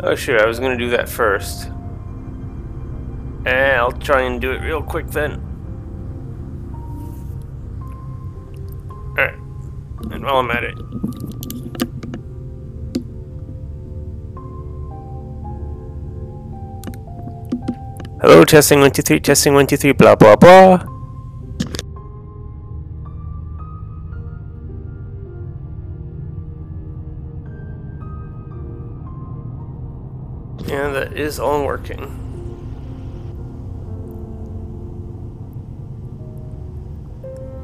oh sure, I was gonna do that first. Eh, I'll try and do it real quick then. Alright. And while I'm at it. Hello, testing one two three, testing one two three, blah blah blah. Is all working.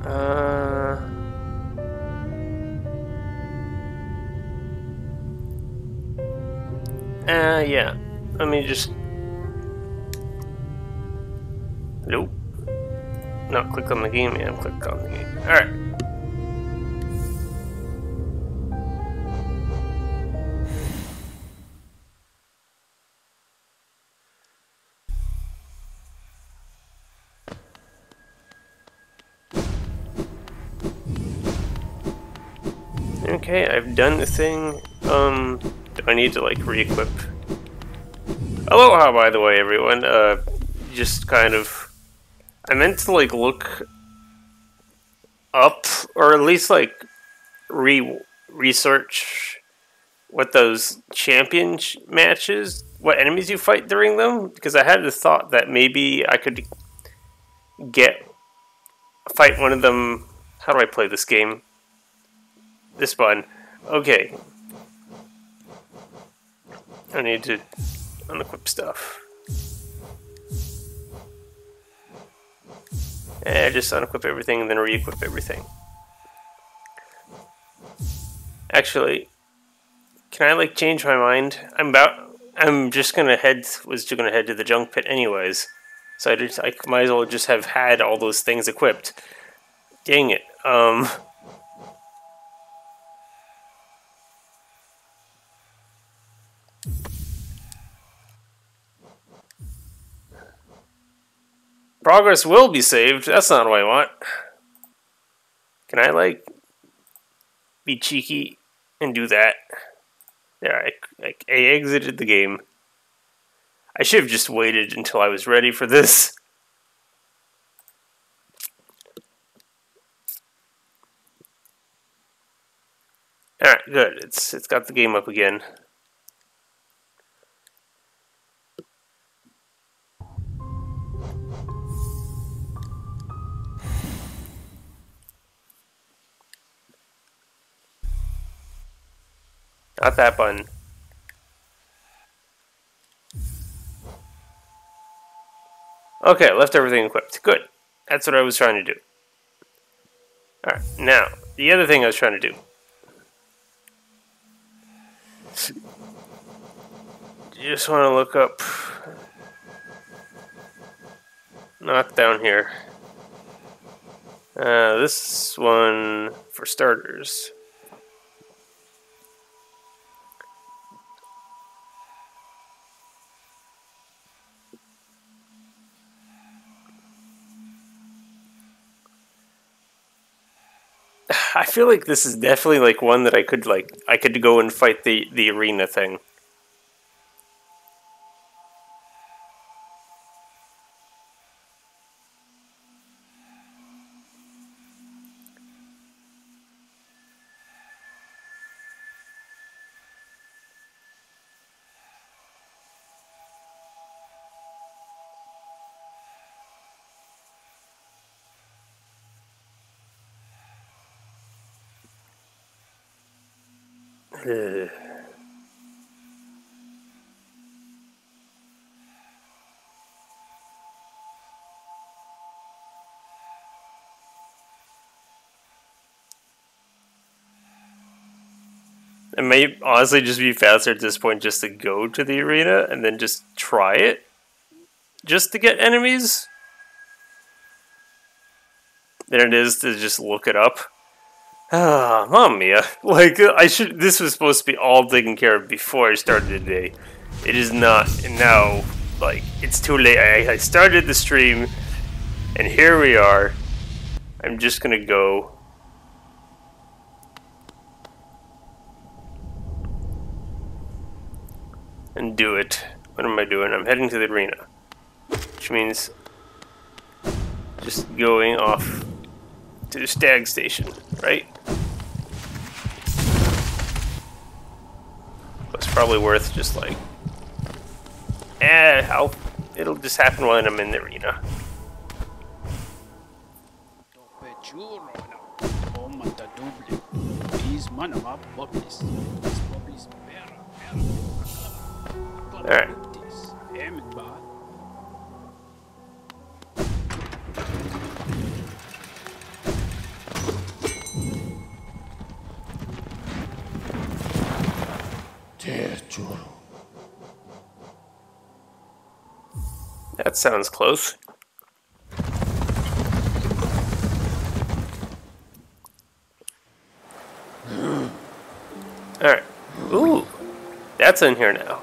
Uh, uh, yeah. Let me just. Nope. Not click on the game. Yeah, click on the game. Done the thing. Um, I need to like re-equip? Aloha, by the way, everyone. Uh, just kind of. I meant to like look up, or at least like re research what those champion matches, what enemies you fight during them, because I had the thought that maybe I could get fight one of them. How do I play this game? This button. Okay. I need to unequip stuff. And just unequip everything and then re-equip everything. Actually, can I like change my mind? I'm about. I'm just gonna head. Was just gonna head to the junk pit anyways. So I just. I might as well just have had all those things equipped. Dang it. Um. Progress will be saved. That's not what I want. Can I, like, be cheeky and do that? Yeah, I, I, I exited the game. I should have just waited until I was ready for this. Alright, good. It's it's got the game up again. Not that button. Okay, left everything equipped. Good. That's what I was trying to do. Alright, now, the other thing I was trying to do. Just want to look up... Not down here. Uh, this one, for starters. I feel like this is definitely like one that I could like I could go and fight the the arena thing. It may honestly just be faster at this point just to go to the arena and then just try it. Just to get enemies. Than it is to just look it up. Ah, Mamma mia. Like, I should. This was supposed to be all taken care of before I started the day. It is not. And now, like, it's too late. I, I started the stream, and here we are. I'm just gonna go. And do it. What am I doing? I'm heading to the arena. Which means just going off to the stag station, right? It's probably worth just like, eh, I'll, it'll just happen when I'm in the arena. Alright. That sounds close. Alright. Ooh. That's in here now.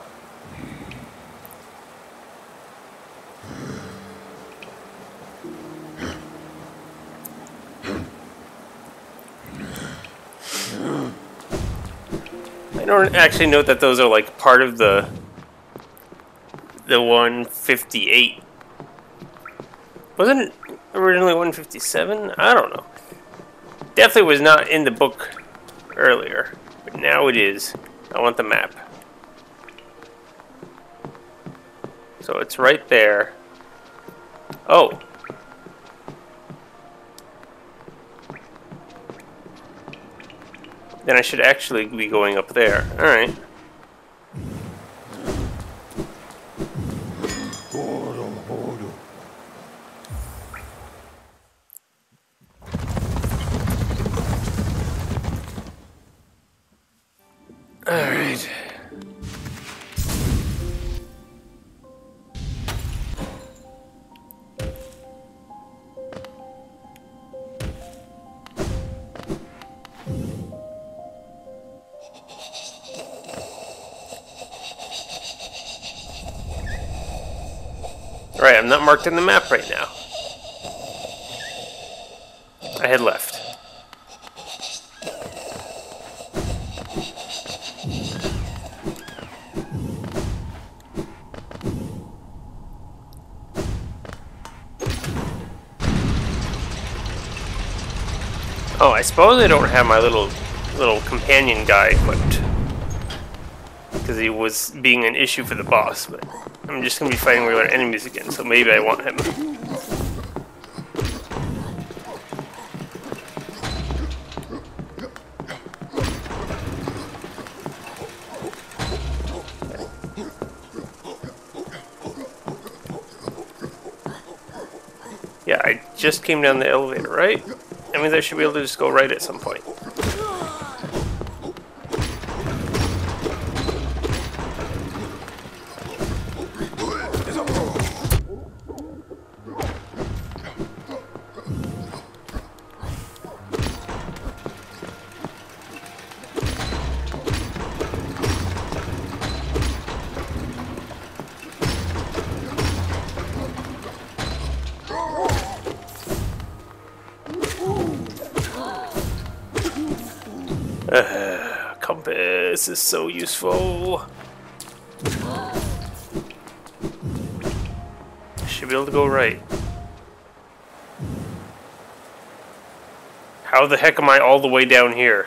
I don't actually know that those are like part of the the 158. Wasn't it originally 157? I don't know. Definitely was not in the book earlier, but now it is. I want the map. So it's right there. Oh. Then I should actually be going up there. Alright. Alright. I'm not marked in the map right now. I had left. Oh, I suppose I don't have my little little companion guy equipped. Because he was being an issue for the boss, but I'm just to be fighting regular enemies again, so maybe I want him. Yeah, I just came down the elevator, right? That means I should be able to just go right at some point. Compass is so useful. Should be able to go right. How the heck am I all the way down here?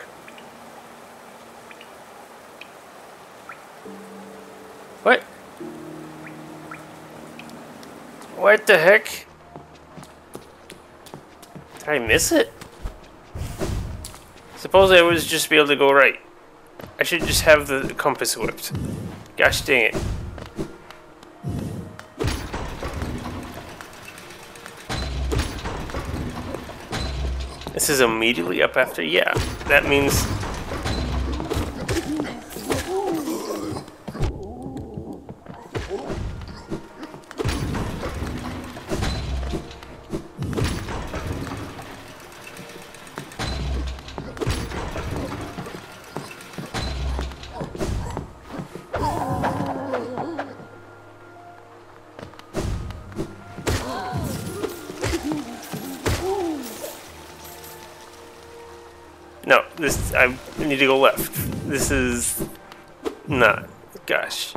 What? What the heck? Did I miss it? Suppose I was just be able to go right. Should just have the compass whipped. Gosh dang it. This is immediately up after, yeah. That means need to go left. This is not. Gosh,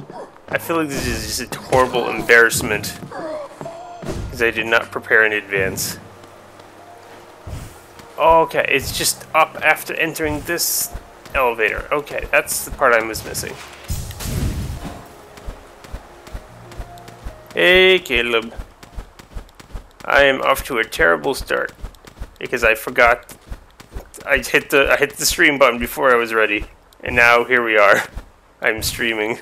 I feel like this is just a horrible embarrassment because I did not prepare in advance. Okay, it's just up after entering this elevator. Okay, that's the part I was missing. Hey, Caleb. I am off to a terrible start because I forgot. I hit the I hit the stream button before I was ready, and now here we are. I'm streaming.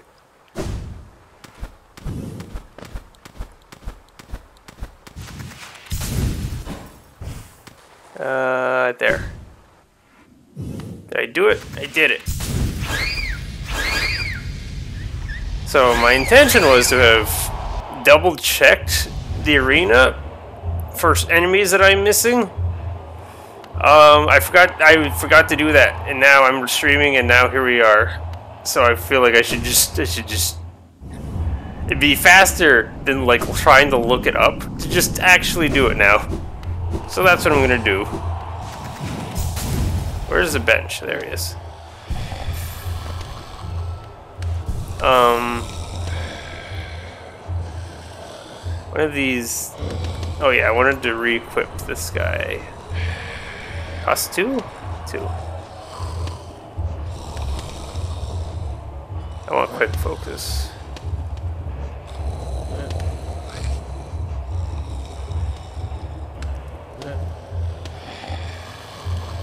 Uh, there. Did I do it? I did it. So my intention was to have double checked the arena for enemies that I'm missing. Um, I forgot I forgot to do that, and now I'm streaming, and now here we are. So I feel like I should just I should just it'd be faster than like trying to look it up to just actually do it now. So that's what I'm gonna do. Where's the bench? There he is. Um, one of these. Oh yeah, I wanted to re-equip this guy. Cost two? Two. I want quick focus.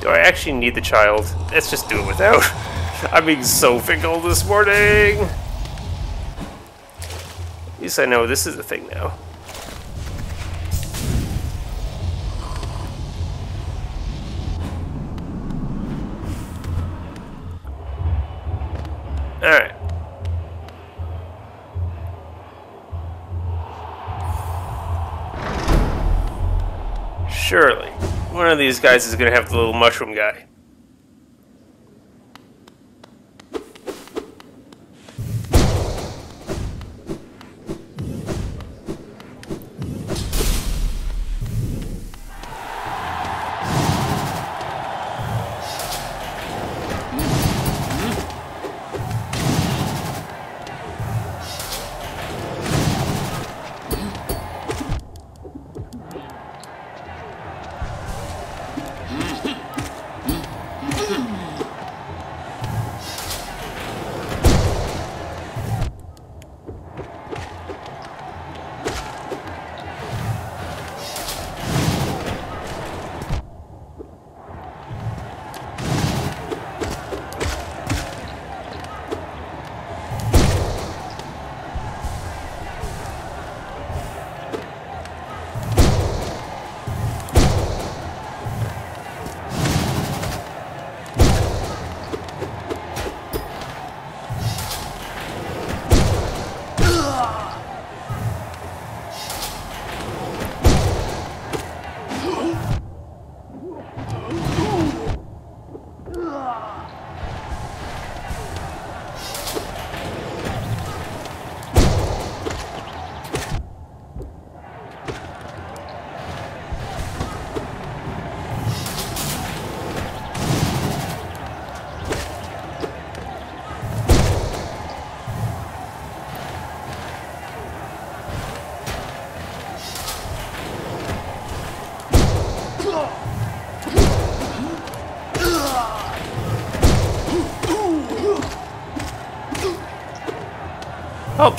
Do I actually need the child? Let's just do it without. I'm being so fickle this morning. At least I know this is a thing now. Alright. Surely. One of these guys is going to have the little mushroom guy.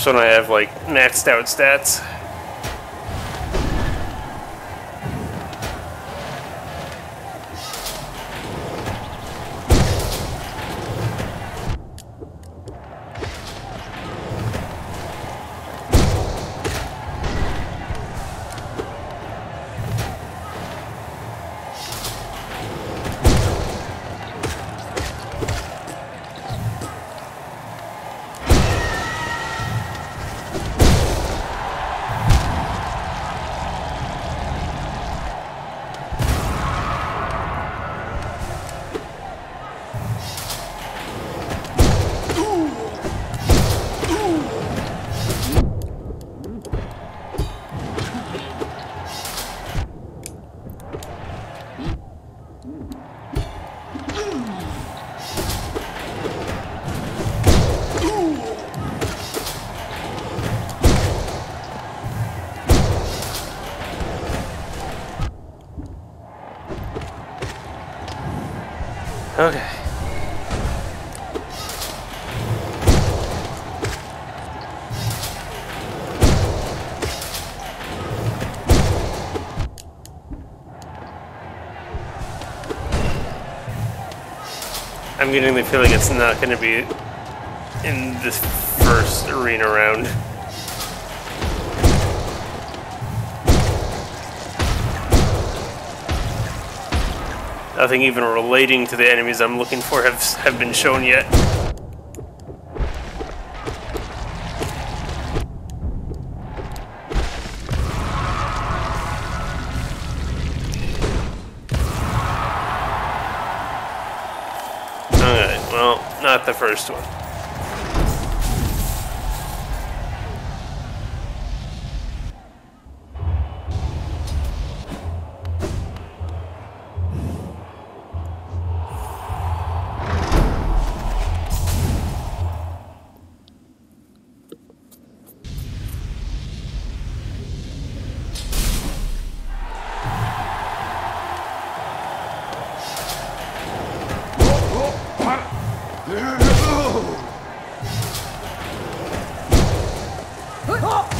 When I have like maxed out stats. I'm getting the feeling it's not going to be in this first arena round. Nothing even relating to the enemies I'm looking for have, have been shown yet. The first one. Hey.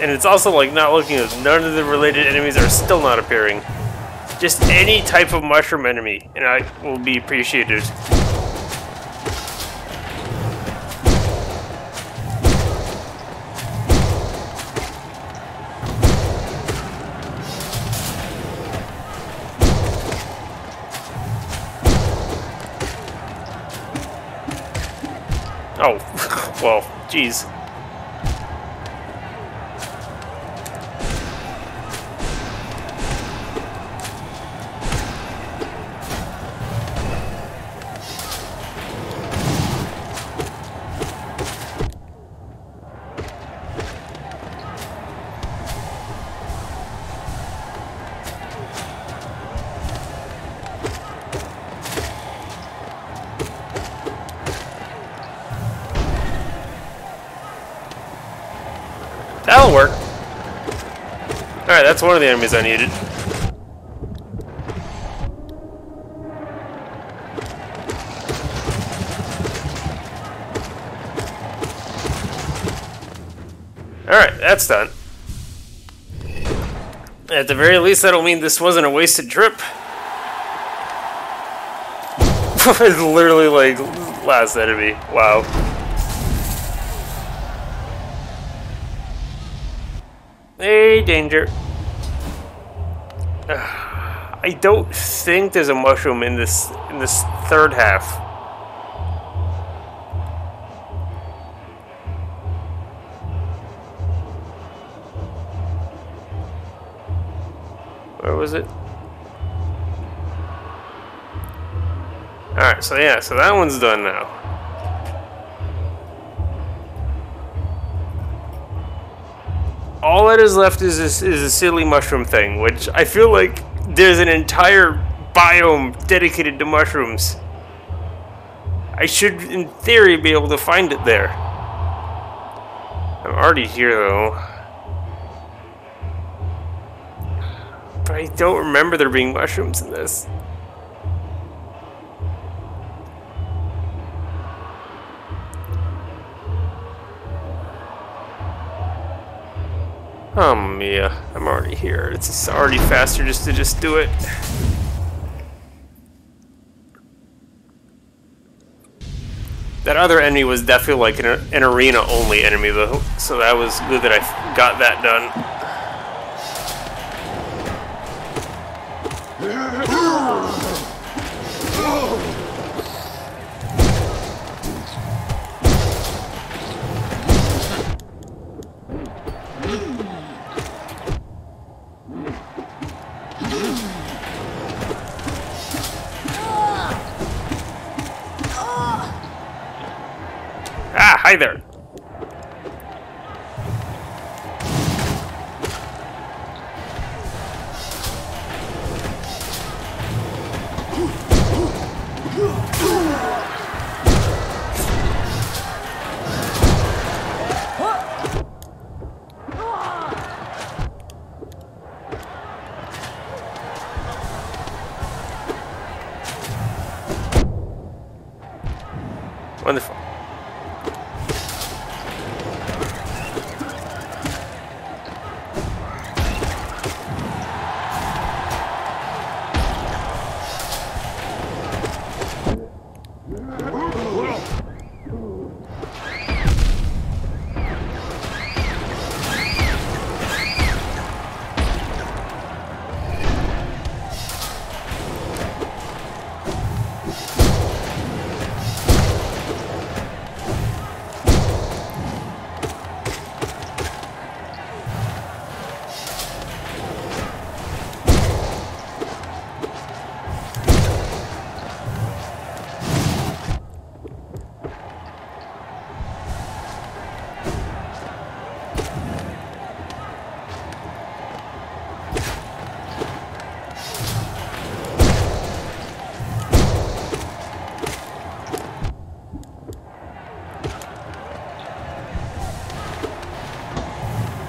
And it's also like not looking as none of the related enemies are still not appearing. Just any type of mushroom enemy, and I will be appreciated. Oh, well, jeez. That's one of the enemies I needed. Alright, that's done. At the very least, that'll mean this wasn't a wasted trip. it's literally like last enemy. Wow. Hey, danger. Don't think there's a mushroom in this in this third half. Where was it? Alright, so yeah, so that one's done now. all that is left is this is a silly mushroom thing, which I feel like there's an entire biome dedicated to mushrooms. I should, in theory, be able to find it there. I'm already here, though. But I don't remember there being mushrooms in this. Um, oh, already here. It's already faster just to just do it. That other enemy was definitely like an, an arena-only enemy, though, so that was good that I got that done.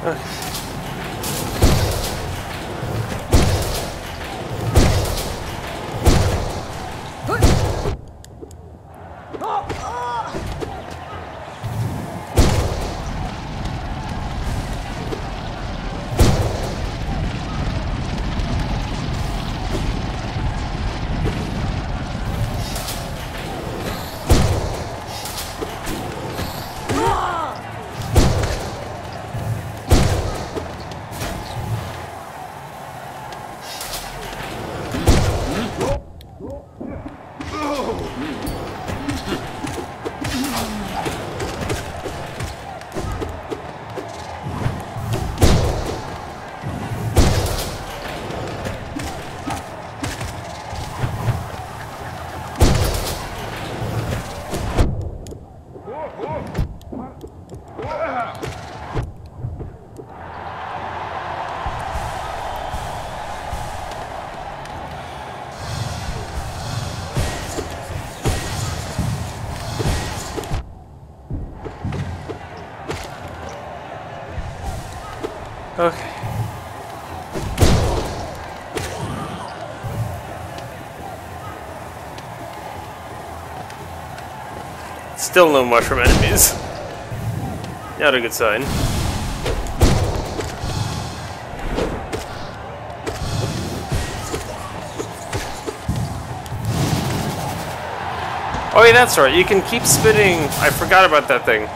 Okay. Still no mushroom enemies. Not a good sign. Oh yeah, that's right. You can keep spinning. I forgot about that thing.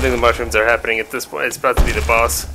Don't think the mushrooms are happening at this point. It's about to be the boss.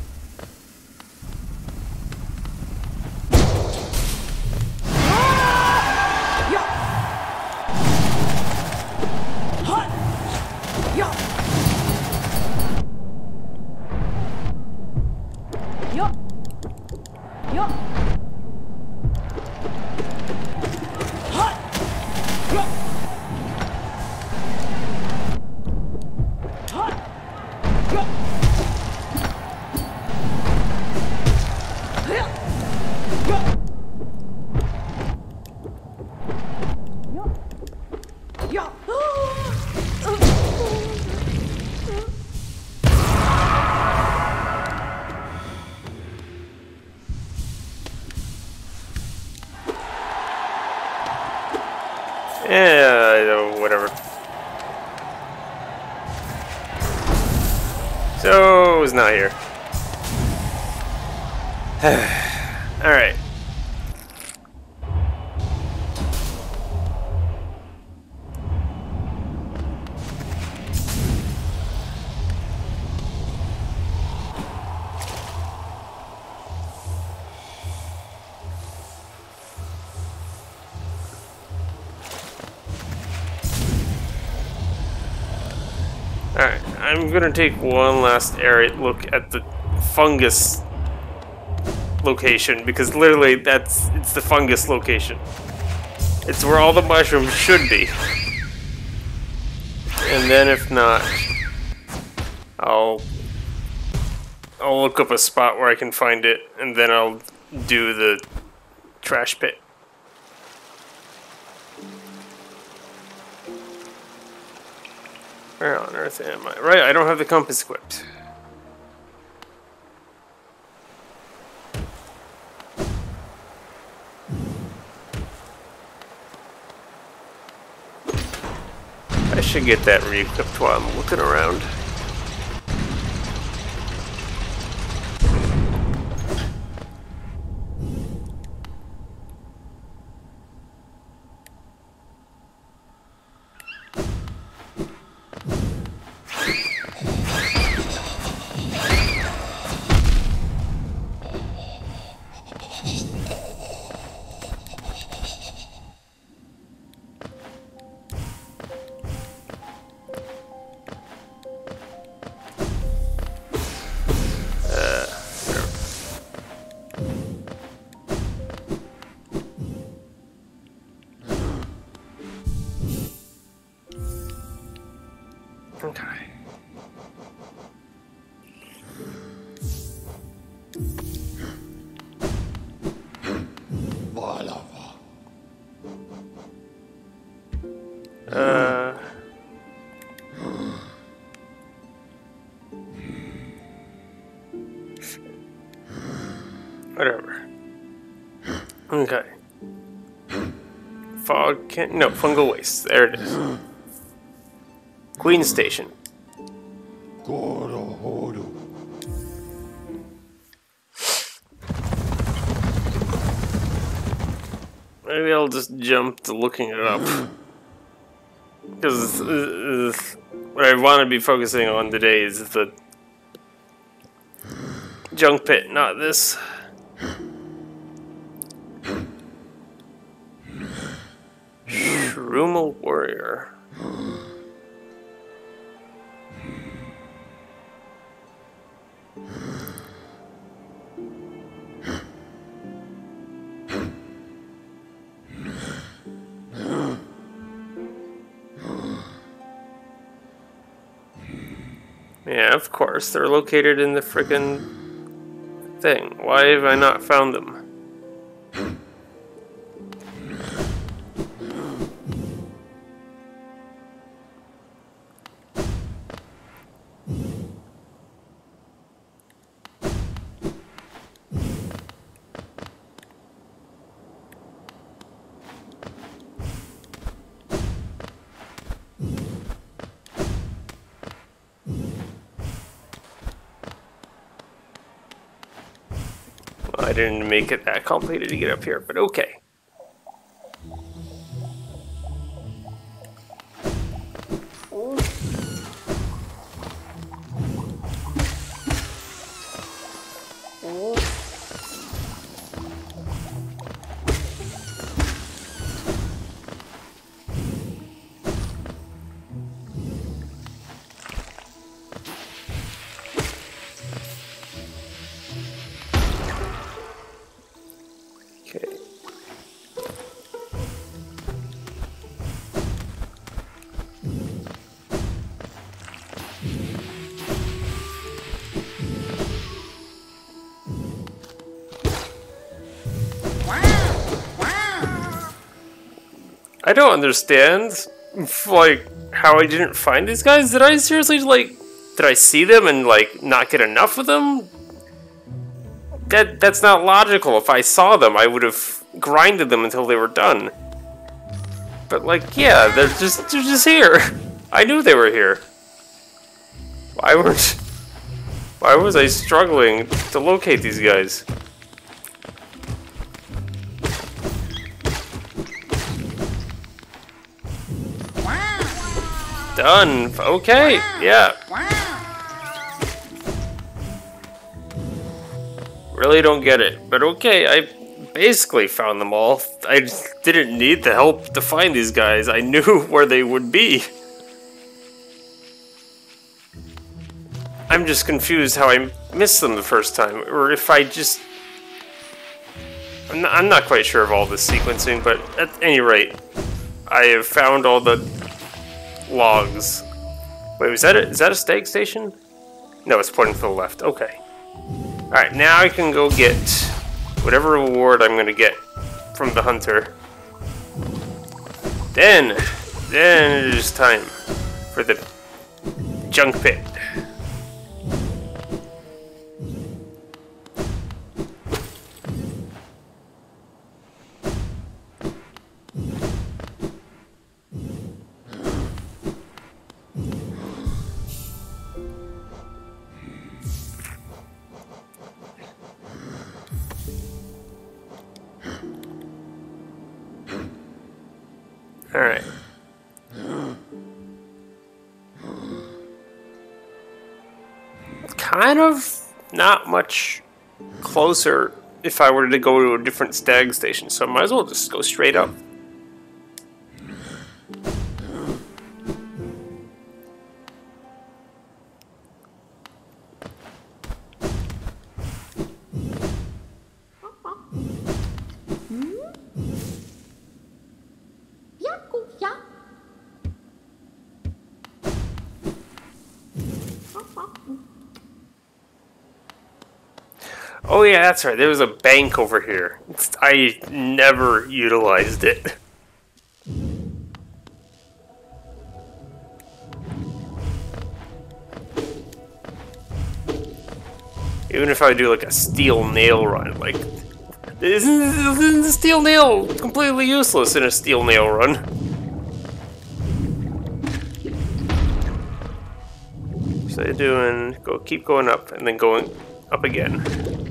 Gonna take one last area look at the fungus location because literally that's it's the fungus location. It's where all the mushrooms should be. And then if not, I'll I'll look up a spot where I can find it and then I'll do the trash pit. Am I? Right, I don't have the compass equipped. I should get that re-equipped while I'm looking around. Okay. Fog can no fungal waste. There it is. Queen Station. Maybe I'll just jump to looking it up. Because what I want to be focusing on today is the junk pit, not this. Course. They're located in the frickin' thing. Why have I not found them? Make it that complicated to get up here, but okay. Don't understand, like, how I didn't find these guys. Did I seriously, like, did I see them and, like, not get enough of them? That That's not logical. If I saw them, I would have grinded them until they were done. But like, yeah, they're just they're just here. I knew they were here. Why weren't why was I struggling to locate these guys? Done. Okay. Yeah. Wow. Really don't get it, but okay. I basically found them all. I didn't need the help to find these guys. I knew where they would be. I'm just confused how I missed them the first time, or if I just... I'm not, I'm not quite sure of all the sequencing, but at any rate, I have found all the logs. Wait, was that a, is that a stag station? No, it's pointing to the left. Okay. Alright, now I can go get whatever reward I'm gonna get from the hunter. Then, then it is time for the junk pit. Not much closer if I were to go to a different stag station, so I might as well just go straight up. Yeah, that's right. There was a bank over here. I never utilized it. Even if I do like a steel nail run, like isn't, the steel nail completely useless in a steel nail run? So doing go keep going up and then going up again.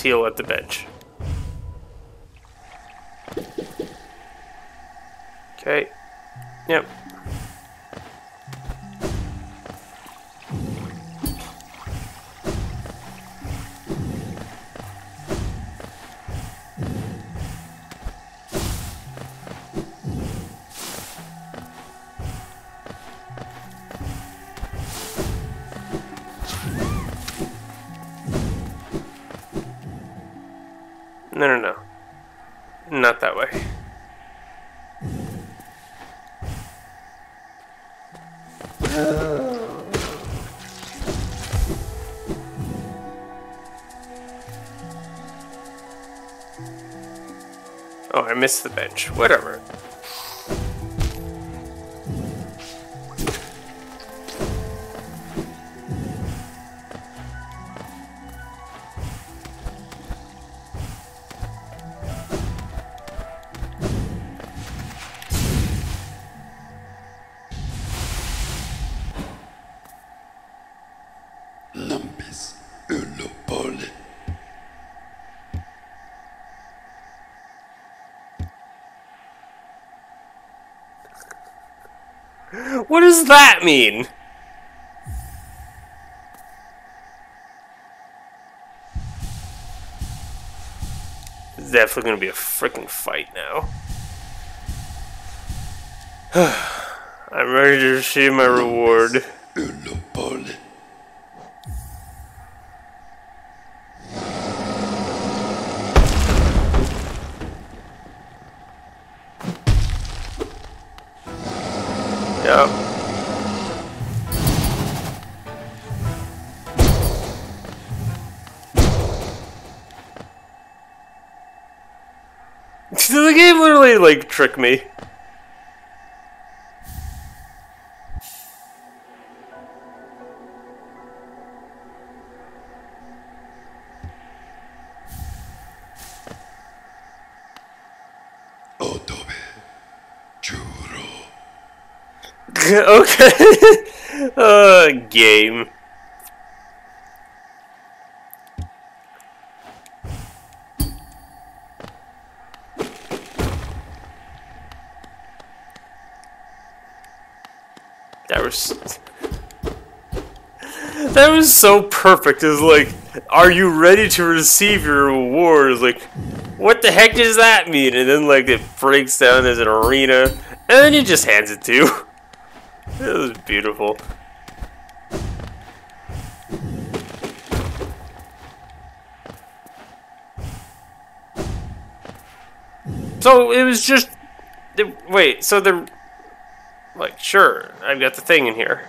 Heal at the bench. Okay. Yep. Missed the bench. Whatever. Mean? It's definitely gonna be a freaking fight now. I'm ready to receive my reward. The game literally like tricked me. Okay. perfect. It's like, are you ready to receive your reward? It's like, what the heck does that mean? And then like it breaks down as an arena, and then he just hands it to you. It was beautiful. So it was just. Wait, so the. Like, sure, I've got the thing in here.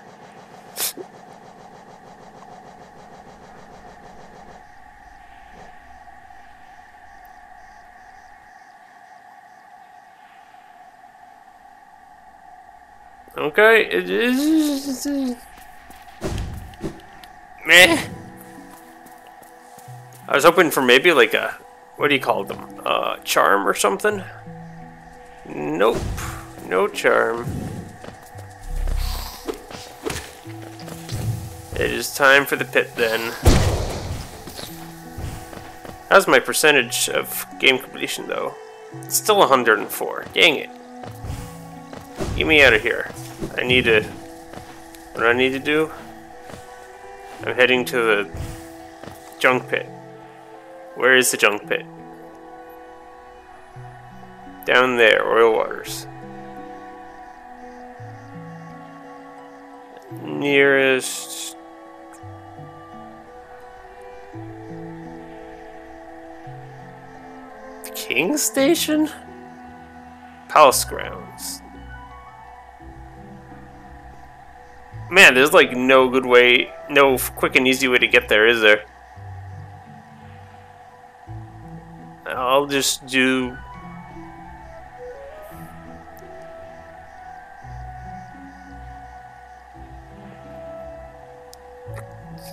Okay. Meh. I was hoping for maybe like a. What do you call them? Uh, charm or something? Nope. No charm. It is time for the pit then. How's my percentage of game completion though? It's still 104. Dang it. Get me out of here. I need to. What I need to do? I'm heading to the junk pit. Where is the junk pit? Down there, oil waters. Nearest. The King Station? Palace grounds. Man, there's like no good way, no quick and easy way to get there, is there? I'll just do.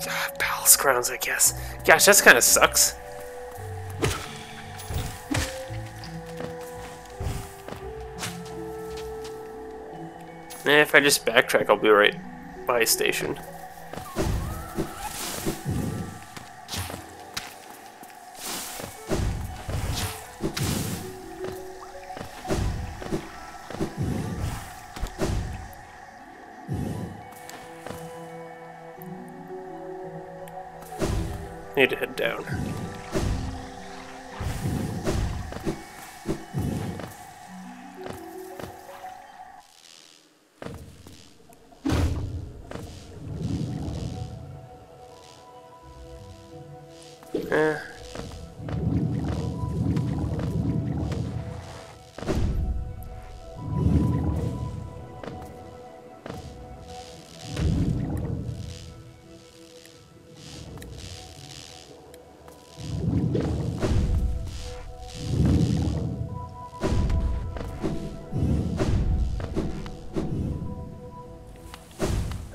Ah, Palace grounds, I guess. Gosh, that's kind of sucks. Eh, if I just backtrack, I'll be right by station. Need to head down. Eh.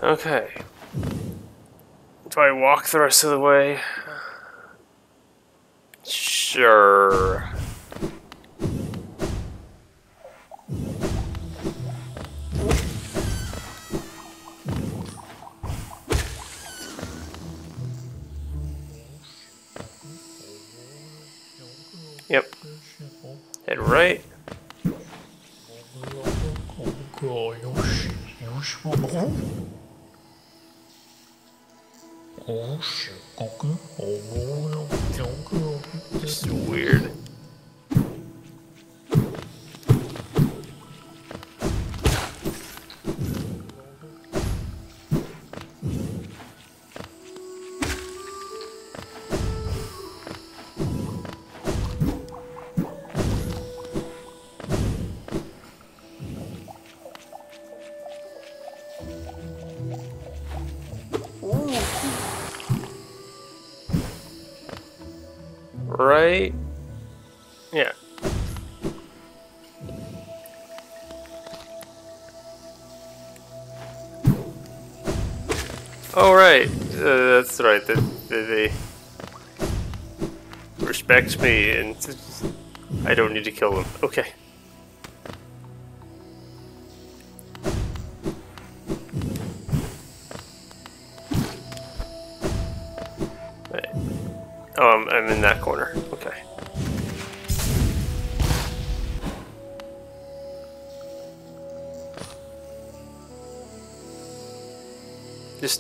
Okay. Do I walk the rest of the way? Sure. Right? Yeah. Oh right, uh, that's right. That they, they respect me, and I don't need to kill them. Okay.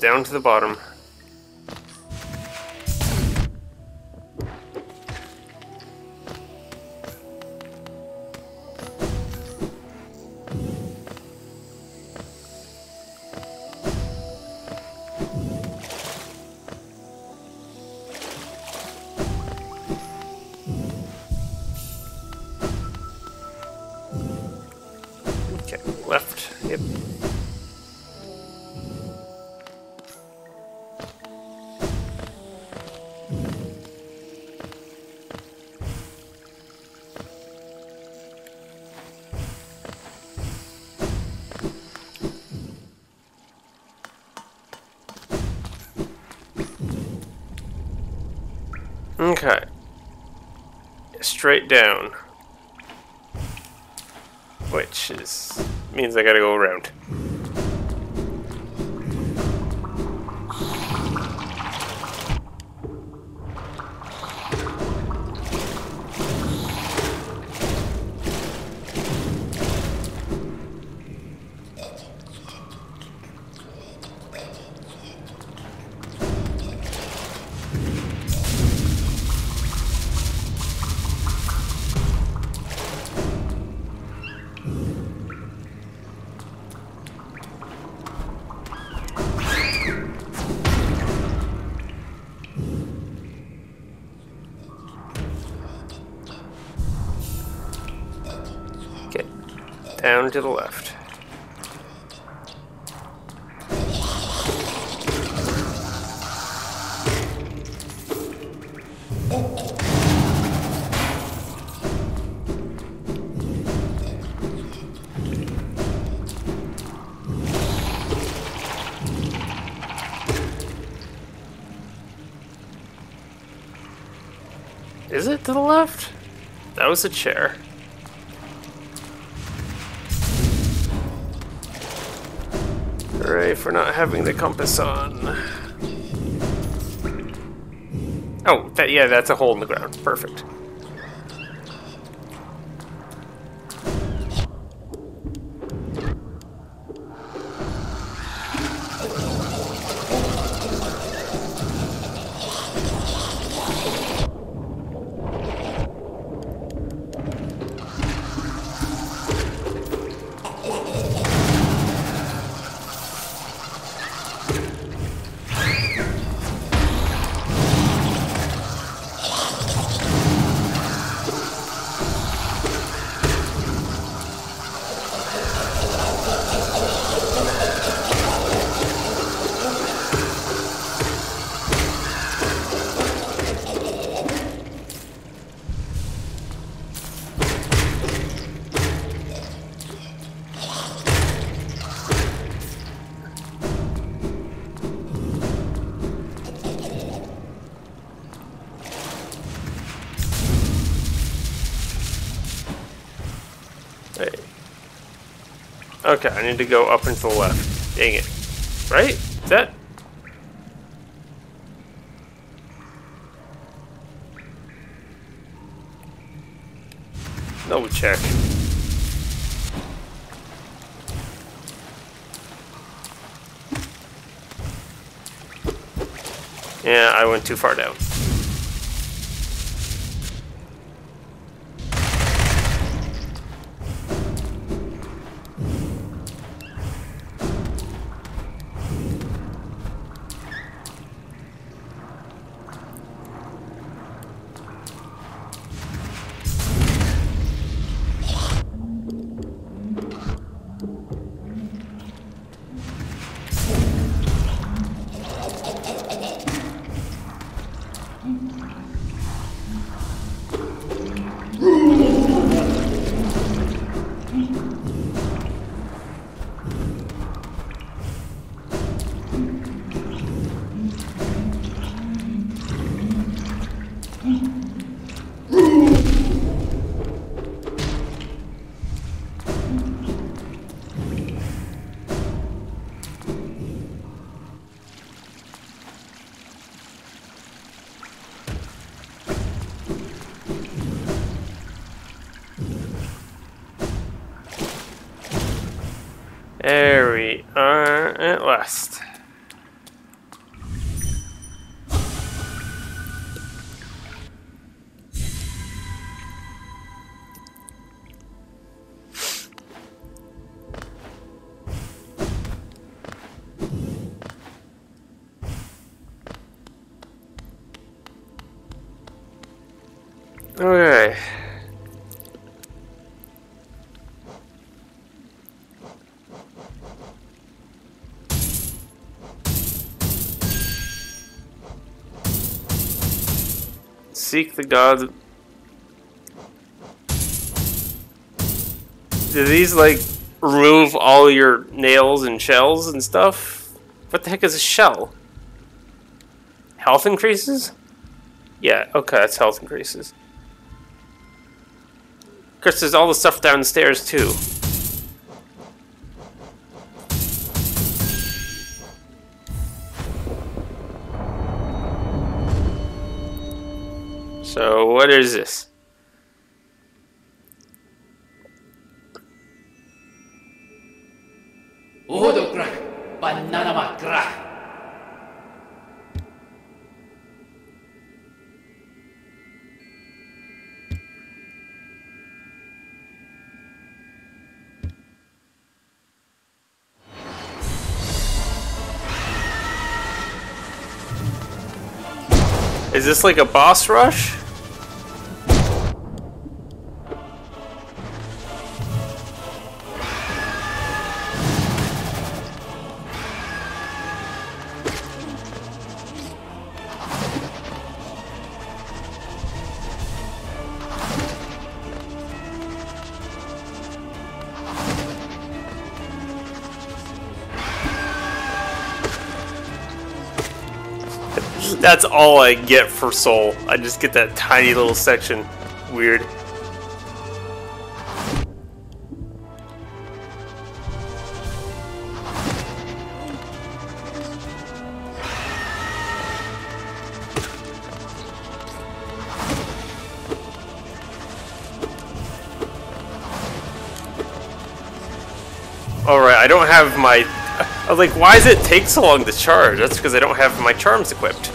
Down to the bottom. Means I gotta go around. Down to the left. Is it to the left? That was a chair. Having the compass on. Oh, that, yeah, that's a hole in the ground. Perfect. Okay, I need to go up and to the left. Dang it. Right? That? Double check. Yeah, I went too far down. Seek the gods. Do these like remove all your nails and shells and stuff? What the heck is a shell? Health increases? Yeah, okay, that's health increases. Of course, there's all the stuff downstairs too. Is this like a boss rush? That's all I get for Soul. I just get that tiny little section. Weird. Alright, I don't have my... I was like, why does it take so long to charge? That's because I don't have my charms equipped.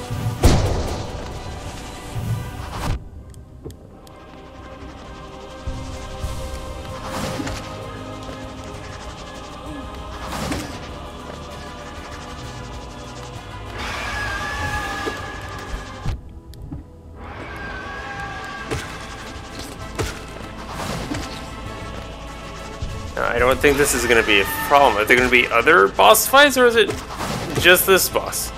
Think this is going to be a problem. Are there going to be other boss fights, or is it just this boss?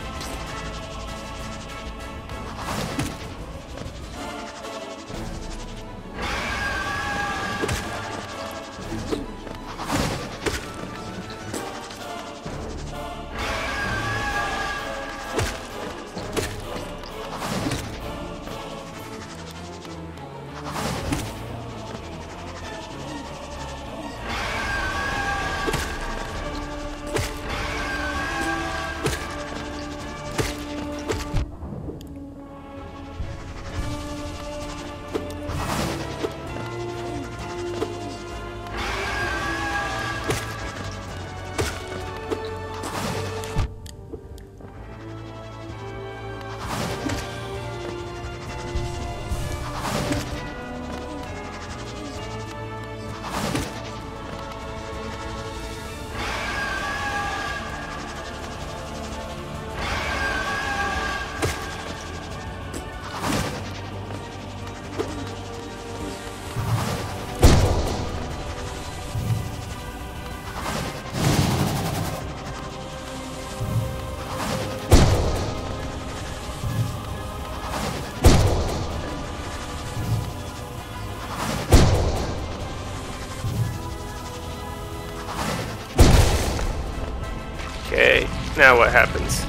Now what happens?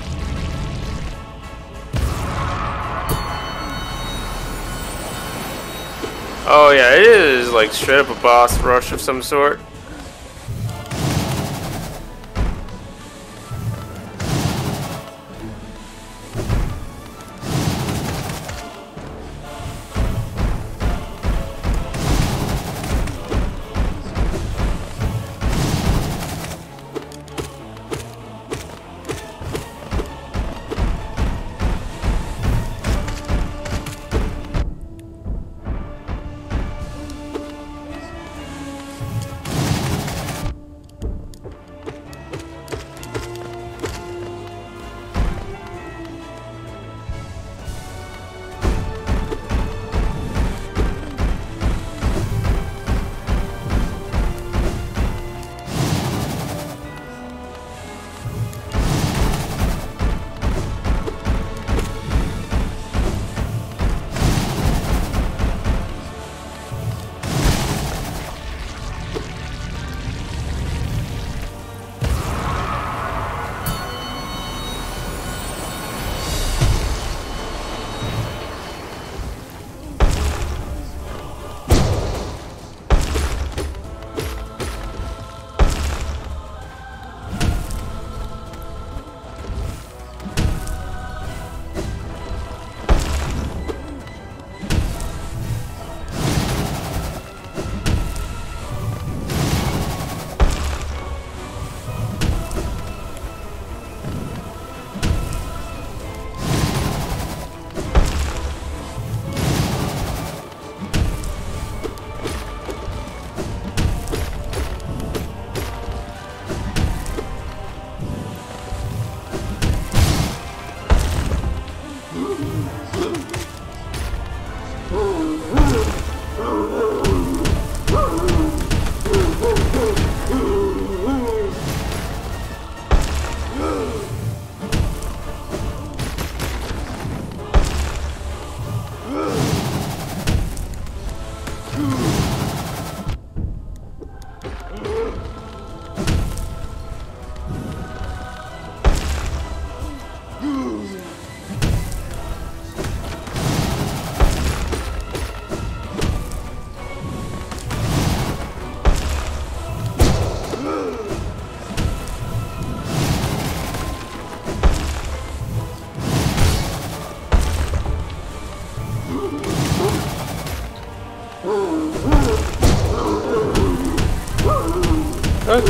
Oh yeah, it is like straight up a boss rush of some sort.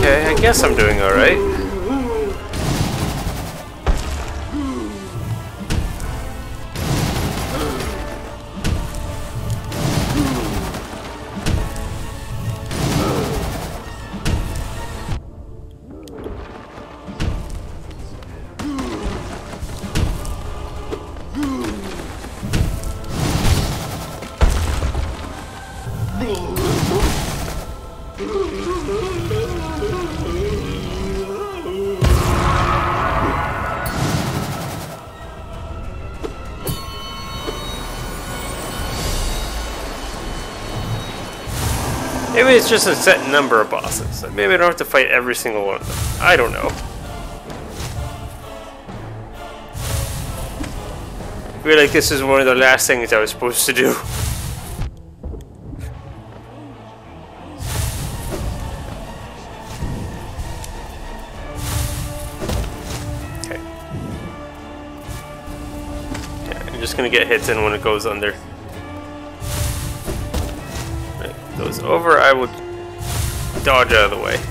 Okay, I guess I'm doing alright. It's just a set number of bosses. Maybe I don't have to fight every single one of them. I don't know. I feel like this is one of the last things I was supposed to do. Okay. Yeah, I'm just gonna get hits in when it goes under. Over, I would dodge out of the way.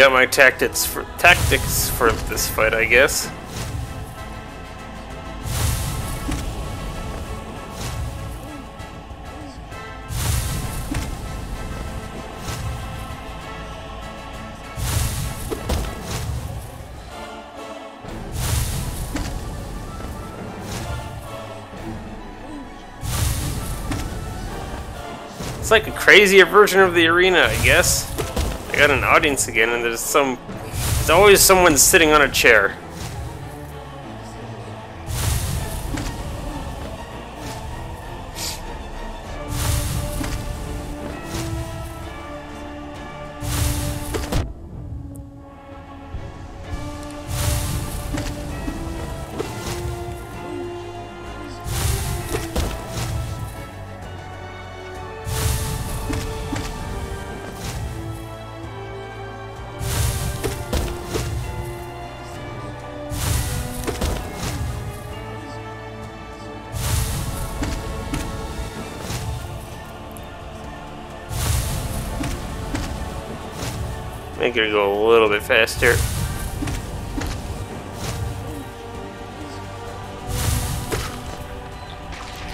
Got my tactics for tactics for this fight, I guess. It's like a crazier version of the arena, I guess. Got an audience again, and there's some. There's always someone sitting on a chair. Make it go a little bit faster.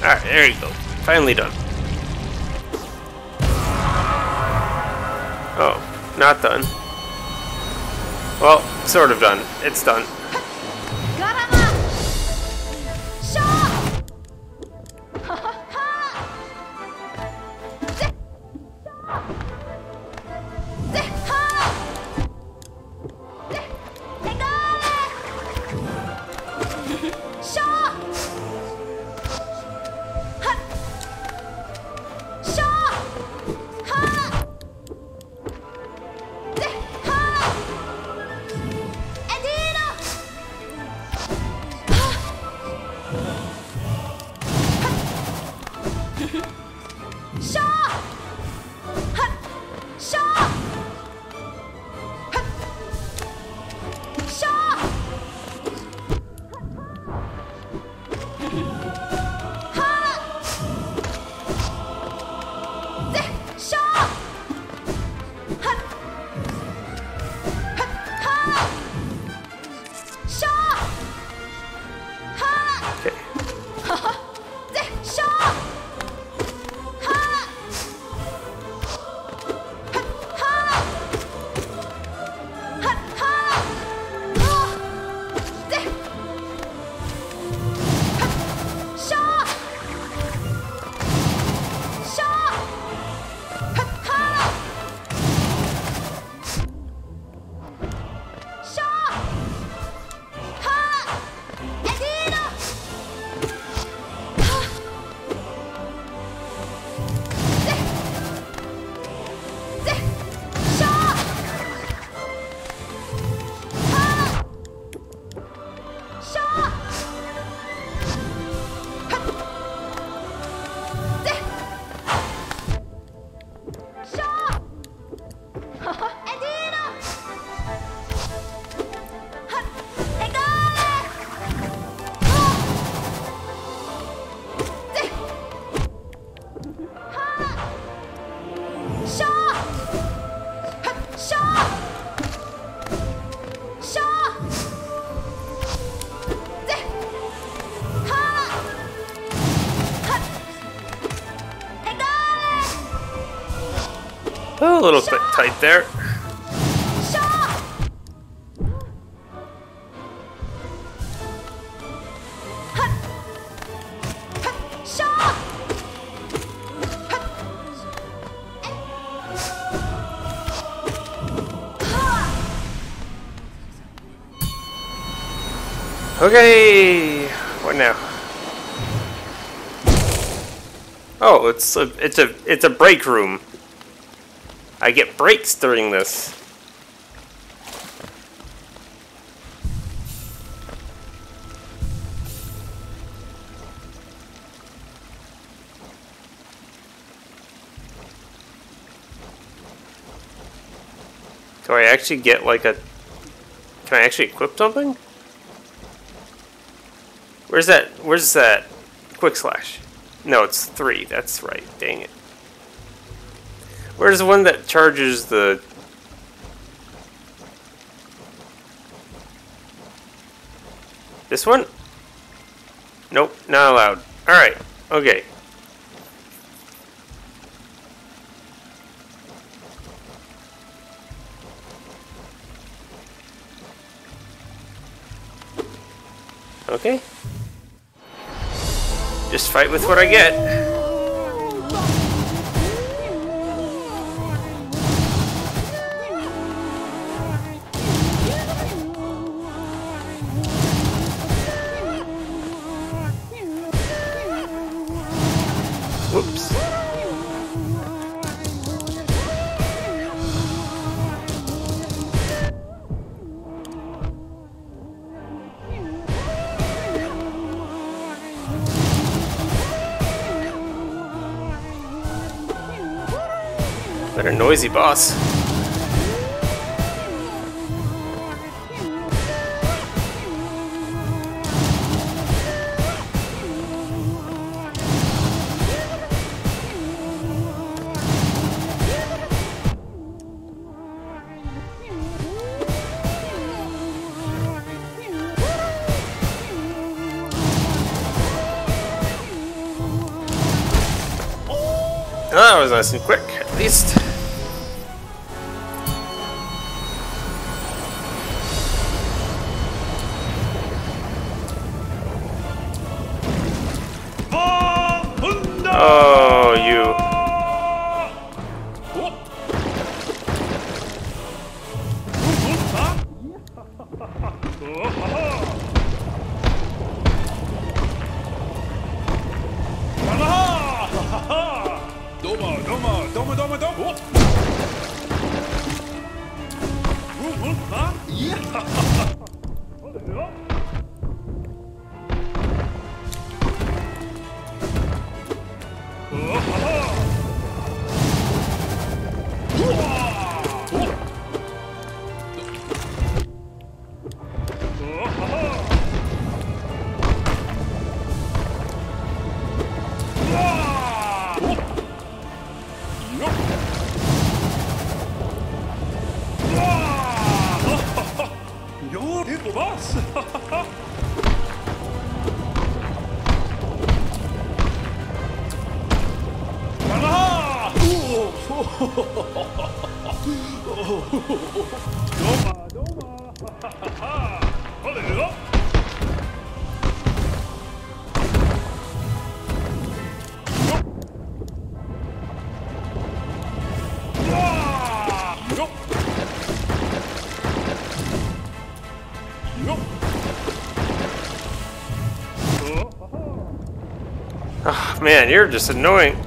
Alright, there you go. Finally done. Oh, not done. Well, sort of done. It's done. little bit tight there. Okay, what now? Oh, it's a it's a it's a break room. I get breaks during this. Do I actually get like a? Can I actually equip something? Where's that? Where's that? Quick slash. No, it's three. That's right. Dang it. Where's the one that charges the? This one? Nope, not allowed. All right. Okay. Okay. Just fight with what I get. Whoops. A noisy boss. Nice and quick, at least. Man, you're just annoying.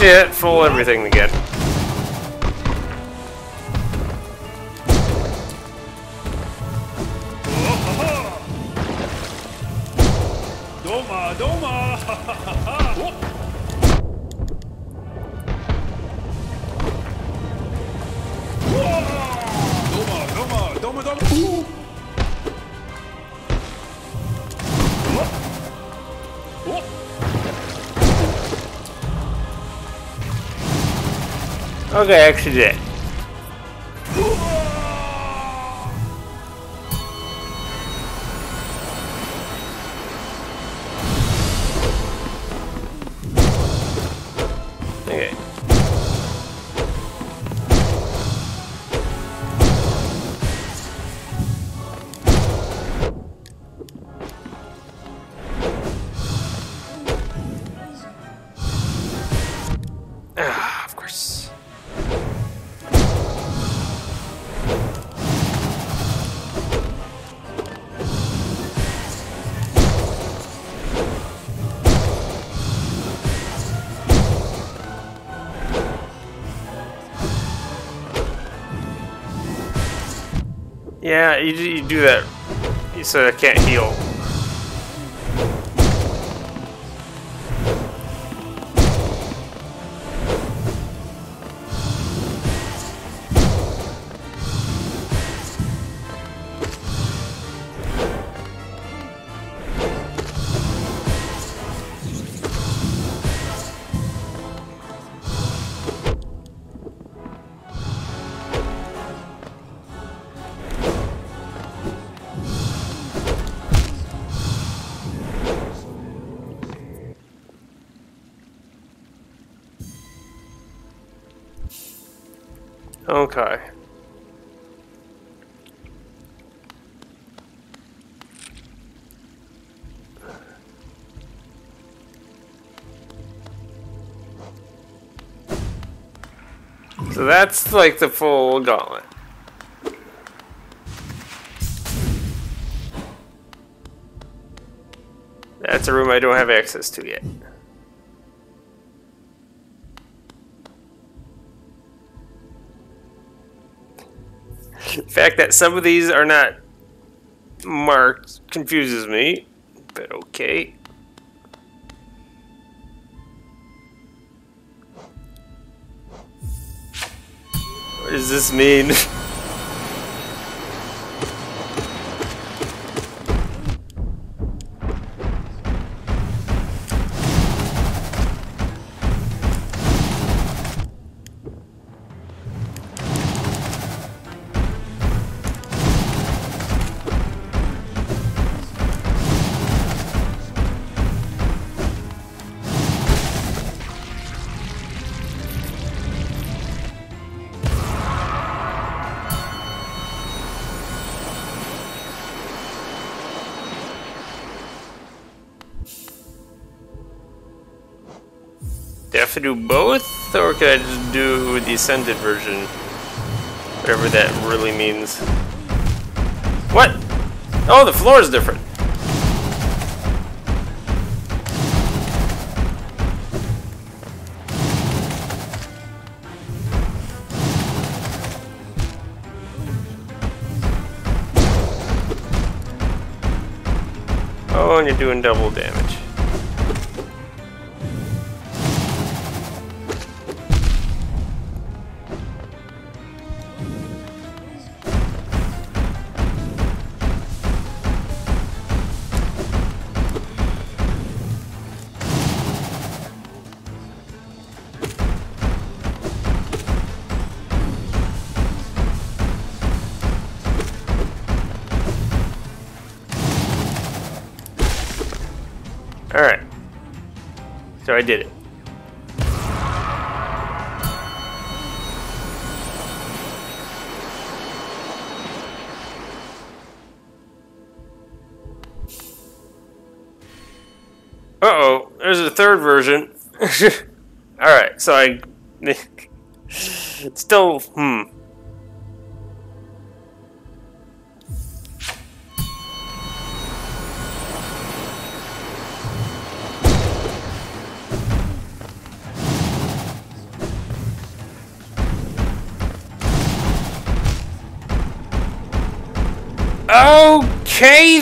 Okay, actually, I had full Okay, I you, do- you do that so I can't heal. So that's like the full gauntlet. That's a room I don't have access to yet. The fact that some of these are not marked confuses me, but okay. This mean? ascended version? Whatever that really means. What? Oh, the floor is different. Oh, and you're doing double damage. Alright. So I did it. Uh-oh, there's a third version. Alright, so I... Still, hmm.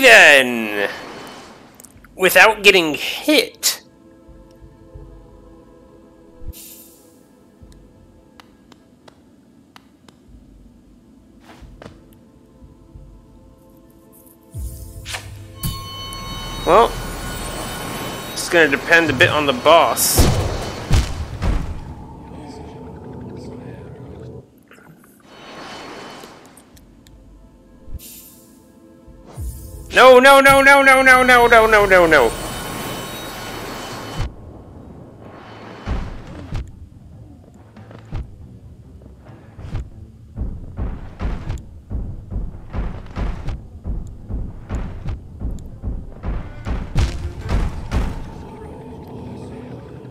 Then. without getting hit. Well, it's gonna depend a bit on the boss. No, no, no, no, no, no, no, no, no, no, no.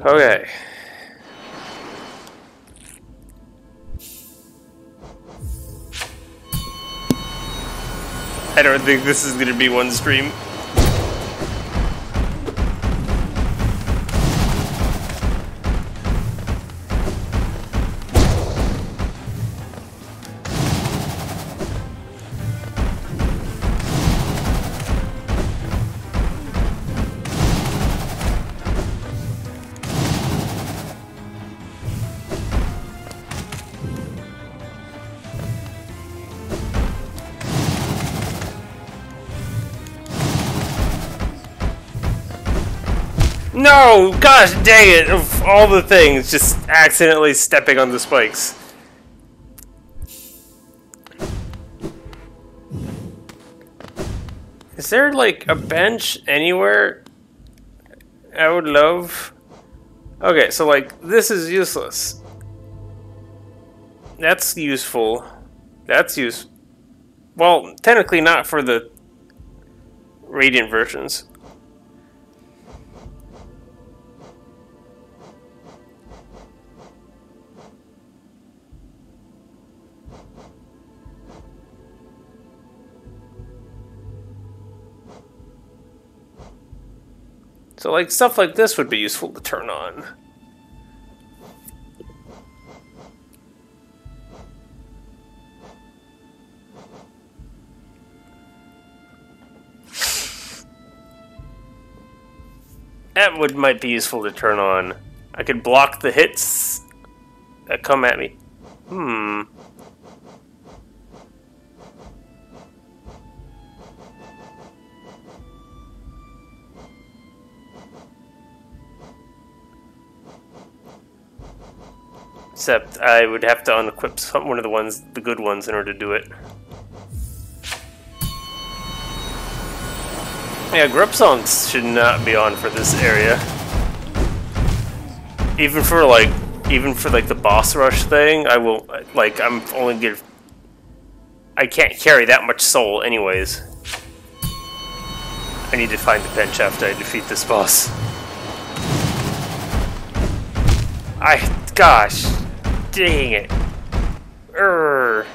Okay. I don't think this is gonna be one stream. No! Gosh dang it! Of all the things, just accidentally stepping on the spikes. Is there like a bench anywhere? I would love. Okay, so like this is useless. That's useful. That's use. Well, technically not for the radiant versions. So like stuff like this would be useful to turn on. That would might be useful to turn on. I could block the hits that come at me. Hmm. Except I would have to unequip some, one of the ones, the good ones, in order to do it. Yeah, grub songs should not be on for this area. Even for like, even for like the boss rush thing, I will like I'm only get. I can't carry that much soul, anyways. I need to find the bench after I defeat this boss. I gosh, dang it. Urgh.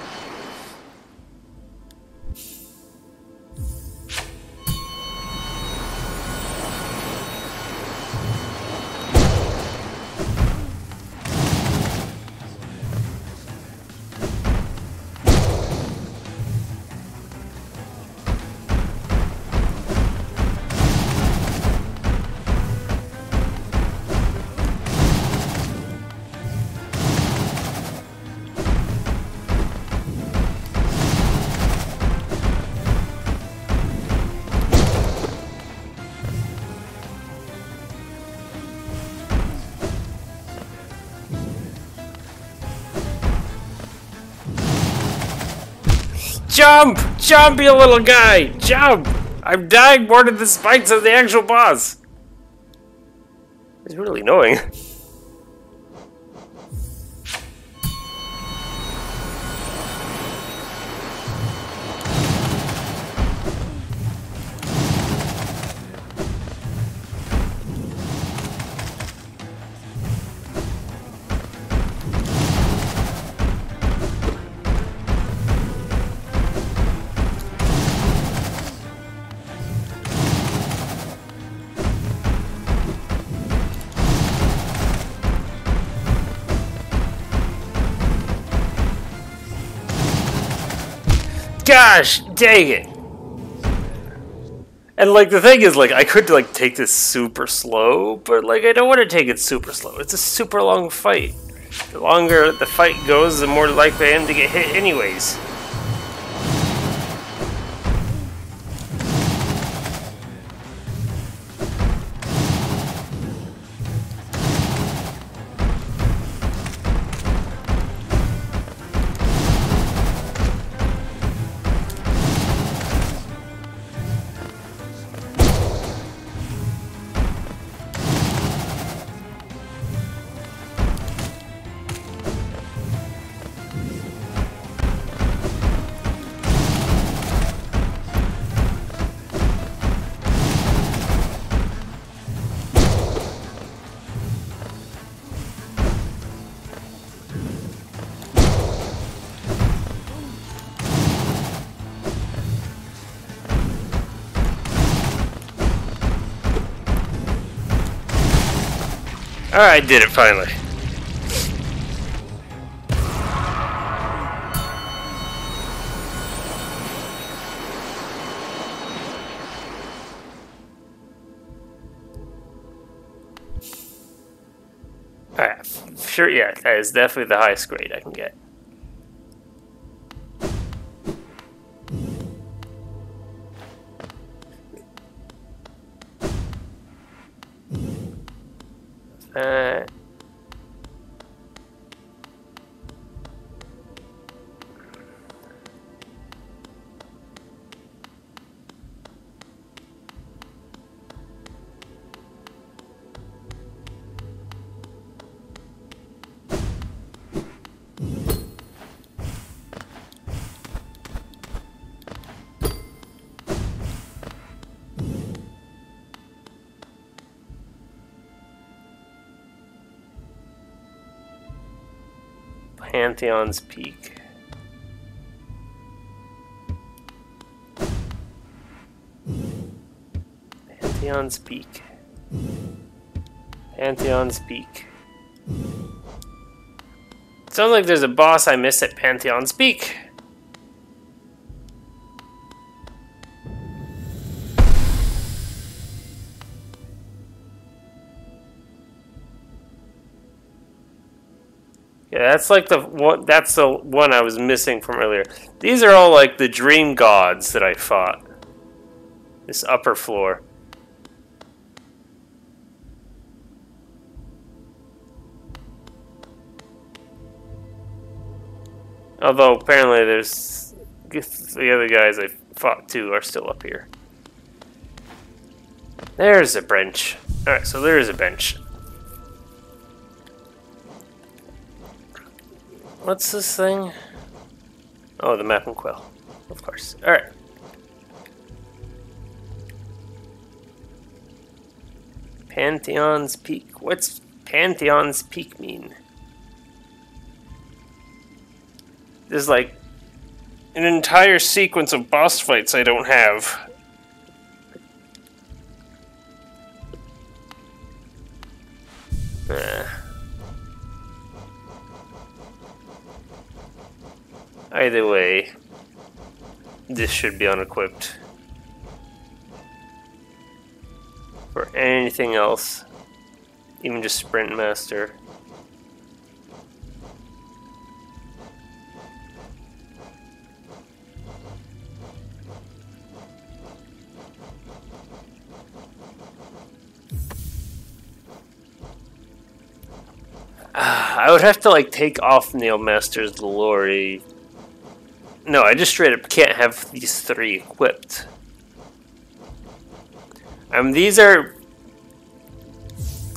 Jump! Jump, you little guy! Jump! I'm dying more to the spikes of the actual boss! It's really annoying. Gosh, dang it! And like the thing is, like I could like take this super slow, but like I don't want to take it super slow. It's a super long fight. The longer the fight goes, the more likely I am to get hit, anyways. I did it finally. Sure, yeah, that is definitely the highest grade I can get. Uh, Pantheon's Peak. Pantheon's Peak. Pantheon's Peak. Sounds like there's a boss I missed at Pantheon's Peak. Yeah, that's like the one. That's the one I was missing from earlier. These are all like the dream gods that I fought. This upper floor. Although apparently there's the other guys I fought too are still up here. There's a bench. All right, so there is a bench. What's this thing? Oh, the map and quill. Of course. Alright. Pantheon's Peak. What's Pantheon's Peak mean? There's like an entire sequence of boss fights I don't have. Eh. Either way, this should be unequipped. For anything else, even just Sprint Master. Ah, I would have to like take off Nail Master's glory no, I just straight up can't have these three equipped. Um, these are...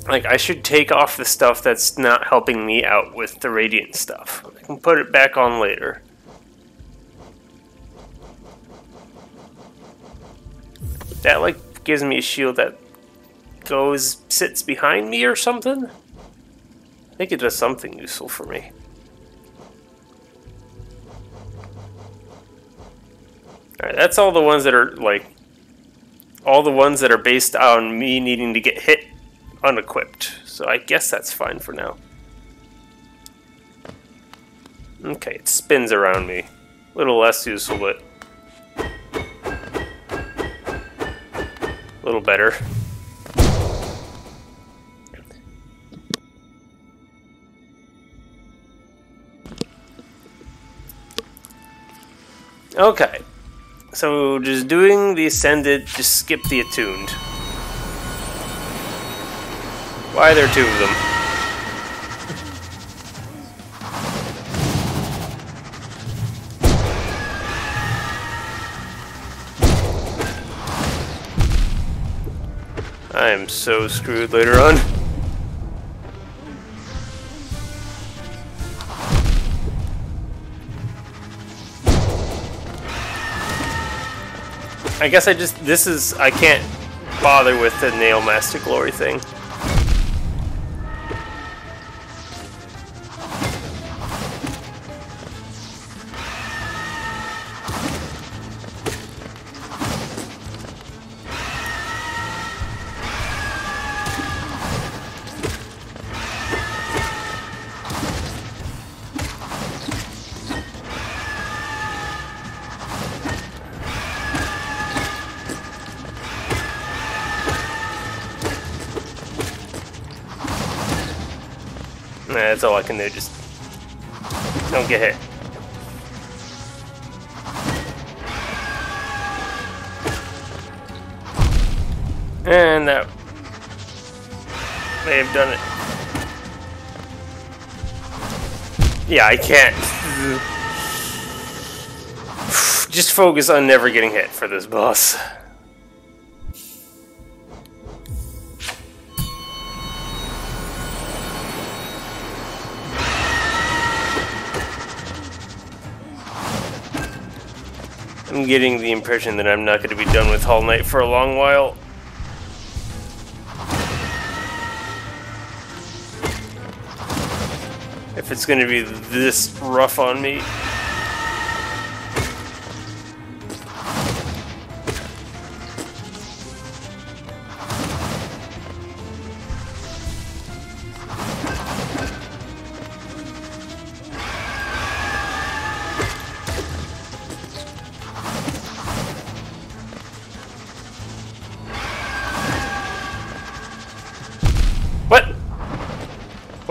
Like, I should take off the stuff that's not helping me out with the Radiant stuff. I can put it back on later. That, like, gives me a shield that goes, sits behind me or something? I think it does something useful for me. Alright, that's all the ones that are, like, all the ones that are based on me needing to get hit unequipped. So I guess that's fine for now. Okay, it spins around me. A little less useful, but... a little better. Okay. So just doing the ascended, just skip the attuned. Why are there two of them? I am so screwed later on. I guess I just this is I can't bother with the nail master glory thing. That's all I can. Just don't get hit. And that may have done it. Yeah, I can't. Just focus on never getting hit for this boss. Getting the impression that I'm not going to be done with Hollow Knight for a long while. If it's going to be this rough on me.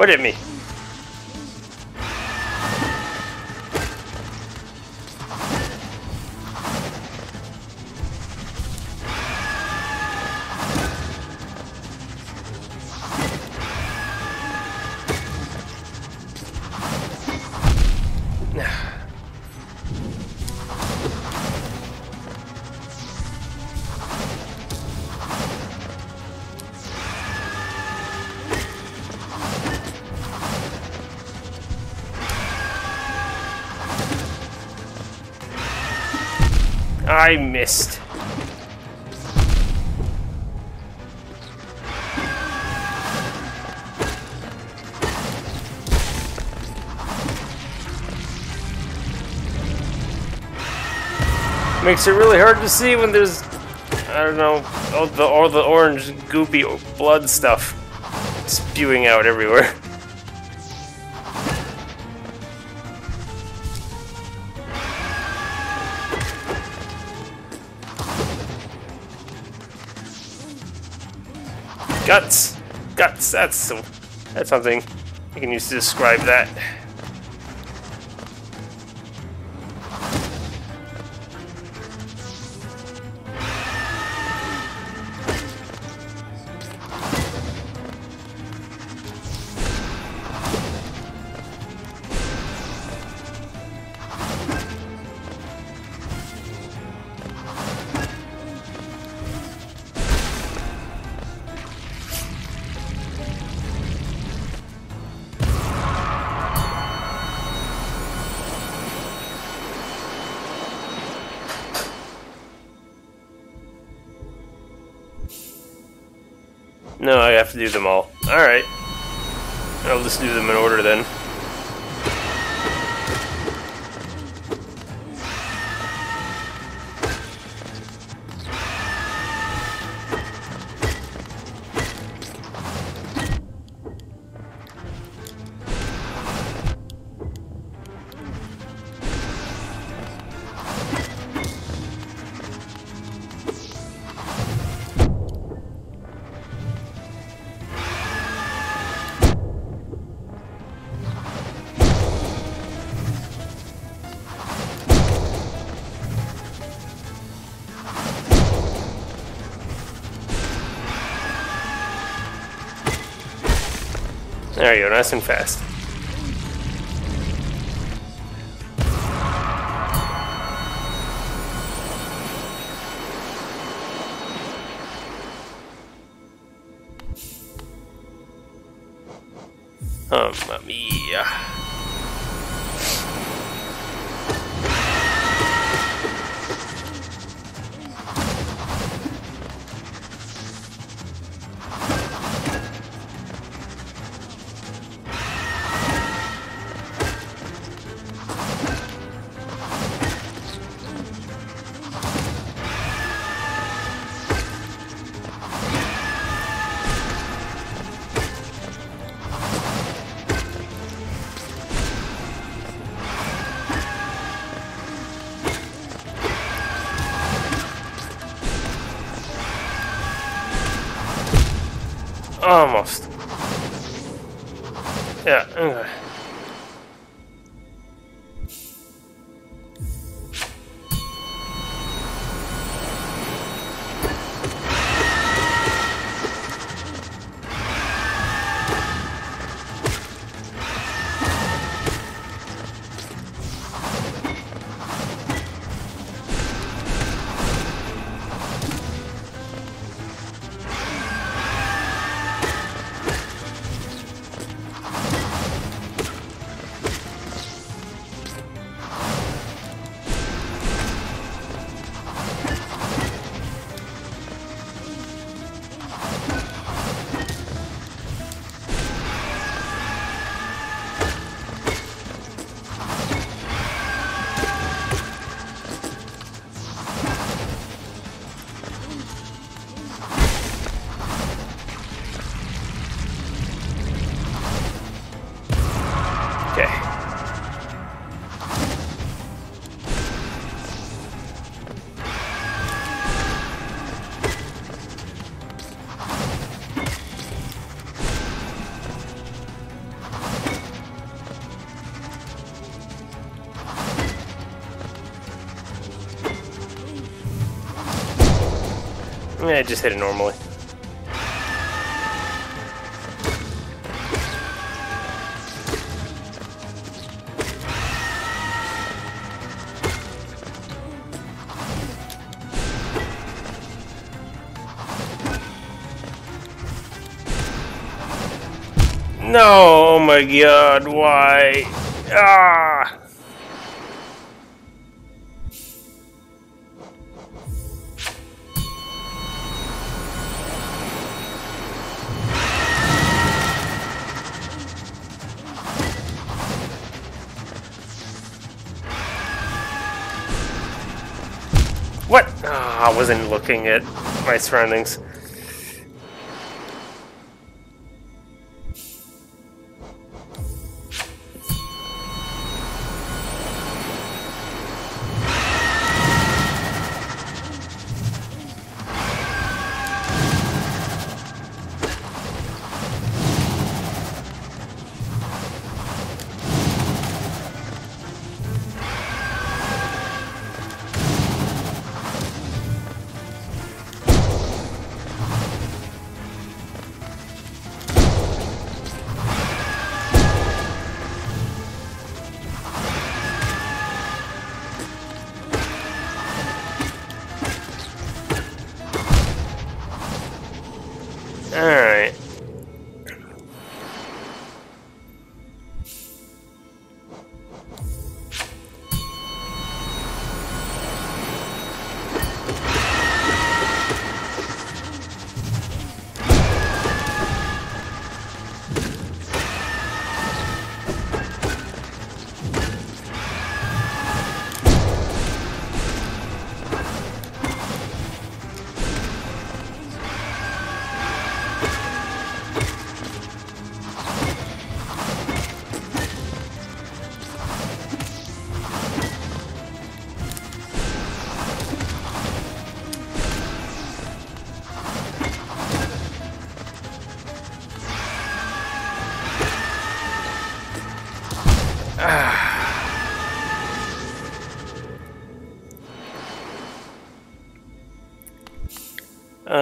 What hit me? Makes it really hard to see when there's, I don't know, all the all the orange goopy blood stuff spewing out everywhere. Guts! Guts, that's that's something you can use to describe that. Do them all. Alright. I'll just do them in order then. Go, nice and fast. Almost. Yeah, okay. Just hit it normally. No, oh my god, why? Ah! Wasn't looking at my surroundings.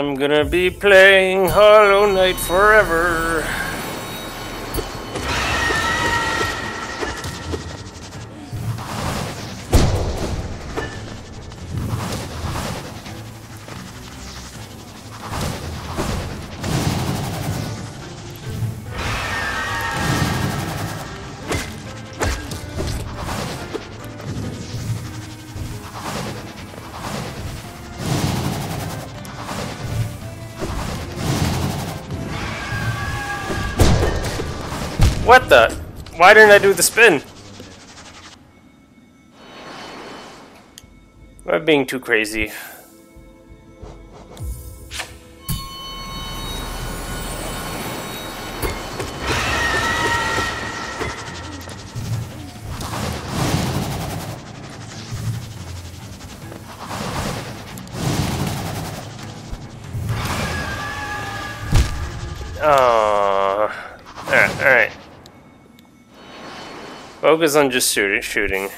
I'm gonna be playing Hollow Knight forever. Why didn't I do the spin? Am I being too crazy? Focus on just shooting.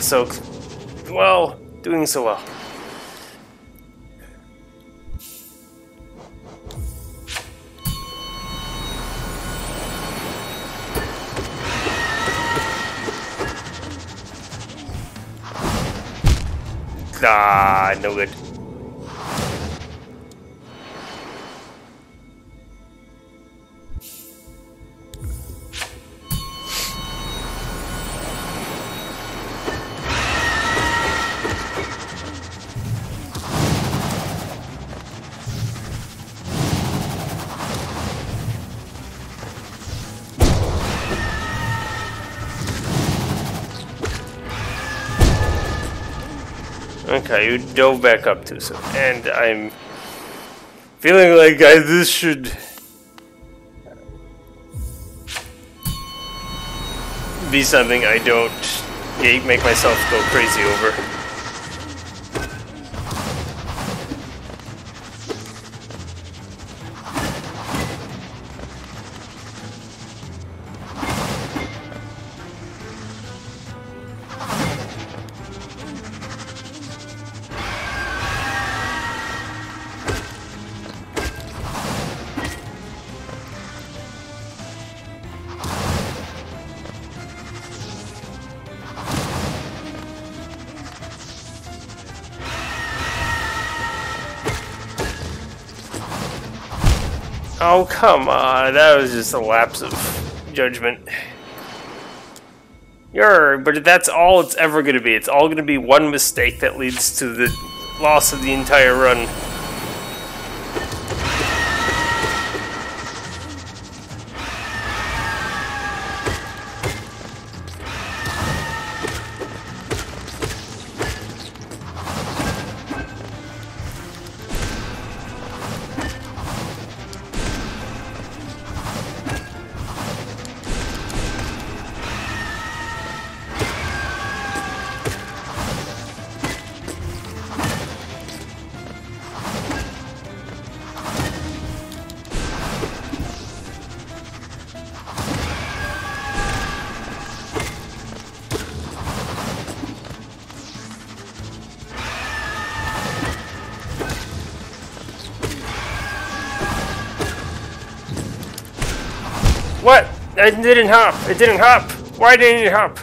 So well, doing so well. Ah, no good. You dove back up too soon, and I'm feeling like I, this should be something I don't make myself go crazy over. Oh, come on. That was just a lapse of judgment. You're, but that's all it's ever going to be. It's all going to be one mistake that leads to the loss of the entire run. It didn't hop. It didn't hop. Why didn't it hop?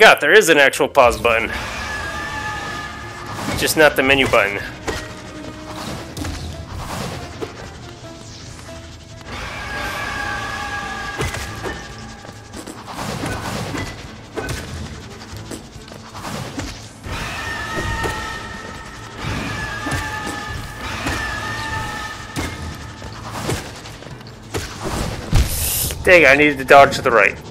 Forgot, there is an actual pause button. Just not the menu button. Dang, I needed to dodge to the right.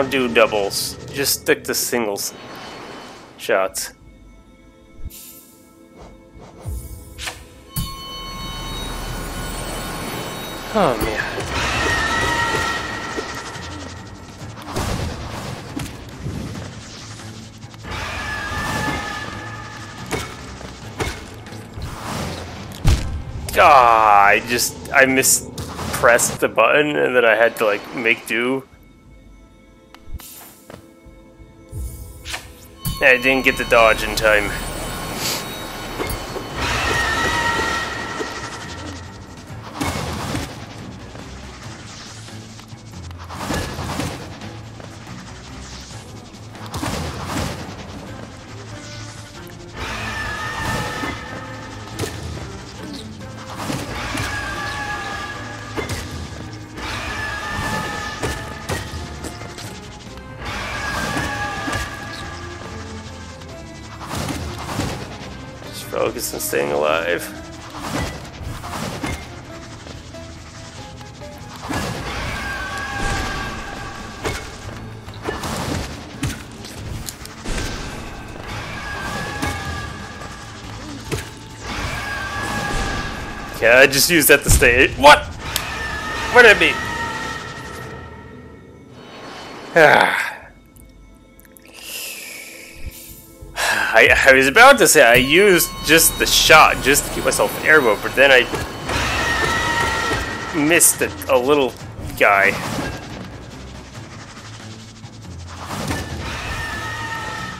Don't do doubles. Just stick to singles shots. Oh man. Ah, I just I mispressed the button and then I had to like make do. I didn't get the dodge in time. Just used that to stay. What? Where did it be? I, I was about to say I used just the shot just to keep myself in air mode, but then I missed a, a little guy.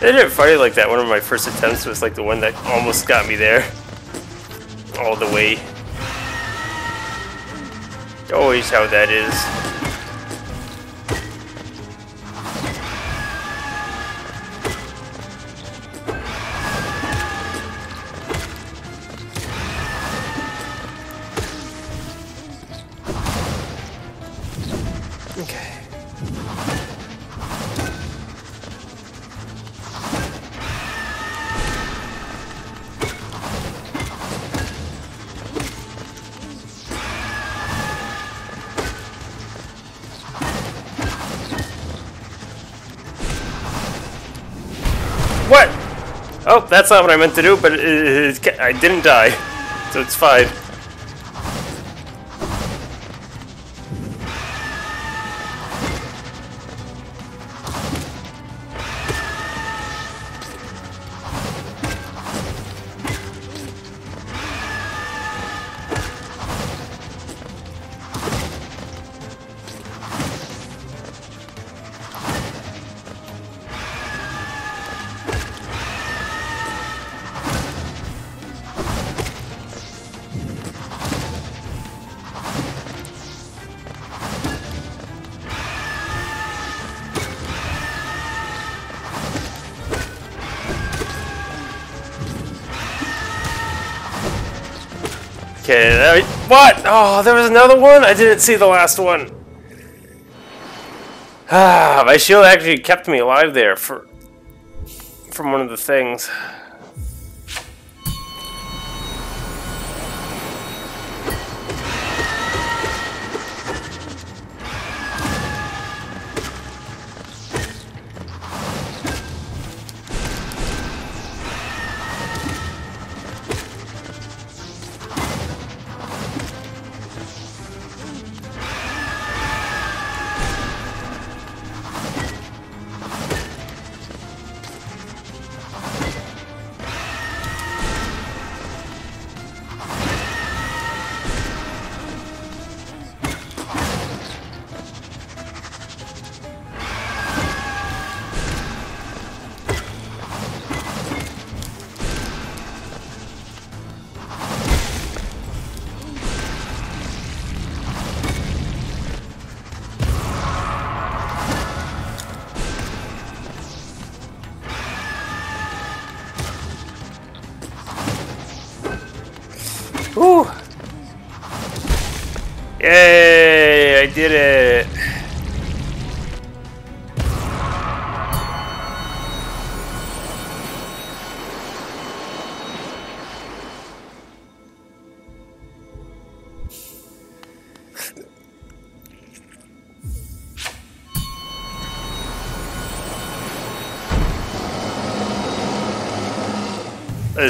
Isn't fight like that? One of my first attempts was like the one that almost got me there. All the way. Always how that is. That's not what I meant to do, but it, it- I didn't die, so it's fine. What? Oh, there was another one? I didn't see the last one. Ah, my shield actually kept me alive there for from one of the things.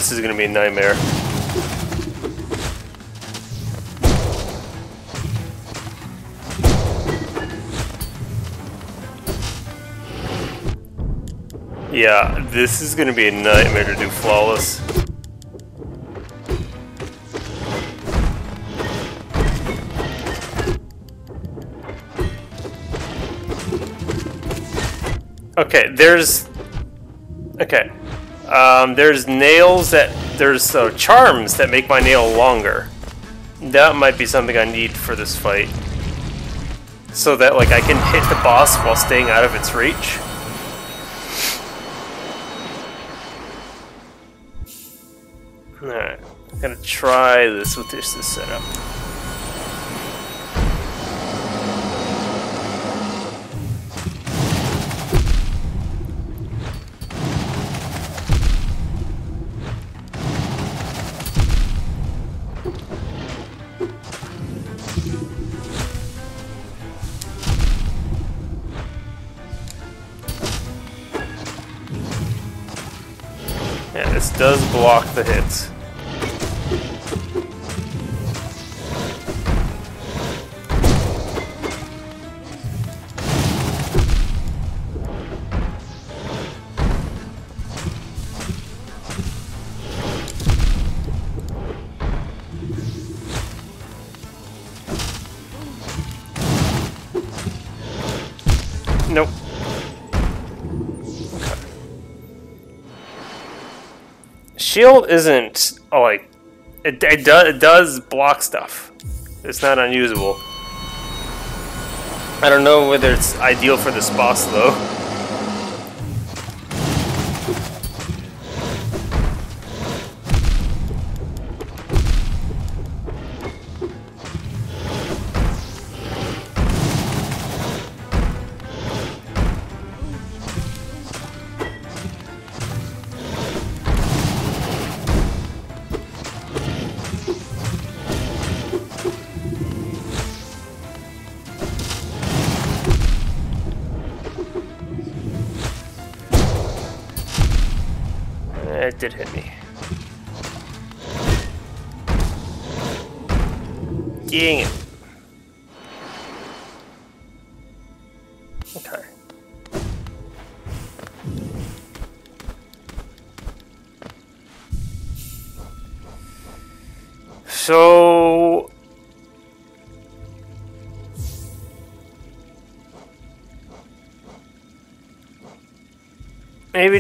This is gonna be a nightmare. Yeah, this is gonna be a nightmare to do flawless. Okay, there's... Okay. Um, there's nails that... There's uh, charms that make my nail longer. That might be something I need for this fight. So that, like, I can hit the boss while staying out of its reach. Alright, I'm gonna try this with this, this setup. Block the hits. shield isn't oh, like it, it, do, it does block stuff. It's not unusable. I don't know whether it's ideal for this boss though.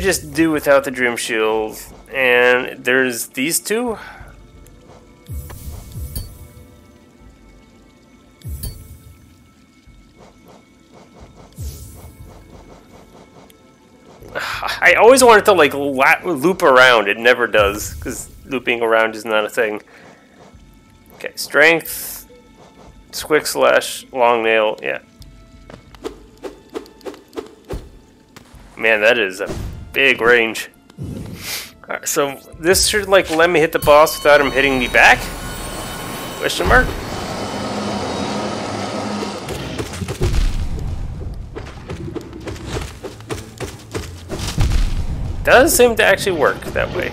maybe just do without the dream shield. And there's these two. I always wanted to like loop around. It never does because looping around is not a thing. Okay, strength, quick slash, long nail. Yeah. Man, that is a big range. Alright, so this should like let me hit the boss without him hitting me back? Question mark? Does seem to actually work that way.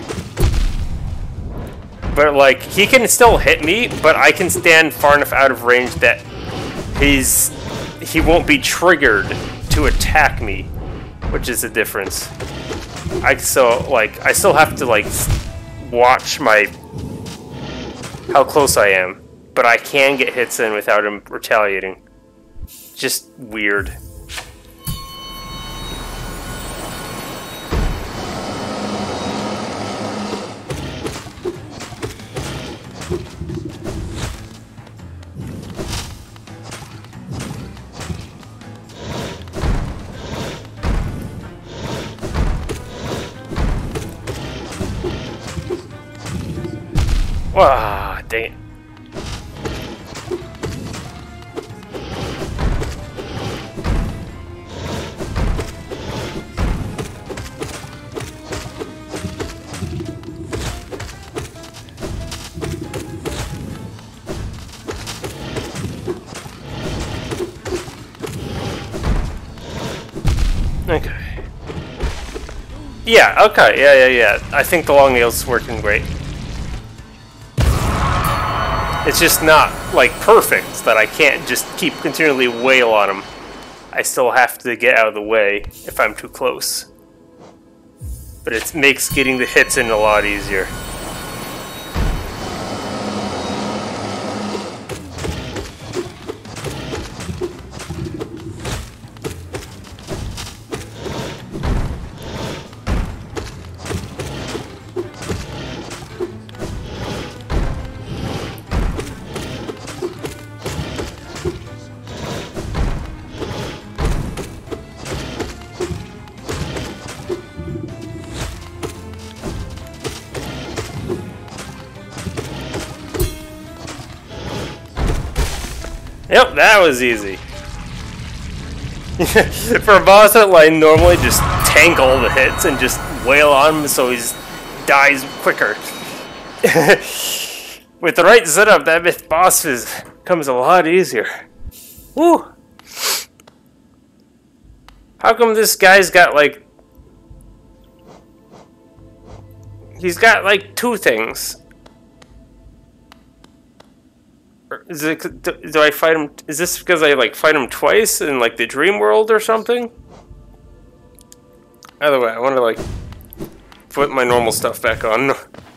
But like he can still hit me, but I can stand far enough out of range that he's he won't be triggered to attack me, which is the difference. I so like I still have to like watch my how close I am, but I can get hits in without him retaliating. Just weird. Ah, dang it. Okay. Yeah, okay, yeah, yeah, yeah. I think the long nail's working great. It's just not like perfect that I can't just keep continually wail on him. I still have to get out of the way if I'm too close. But it makes getting the hits in a lot easier. That was easy. For a boss that like normally just tank all the hits and just wail on him so he dies quicker. With the right setup, that myth boss is comes a lot easier. Woo! How come this guy's got like He's got like two things. Is it, do, do I fight him? Is this because I like fight him twice in like the dream world or something? Either way, I want to like put my normal stuff back on.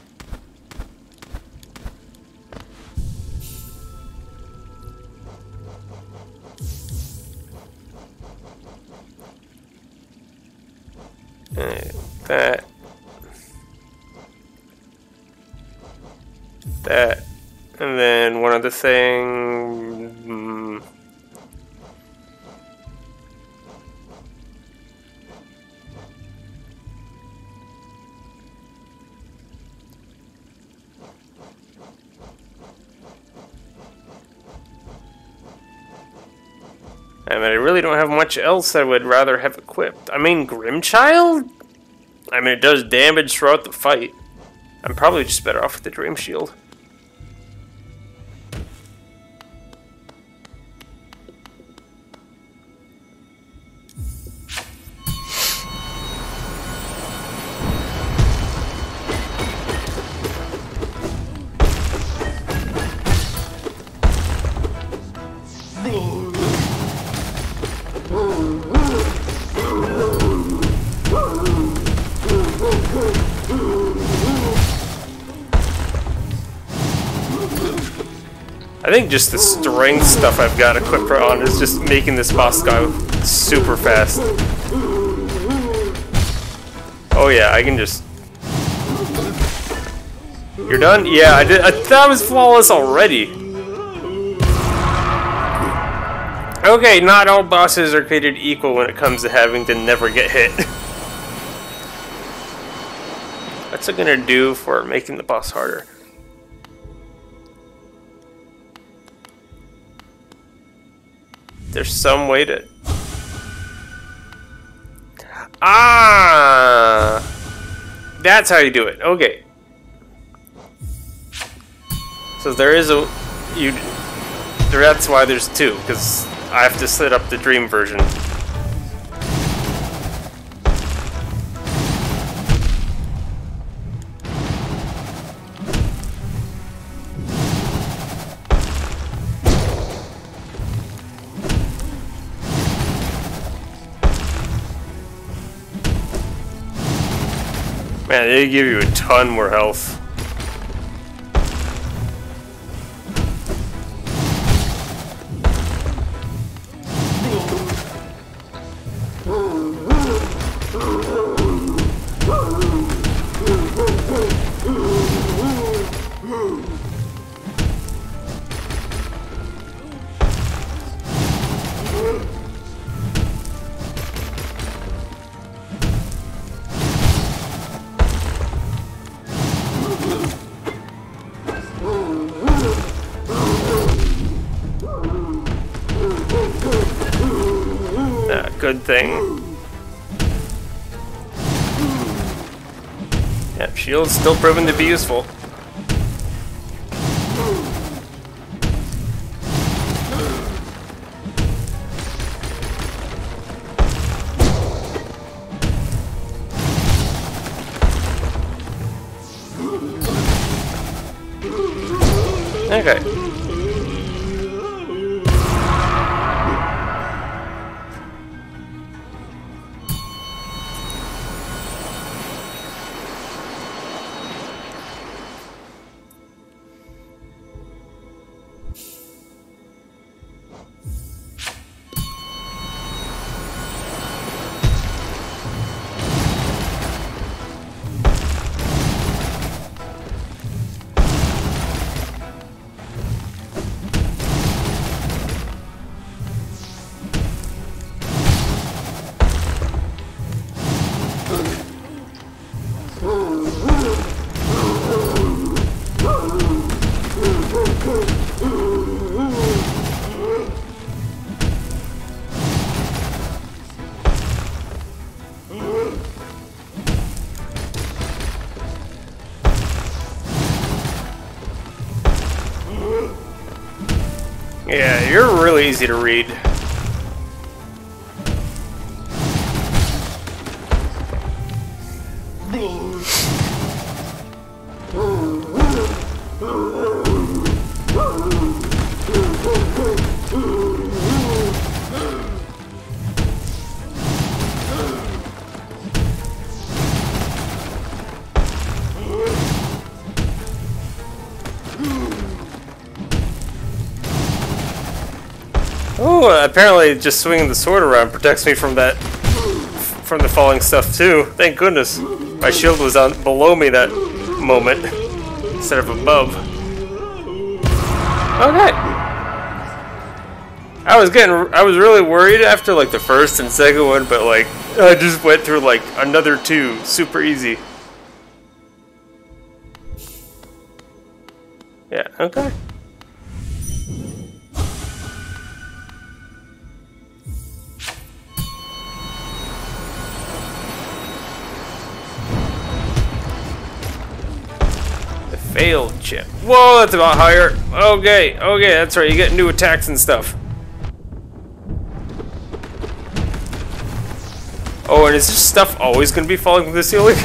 That. That. And then one other thing... Mm, and I really don't have much else I would rather have equipped. I mean, Grimmchild? I mean, it does damage throughout the fight. I'm probably just better off with the Dream Shield. Just the strength stuff I've got equipped on is just making this boss guy super fast. Oh yeah, I can just... You're done? Yeah, I did. I, that was flawless already. Okay, not all bosses are created equal when it comes to having to never get hit. What's it gonna do for making the boss harder? There's some way to... Ah! That's how you do it. Okay. So there is a... you. That's why there's two, because I have to set up the dream version. They give you a ton more health. Shield's still proven to be useful. Really easy to read. Apparently just swinging the sword around protects me from that, from the falling stuff too. Thank goodness. My shield was on below me that moment instead of above. Okay. I was getting, I was really worried after like the first and second one, but like I just went through like another two super easy. Whoa, that's about higher. Okay, okay, that's right. You get new attacks and stuff. Oh, and is this stuff always going to be falling from the ceiling?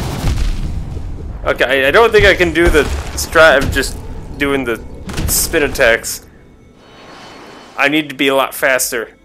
Okay, I- I don't think I can do the strat of just doing the spin attacks. I need to be a lot faster.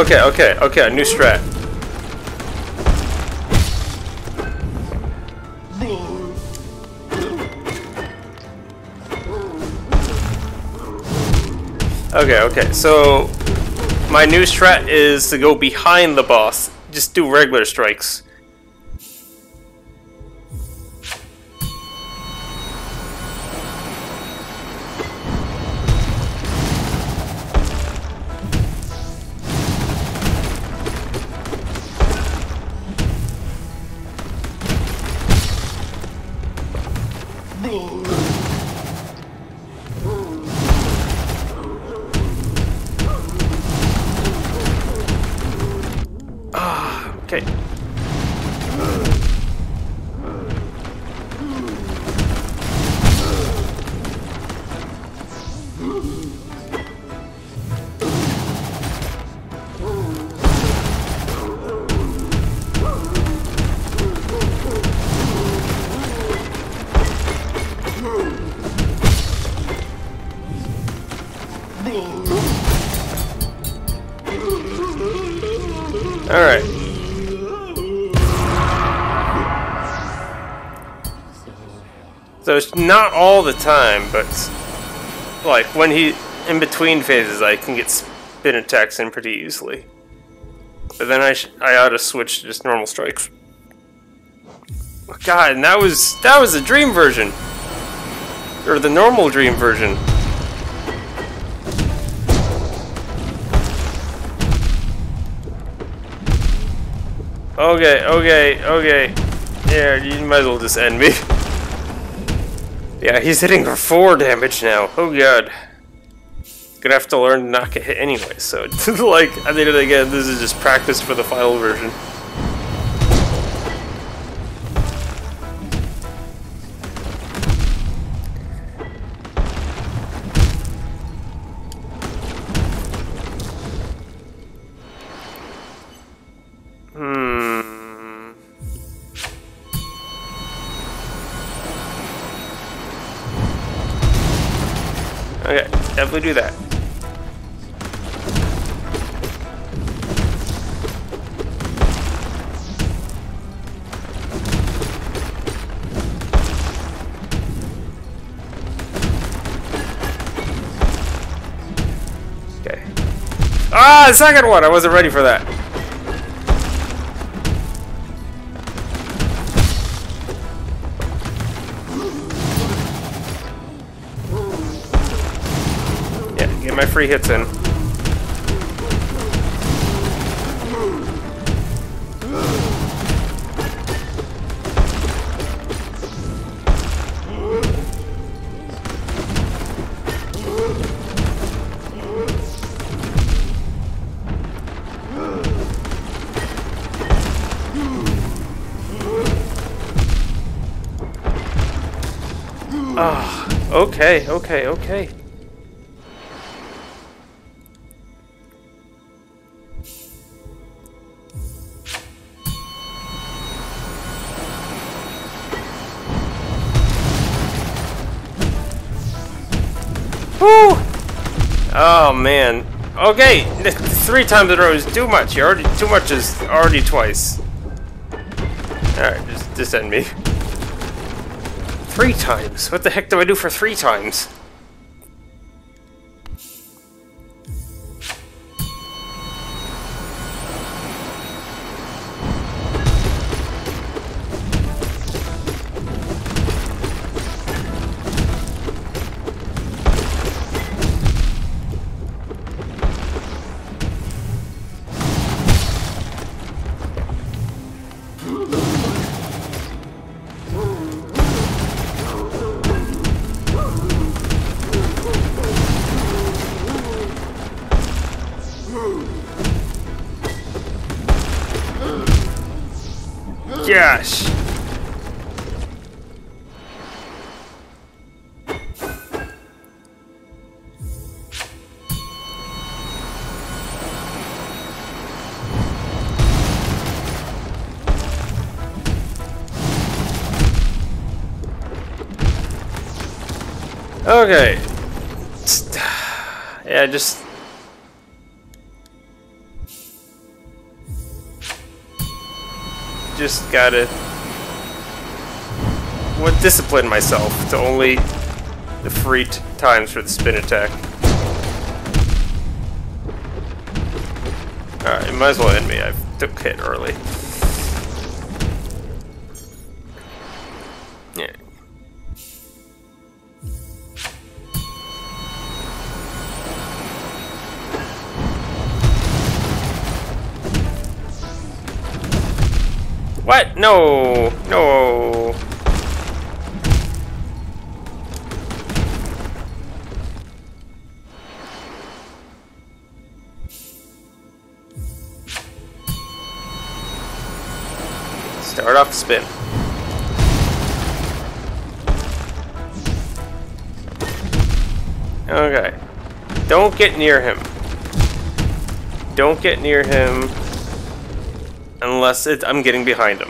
Okay, okay, okay, a new strat. Okay, okay, so my new strat is to go behind the boss. Just do regular strikes. All the time, but like when he in between phases, I can get spin attacks in pretty easily. But then I I ought to switch to just normal strikes. God, and that was that was the dream version, or the normal dream version. Okay, okay, okay. Yeah, you might as well just end me. Yeah, he's hitting for four damage now. Oh god. Gonna have to learn not to hit anyway, so like I think again, this is just practice for the final version. Do that. Okay. Ah, the second one! I wasn't ready for that. Free hits in. Ah, okay, okay, okay. Man. Okay, three times in a row is too much. You already too much is already twice. Alright, just, just end me. Three times? What the heck do I do for three times? Okay. Yeah, just just gotta what discipline myself to only the free times for the spin attack. Alright, might as well end me. I took hit early. What? No! No! Start off spin. Okay. Don't get near him. Don't get near him unless it, I'm getting behind him.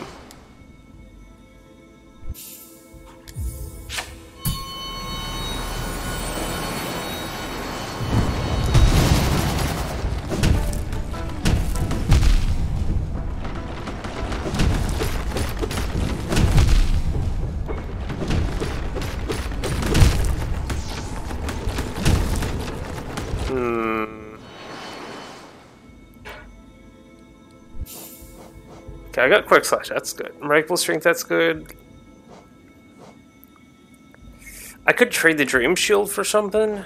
Got quick slash. That's good. Miracle strength. That's good. I could trade the dream shield for something.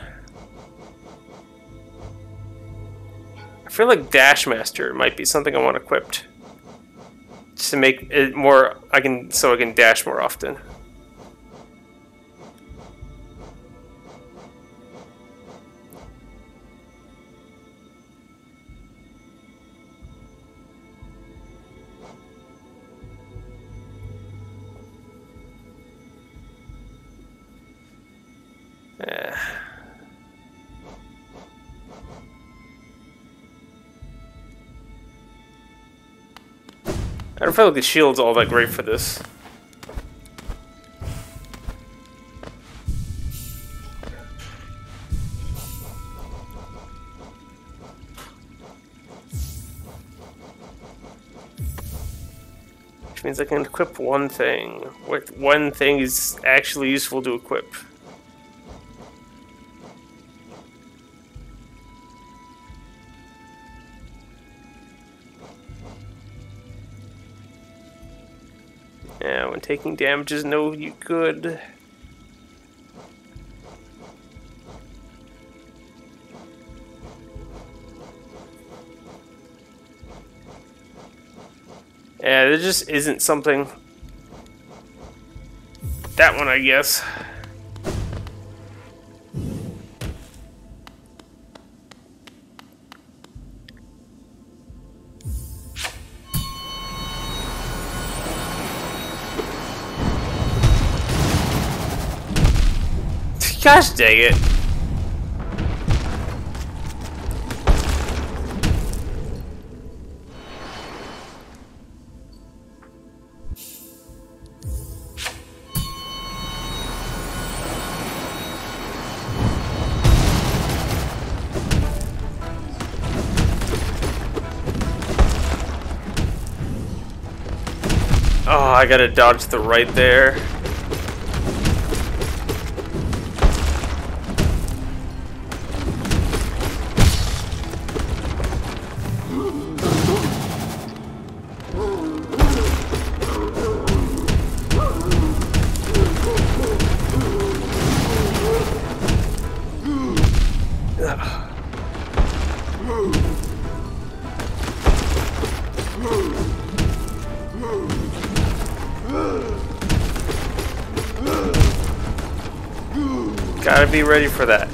I feel like dash master might be something I want equipped, just to make it more. I can so I can dash more often. I don't feel like the shield's all that great for this. Which means I can equip one thing. What one thing is actually useful to equip. Yeah, when taking damage is no you good. Yeah, there just isn't something. That one, I guess. Gosh dang it. Oh, I gotta dodge the right there. Be ready for that.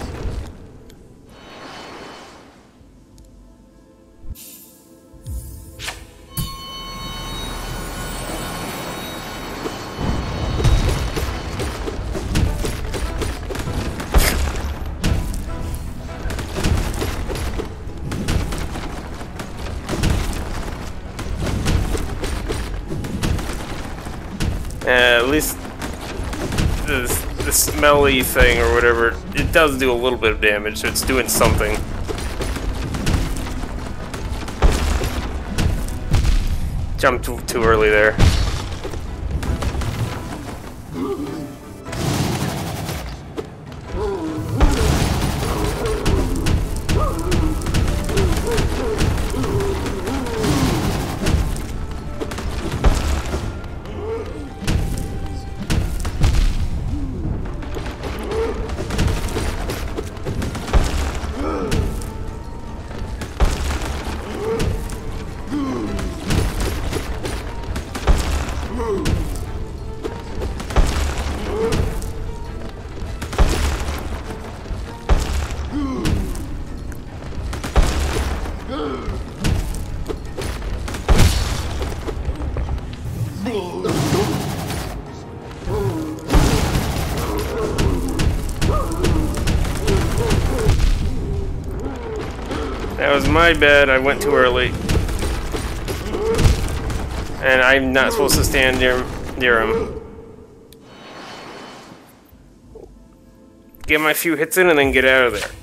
Uh, at least the, the smelly thing or whatever, does do a little bit of damage, so it's doing something. Jumped too, too early there. My bad, I went too early. And I'm not supposed to stand near, near him. Get my few hits in and then get out of there.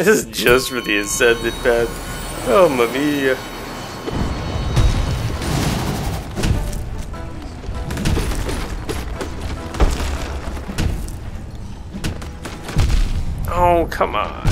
This is just for the ascended path. Oh, mia. Oh, come on.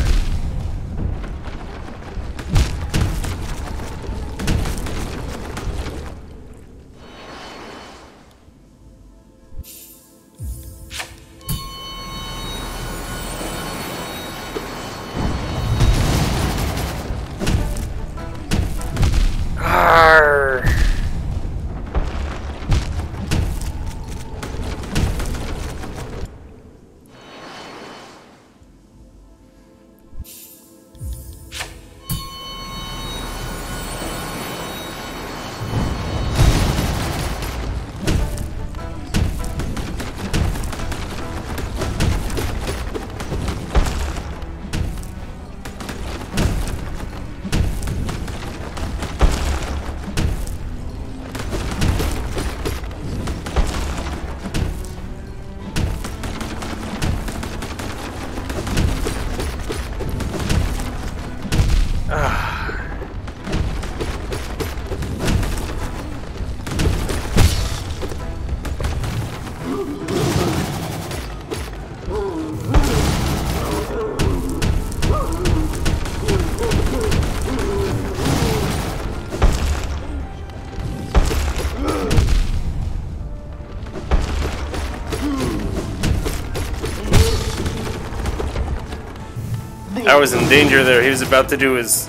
I was in danger there. He was about to do his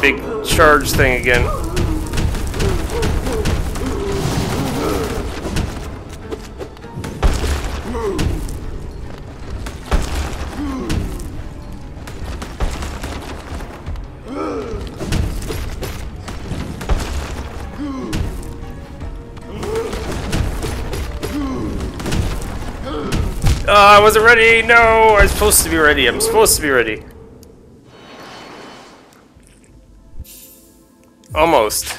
big charge thing again. Wasn't ready. No, I was supposed to be ready. I'm supposed to be ready. Almost.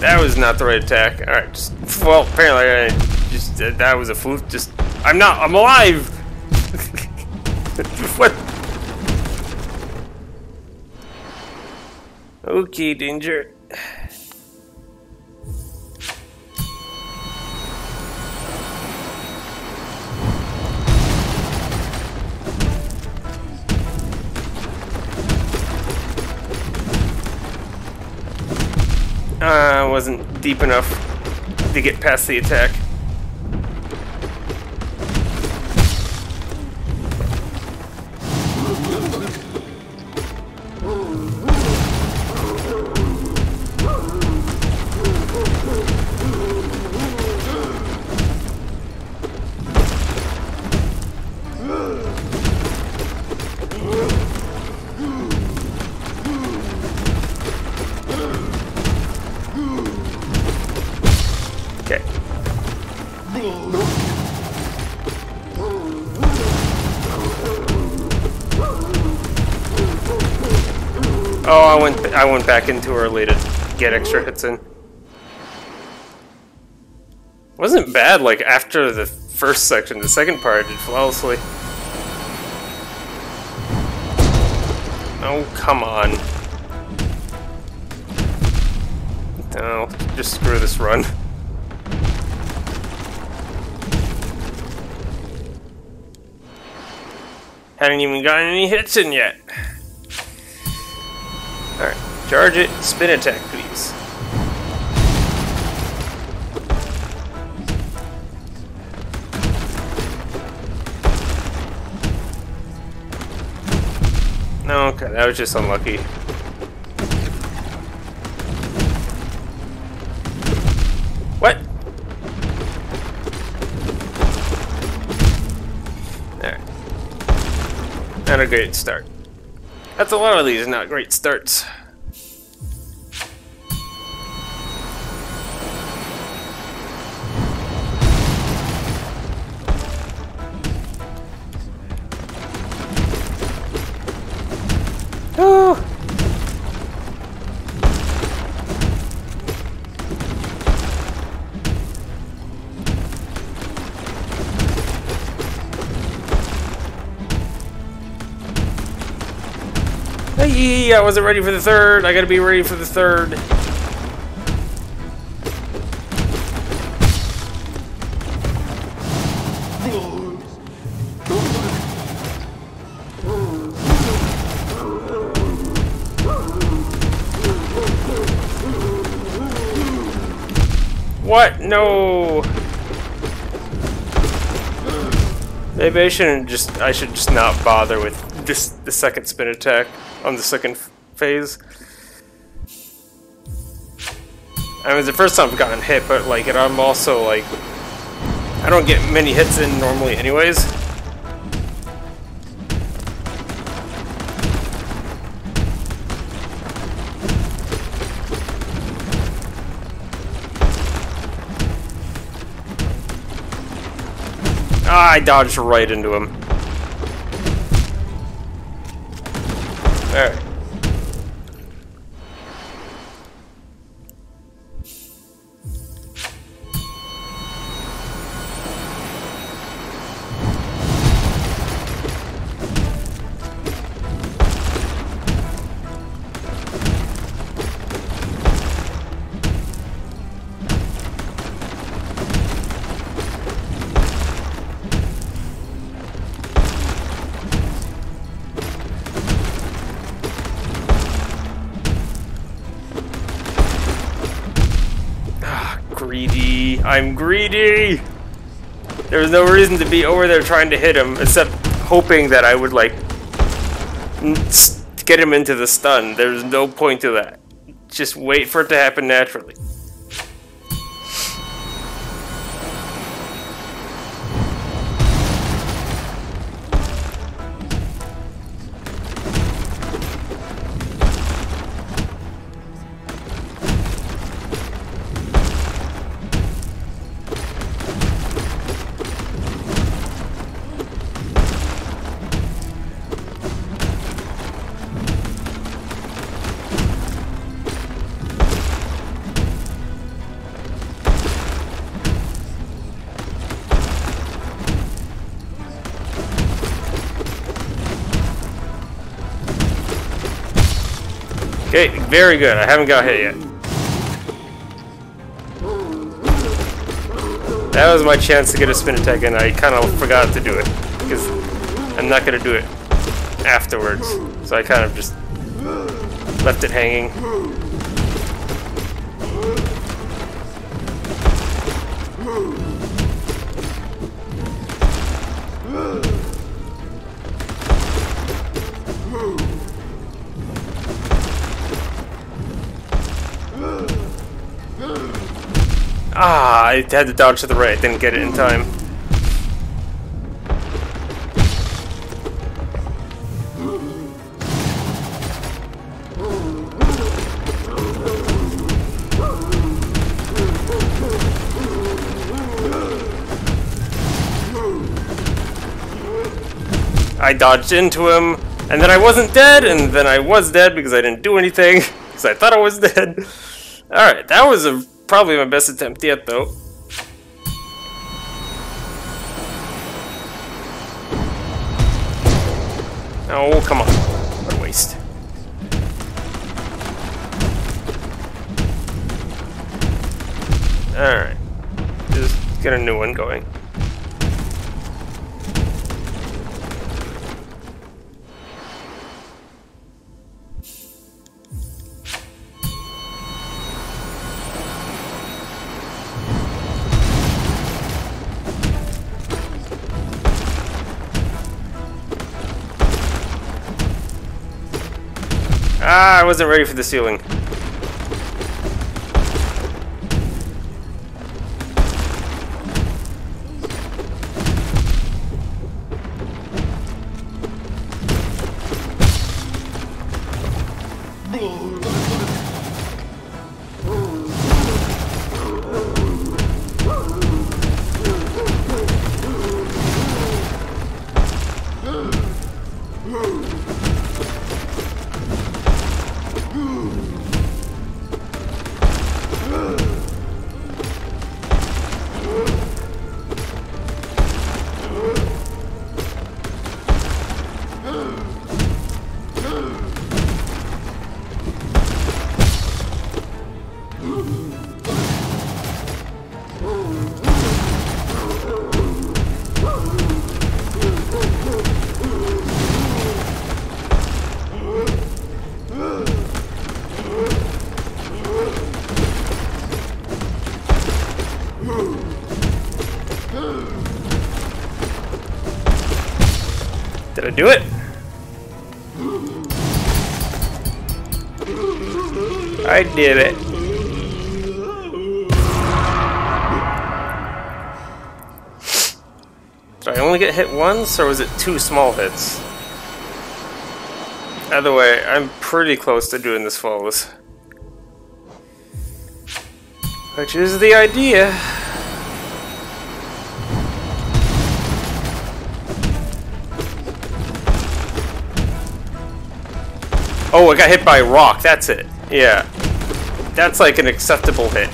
That was not the right attack. Alright, just, well, apparently I just, uh, that was a fluke. Just, I'm not, I'm alive! what? Okay, danger. Deep enough to get past the attack. Back into early to get extra hits in. Wasn't bad like after the first section. The second part I did flawlessly. Oh, come on. No, just screw this run. Haven't even gotten any hits in yet. Charge it, spin attack, please. No, okay, that was just unlucky. What? Alright. Not a great start. That's a lot of these not great starts. I wasn't ready for the third. I gotta be ready for the third. What? No. Maybe I shouldn't just. I should just not bother with this the second spin attack on the second phase. I mean, it's the first time I've gotten hit, but like, and I'm also like, I don't get many hits in normally, anyways. Ah, I dodged right into him. There was no reason to be over there trying to hit him, except hoping that I would like get him into the stun. There's no point to that. Just wait for it to happen naturally. Very good. I haven't got hit yet. That was my chance to get a spin attack, and I kind of forgot to do it because I'm not gonna do it afterwards. So I kind of just left it hanging. I had to dodge to the right, didn't get it in time. I dodged into him, and then I wasn't dead, and then I was dead because I didn't do anything, because I thought I was dead. Alright, that was a, probably my best attempt yet, though. Oh, come on. What a waste. Alright. Just get a new one going. Wasn't ready for the ceiling. I did it. Did I only get hit once, or was it two small hits? Either way, I'm pretty close to doing this flawless. Which is the idea. Oh, I got hit by a rock. That's it. Yeah. That's like an acceptable hit.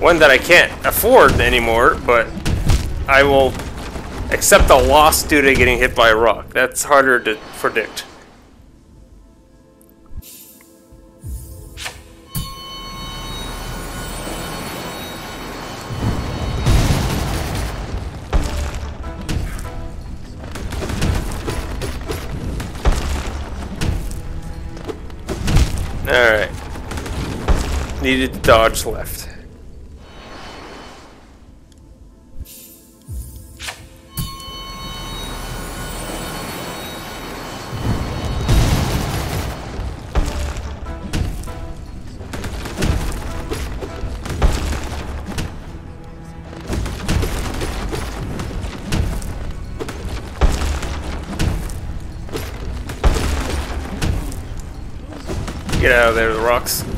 One that I can't afford anymore, but I will accept a loss due to getting hit by a rock. That's harder to predict. Needed to dodge left. Get out of there, the rocks.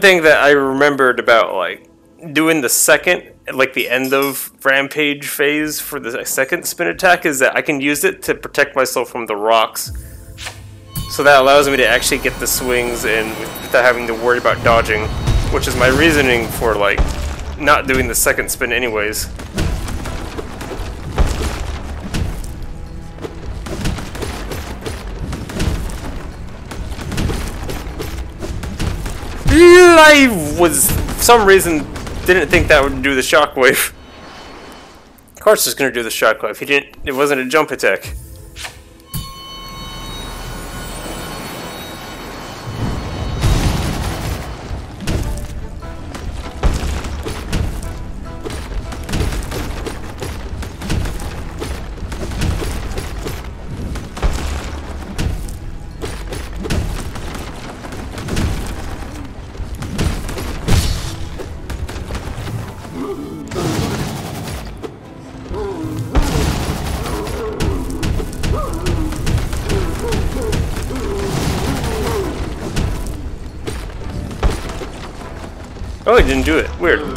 Thing that I remembered about like doing the second, like the end of rampage phase for the second spin attack is that I can use it to protect myself from the rocks. So that allows me to actually get the swings in without having to worry about dodging, which is my reasoning for like not doing the second spin anyways. I was, for some reason, didn't think that would do the shockwave. Of course it's gonna do the shockwave. He didn't, it wasn't a jump attack. Do it. Weird.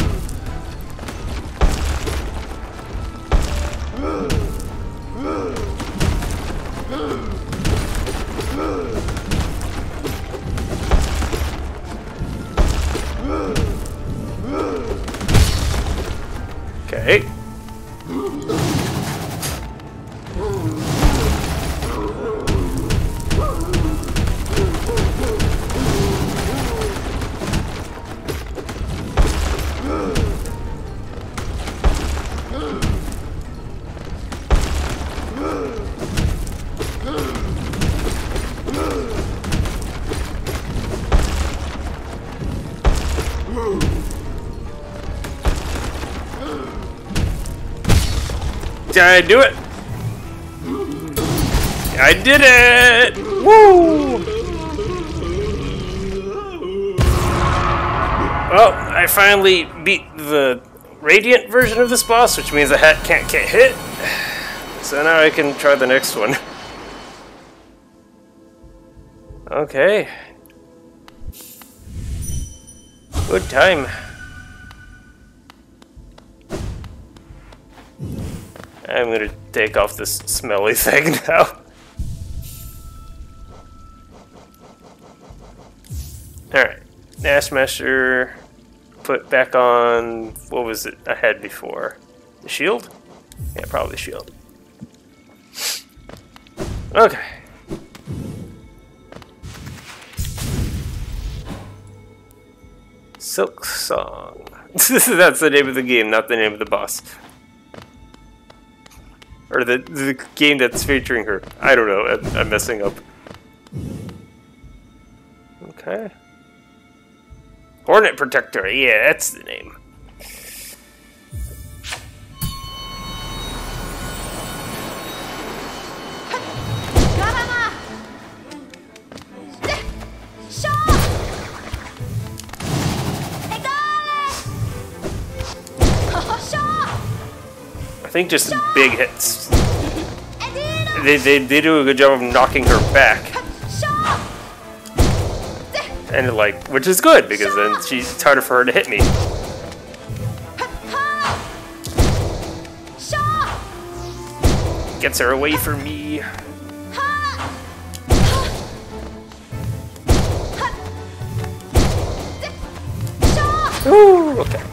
I do it? I did it! Woo! Well, I finally beat the Radiant version of this boss, which means the hat can't get hit. So now I can try the next one. Okay. Good time. I'm gonna take off this smelly thing now. Alright. Dashmaster put back on what was it I had before? The shield? Yeah, probably shield. Okay. Silksong. That's the name of the game, not the name of the boss or the the game that's featuring her. I don't know. I'm, I'm messing up. Okay. Hornet Protector. Yeah, that's the name. Think just big hits. They, they, they do a good job of knocking her back. And like, which is good because then she's it's harder for her to hit me. Gets her away from me. Ooh, okay.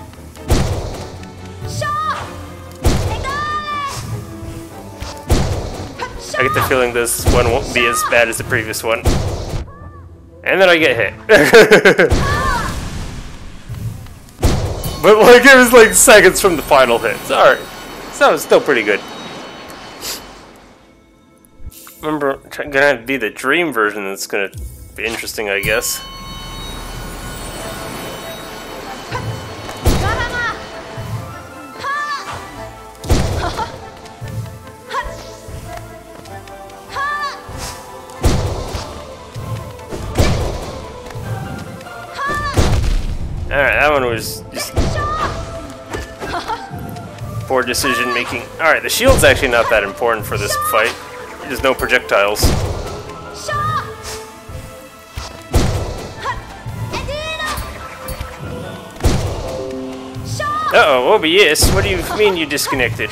I get the feeling this one won't be as bad as the previous one. And then I get hit. but like it was like seconds from the final hit. Alright. So was still pretty good. Remember, gonna be the dream version that's gonna be interesting, I guess. Alright, that one was just poor decision making. Alright, the shield's actually not that important for this fight. There's no projectiles. Uh-oh, OBS, what do you mean you disconnected?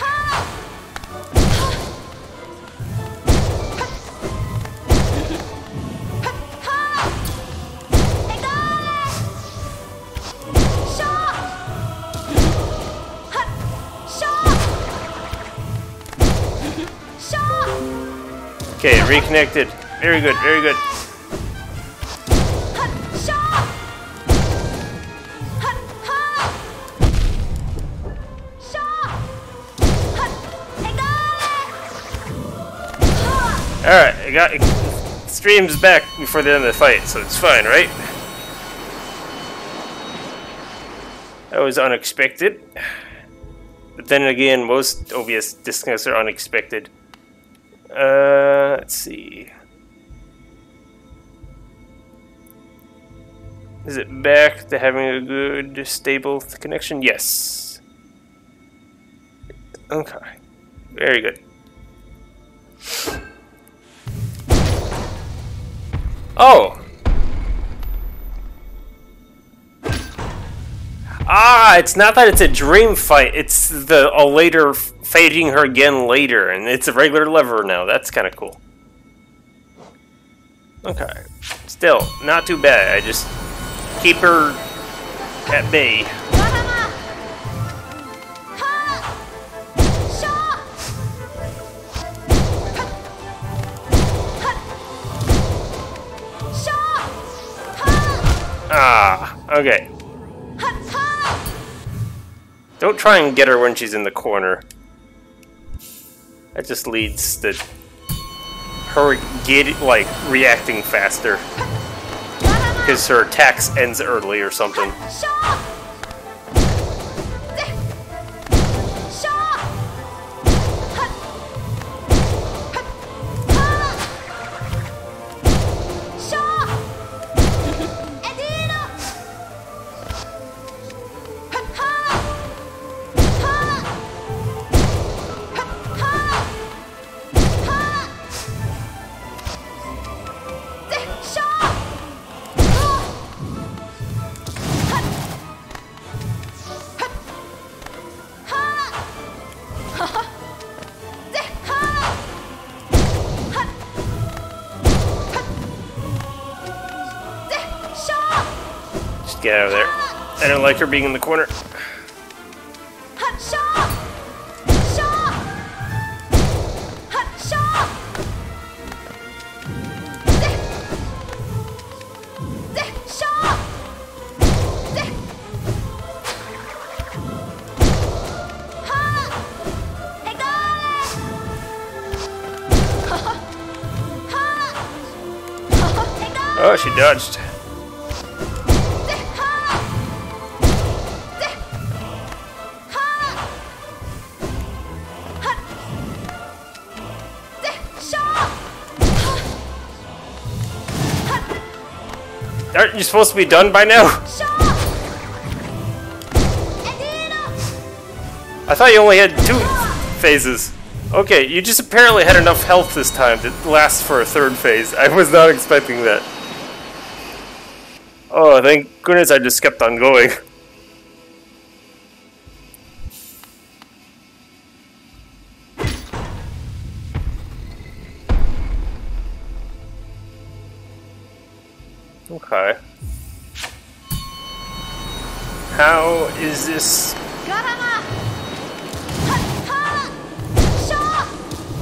Okay, reconnected. Very good, very good. Alright, I got streams back before the end of the fight, so it's fine, right? That was unexpected. But then again, most obvious disconnects are unexpected. Uh, let's see. Is it back to having a good, stable connection? Yes. Okay. Very good. Oh! Ah, it's not that it's a dream fight. It's the a later fighting her again later, and it's a regular lever now. That's kind of cool. Okay. Still, not too bad. I just keep her at bay. Ah, okay. Don't try and get her when she's in the corner. That just leads to her get like reacting faster because her attacks ends early or something. Being in the corner. Oh, she dodged. Aren't you supposed to be done by now? I thought you only had two phases. Okay, you just apparently had enough health this time to last for a third phase. I was not expecting that. Oh, thank goodness I just kept on going. Okay. How is this?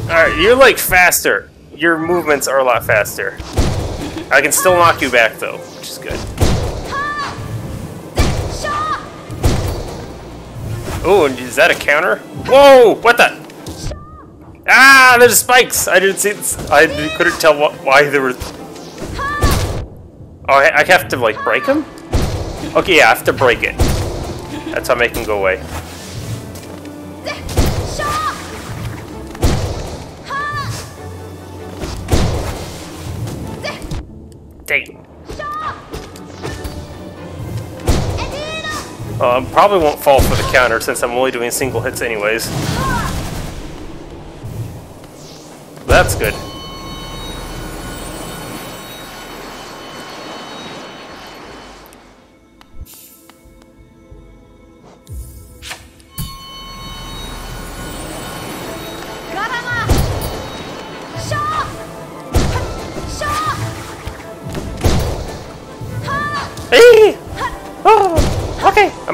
Alright, you're like faster. Your movements are a lot faster. I can still knock you back though, which is good. Oh, and is that a counter? Whoa! What the? Ah, there's spikes. I didn't see. This. I couldn't tell why there were. Oh, I, I have to like break them. Okay, yeah, I have to break it. That's how I make them go away. Dang. Uh, probably won't fall for the counter since I'm only doing single hits anyways. That's good.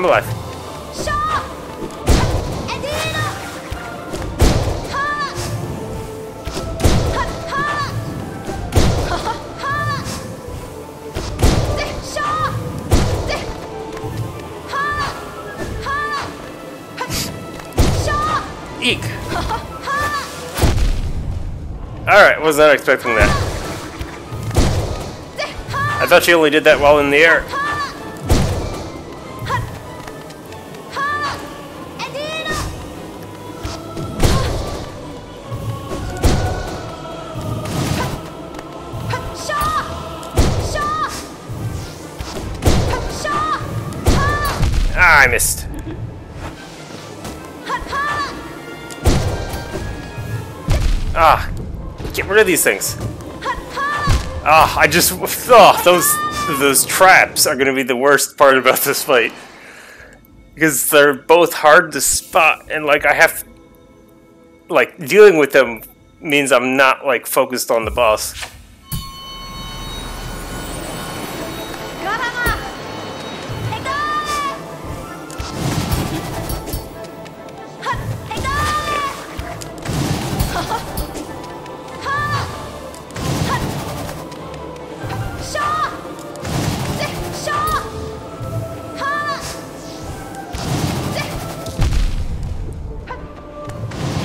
Ha! Shaw! Eek. Alright, was not expecting that. I thought you only did that while in the air. Ah, get rid of these things. Ah, I just oh those those traps are gonna be the worst part about this fight because they're both hard to spot and like I have like dealing with them means I'm not like focused on the boss.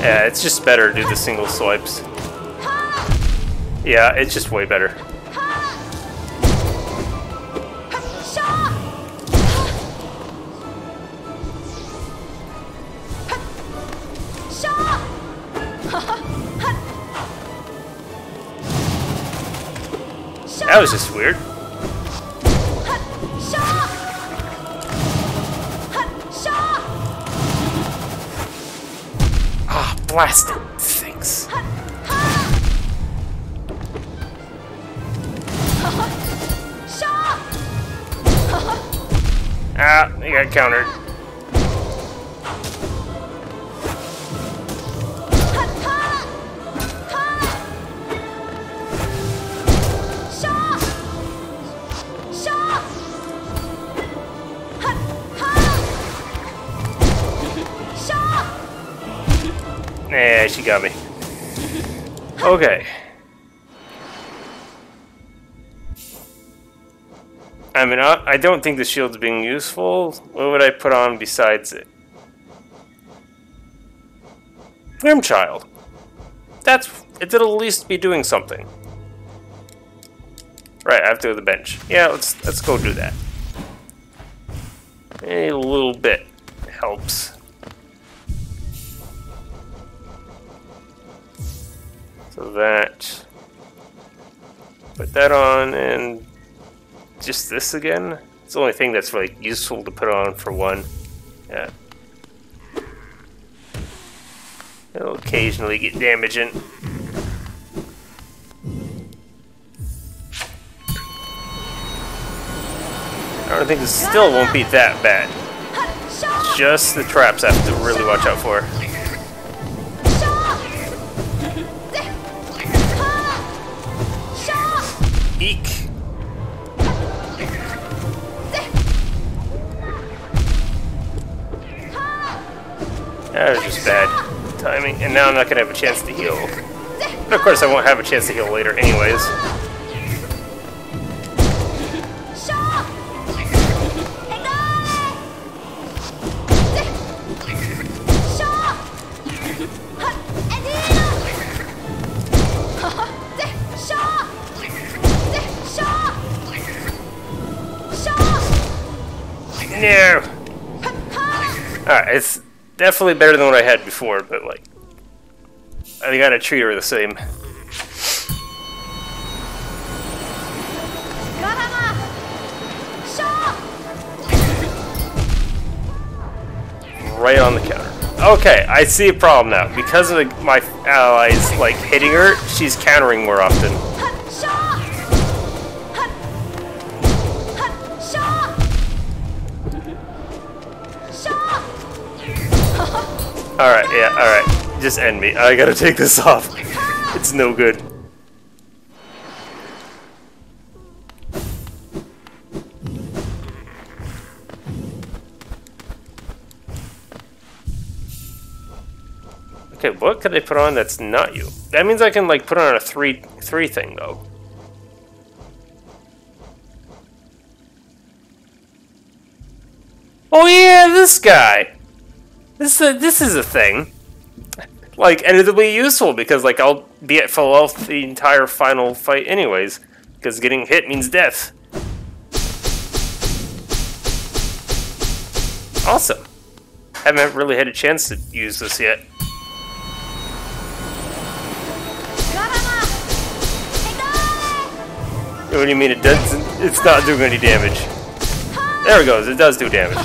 Yeah, it's just better to do the single swipes. Yeah, it's just way better. That was just weird. Blasted things. Ah, you got countered. She got me. Okay. I mean, I don't think the shield's being useful. What would I put on besides it? Grimmchild. That's... It'll at least be doing something. Right, I have to go to the bench. Yeah, let's let's go do that. A little bit helps. So that, put that on, and just this again. It's the only thing that's like useful to put on for one. Yeah. It'll occasionally get damaging. I don't think this still won't be that bad. Just the traps I have to really watch out for. Eek. That was just bad timing, and now I'm not gonna have a chance to heal. But of course I won't have a chance to heal later anyways. No! Alright, it's definitely better than what I had before, but like, I gotta treat her the same. right on the counter. Okay, I see a problem now. Because of my allies like hitting her, she's countering more often. Alright, yeah, alright. Just end me. I gotta take this off. It's no good. Okay, what could I put on that's not you? That means I can like put on a three three thing though. Oh yeah, this guy. This is a, this is a thing. Like, and it'll be useful because like I'll be at full health the entire final fight anyways. Because getting hit means death. Awesome. Haven't really had a chance to use this yet. What do you mean it doesn't? It's not doing any damage. There it goes. It does do damage.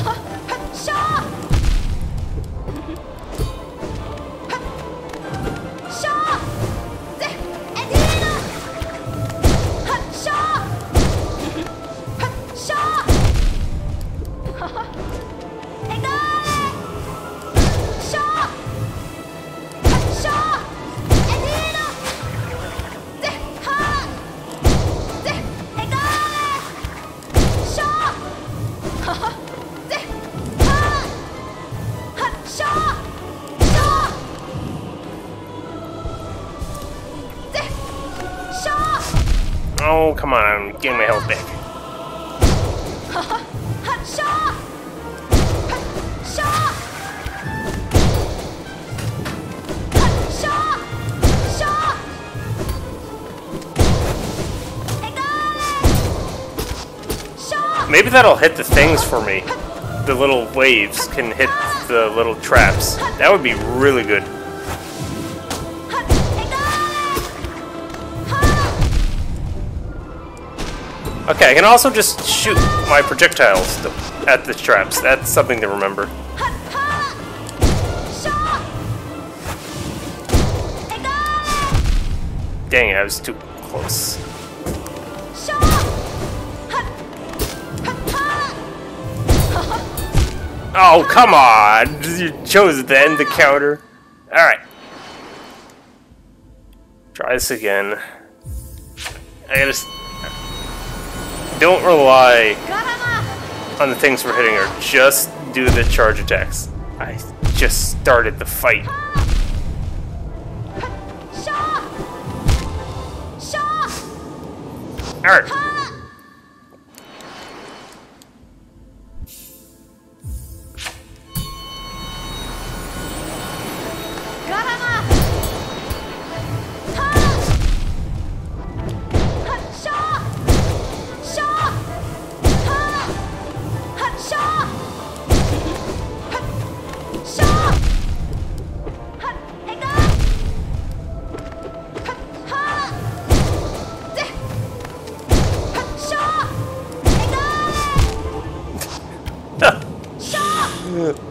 Oh, come on, I'm getting my health back. Maybe that'll hit the things for me. The little waves can hit the little traps. That would be really good. Okay, I can also just shoot my projectiles at the traps. That's something to remember. Dang I was too close. Oh, come on! You chose then the counter. Alright. Try this again. I gotta... Don't rely on the things we're hitting her. Just do the charge attacks. I just started the fight. Alright.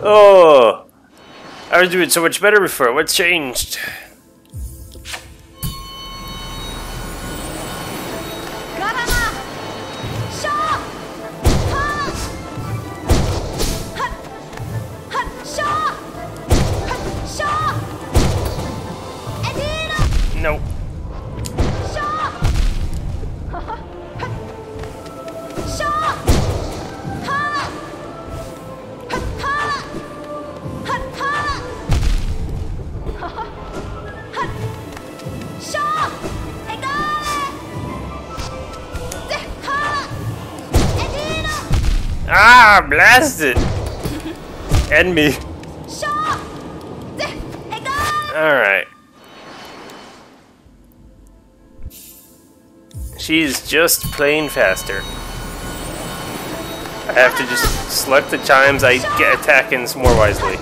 Oh, I was doing so much better before. What changed? Blasted! End me. Alright. She's just plain faster. I have to just select the times I get attacking more wisely.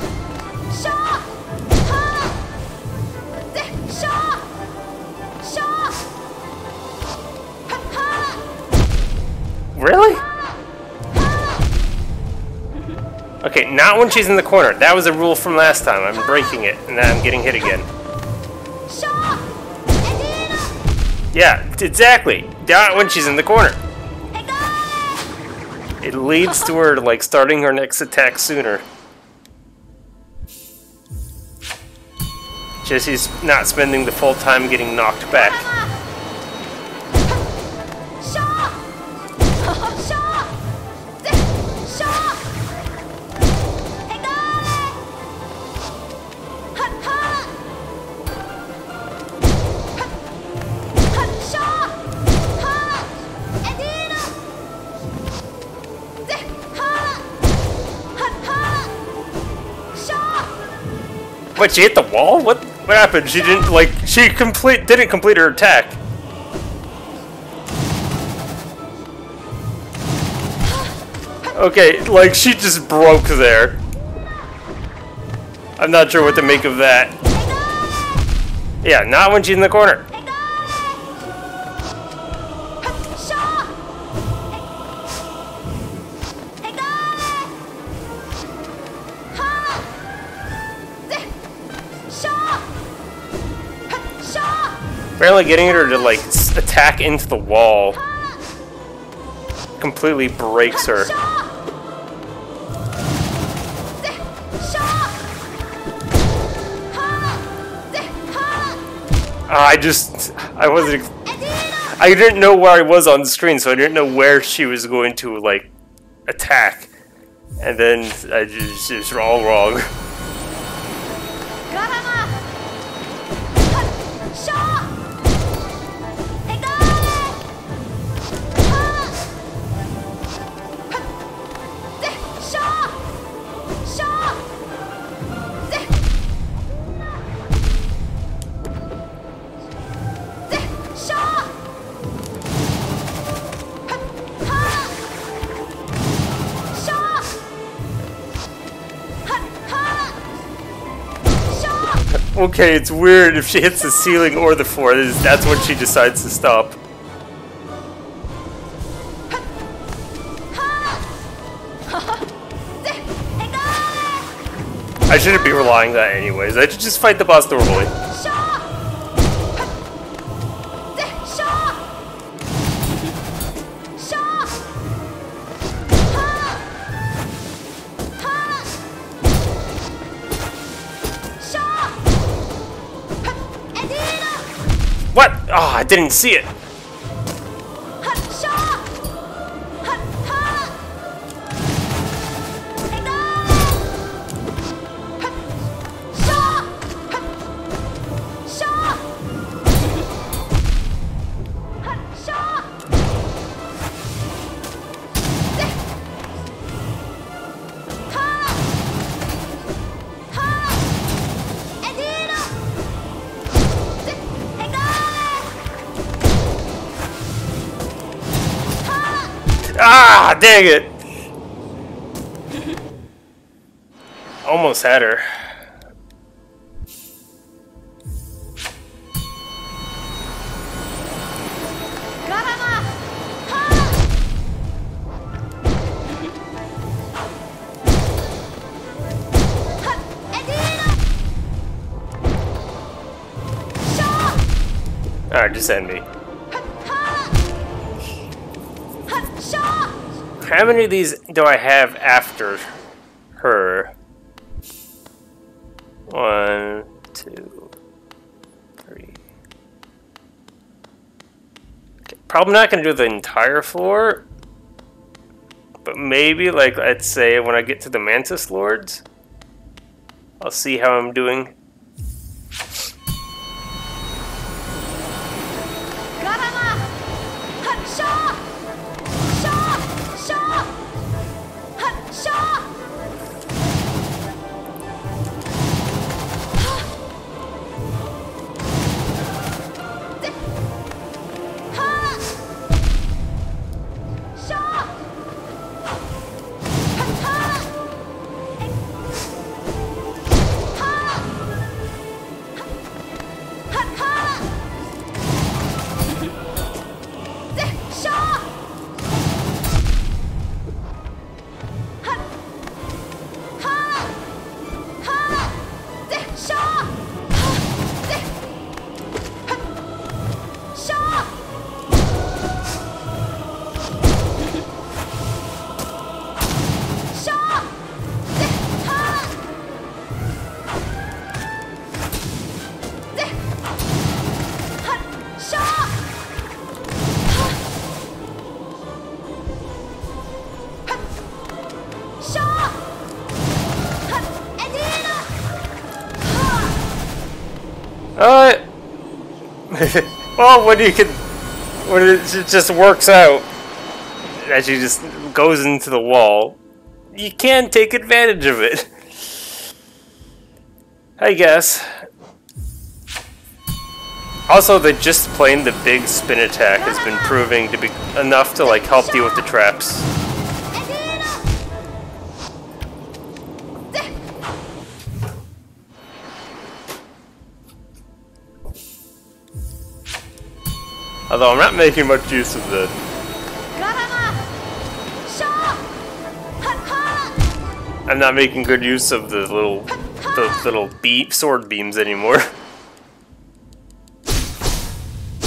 Not when she's in the corner. That was a rule from last time. I'm breaking it, and now I'm getting hit again. Yeah, exactly. Not when she's in the corner. It leads to her like starting her next attack sooner. Jesse's not spending the full time getting knocked back. What? She hit the wall? What? What happened? She didn't like. She complete didn't complete her attack. Okay, like she just broke there. I'm not sure what to make of that. Yeah, not when she's in the corner. Apparently, getting her to like attack into the wall completely breaks her. Ha! I just, I wasn't! I didn't know where I was on the screen, so I didn't know where she was going to like attack, and then I just, it's all wrong. Okay, it's weird if she hits the ceiling or the floor. That's when she decides to stop. I shouldn't be relying on that anyways. I should just fight the boss normally. What? Oh, I didn't see it. Dang it. Almost had her. Garama! Ha! Hut! Edina! Shaw! Alright, just end me. How many of these do I have after her? One, two, three. Okay, probably not going to do the entire floor. But maybe, like, let's say when I get to the Mantis Lords, I'll see how I'm doing. Well, when you can, when it just works out, as she just goes into the wall, you can take advantage of it. I guess. Also, that just playing the big spin attack has been proving to be enough to like help deal with the traps. Although I'm not making much use of the I'm not making good use of the little the little beep sword beams anymore.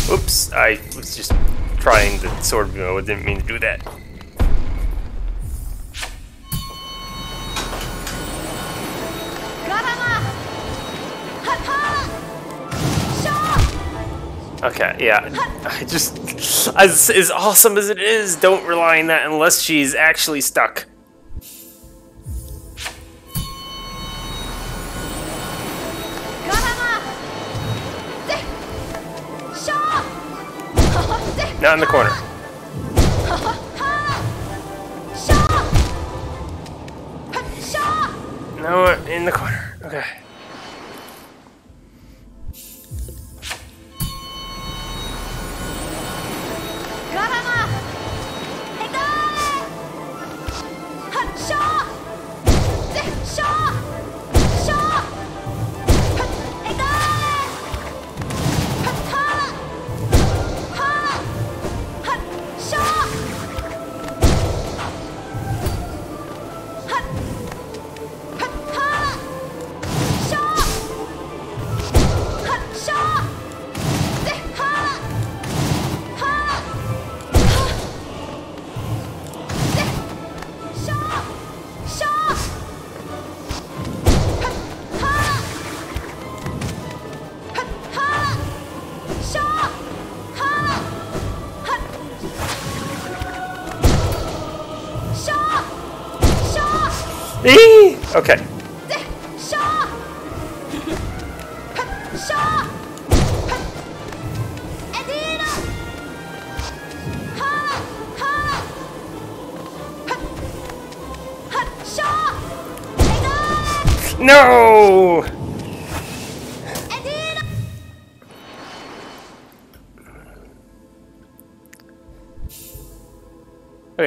Oops, I was just trying the sword beam. I didn't mean to do that. Okay, yeah. I just, as, as awesome as it is, don't rely on that unless she's actually stuck. Not in the corner. No, in the corner. Okay. ガ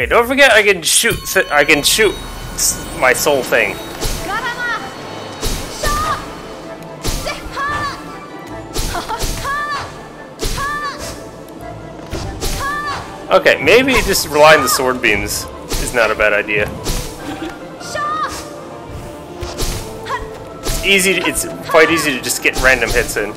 Hey, don't forget I can shoot. I can shoot my soul thing. Okay, maybe just relying on the sword beams is not a bad idea. It's easy. To, it's quite easy to just get random hits in.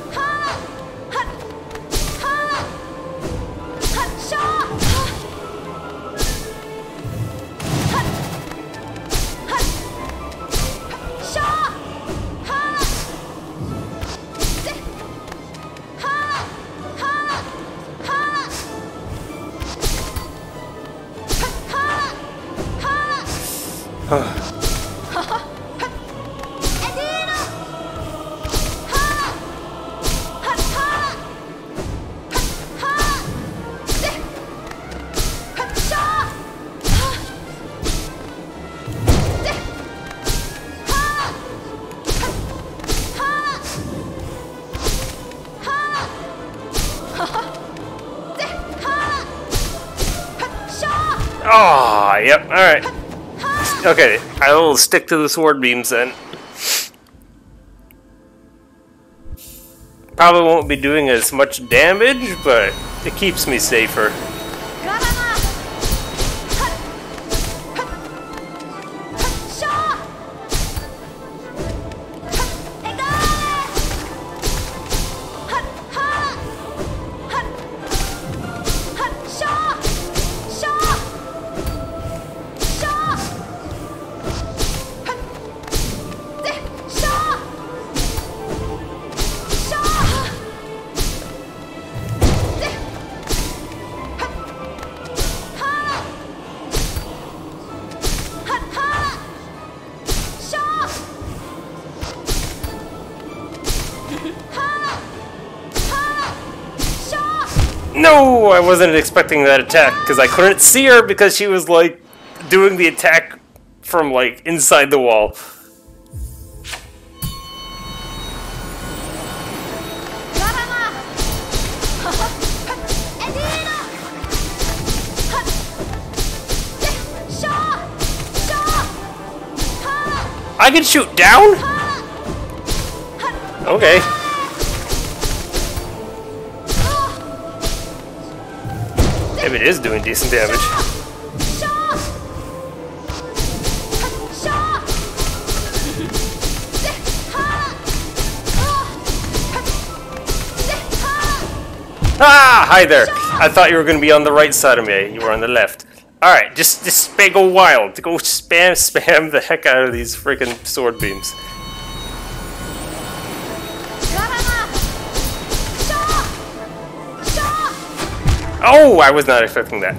Will stick to the sword beams then. Probably won't be doing as much damage, but it keeps me safer. wasn't expecting that attack because I couldn't see her because she was like doing the attack from like inside the wall. I can shoot down? Okay. Is doing decent damage. Ah, hi there. I thought you were going to be on the right side of me. You were on the left. All right, just just go wild. Go spam spam the heck out of these freaking sword beams. Oh, I was not expecting that.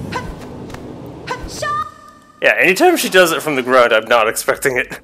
Yeah, anytime she does it from the ground, I'm not expecting it.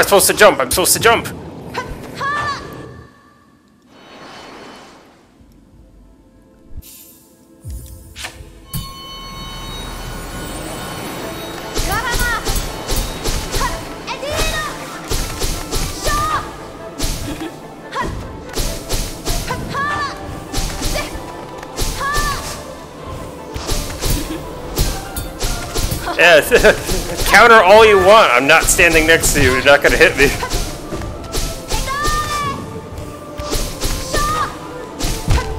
I'm supposed to jump. I'm supposed to jump. 가 counter all you want. I'm not standing next to you. You're not going to hit me.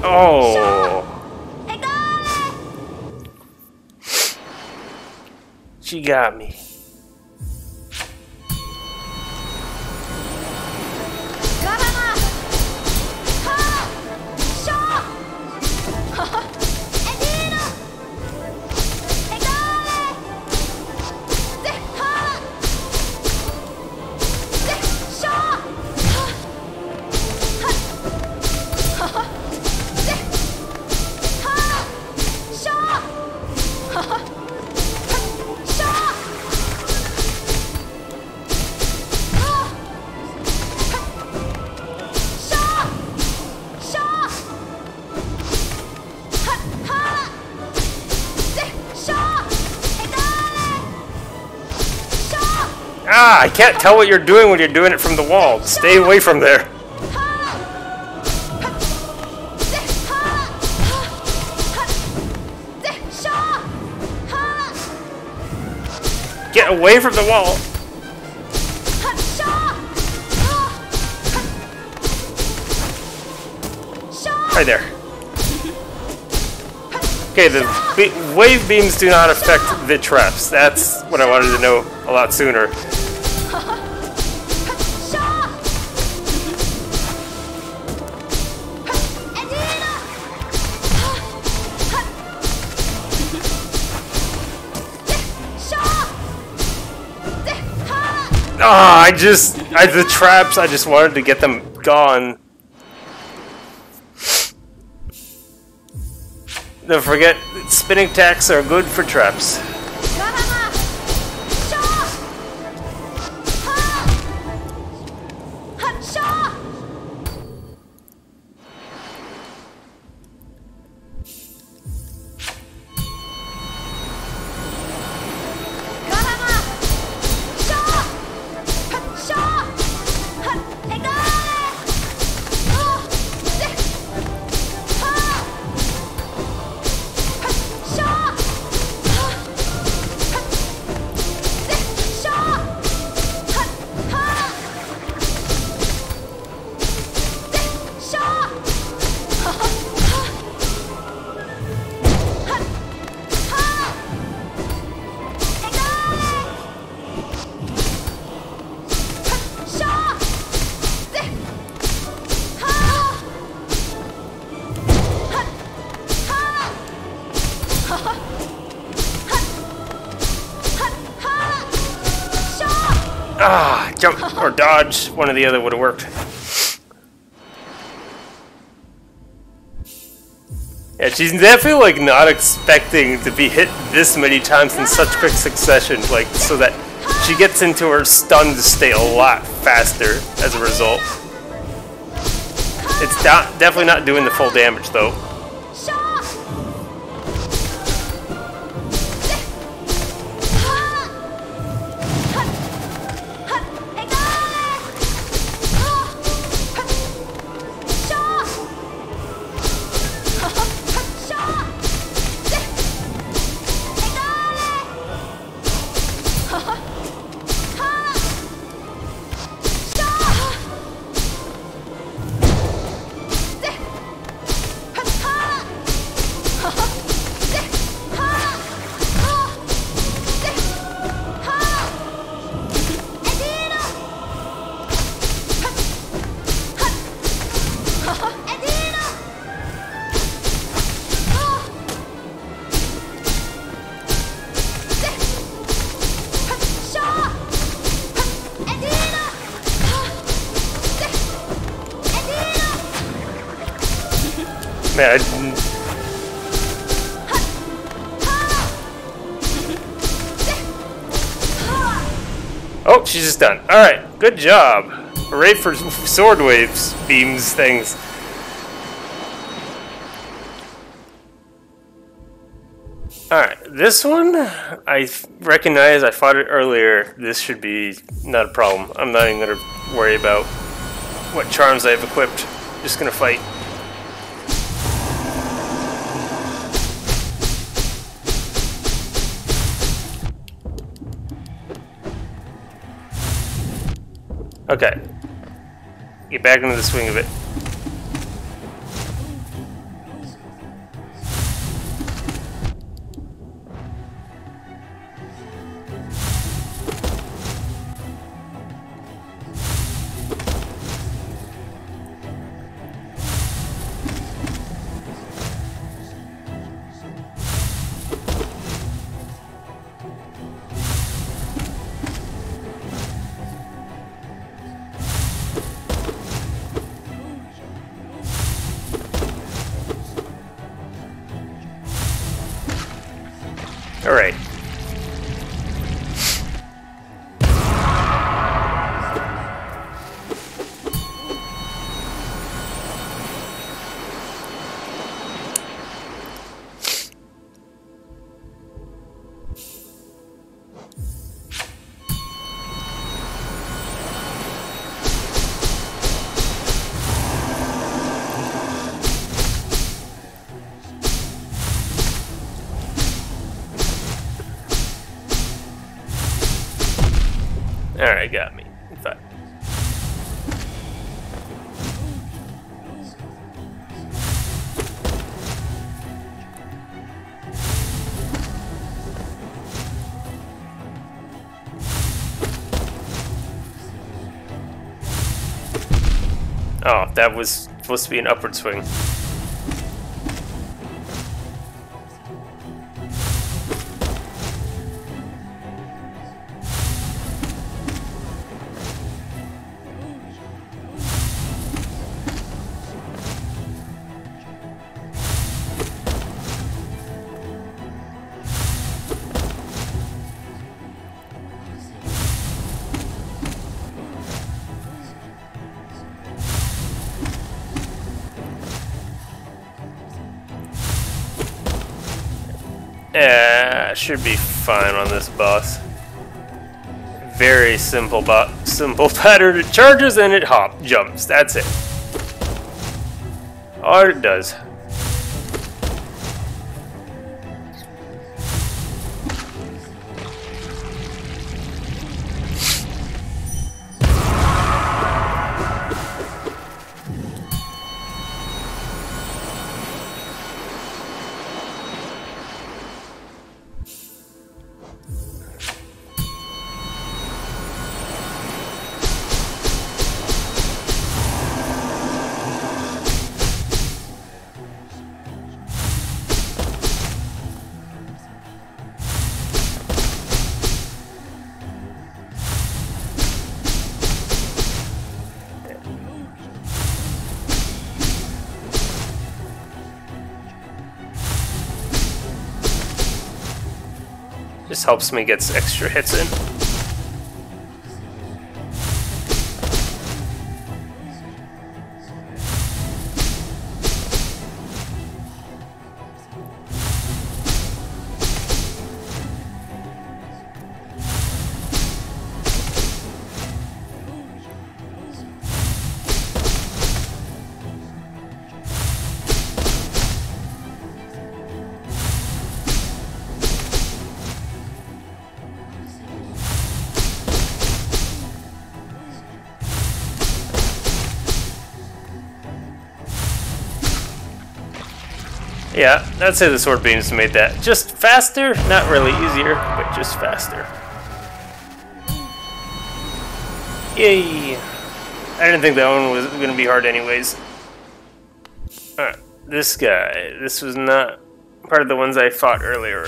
Oh. She got me. Can't tell what you're doing when you're doing it from the wall. Stay away from there. Get away from the wall. Right there. Okay, the be- wave beams do not affect the traps. That's what I wanted to know a lot sooner. I just, I, the traps, I just wanted to get them gone. Don't forget, spinning tacks are good for traps. Or the other would have worked. Yeah, she's definitely like not expecting to be hit this many times in such quick succession, like so that she gets into her stun state a lot faster as a result. It's definitely not doing the full damage though. Done. Alright, good job. Hooray for sword waves, beams, things. Alright, this one, I recognize I fought it earlier. This should be not a problem. I'm not even going to worry about what charms I've equipped. Just going to fight. Okay. Get back into the swing of it. That was supposed to be an upward swing. Should be fine on this boss. Very simple simple pattern. It charges and it hop jumps. That's it. All it does. Helps me get extra hits in. I'd say the sword beams made that just faster, not really easier, but just faster. Yay! I didn't think that one was gonna be hard anyways. Alright, this guy. This was not part of the ones I fought earlier.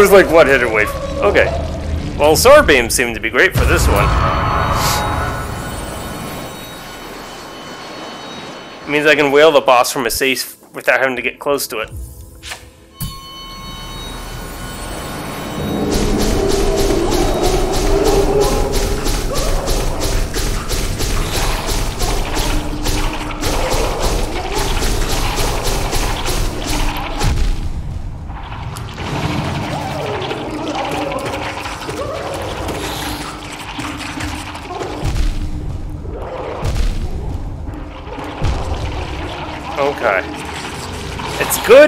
Was like one hit away. Okay. Well, sword beams seem to be great for this one. It means I can whale the boss from a safe without having to get close to it.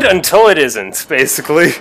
Until it isn't, basically.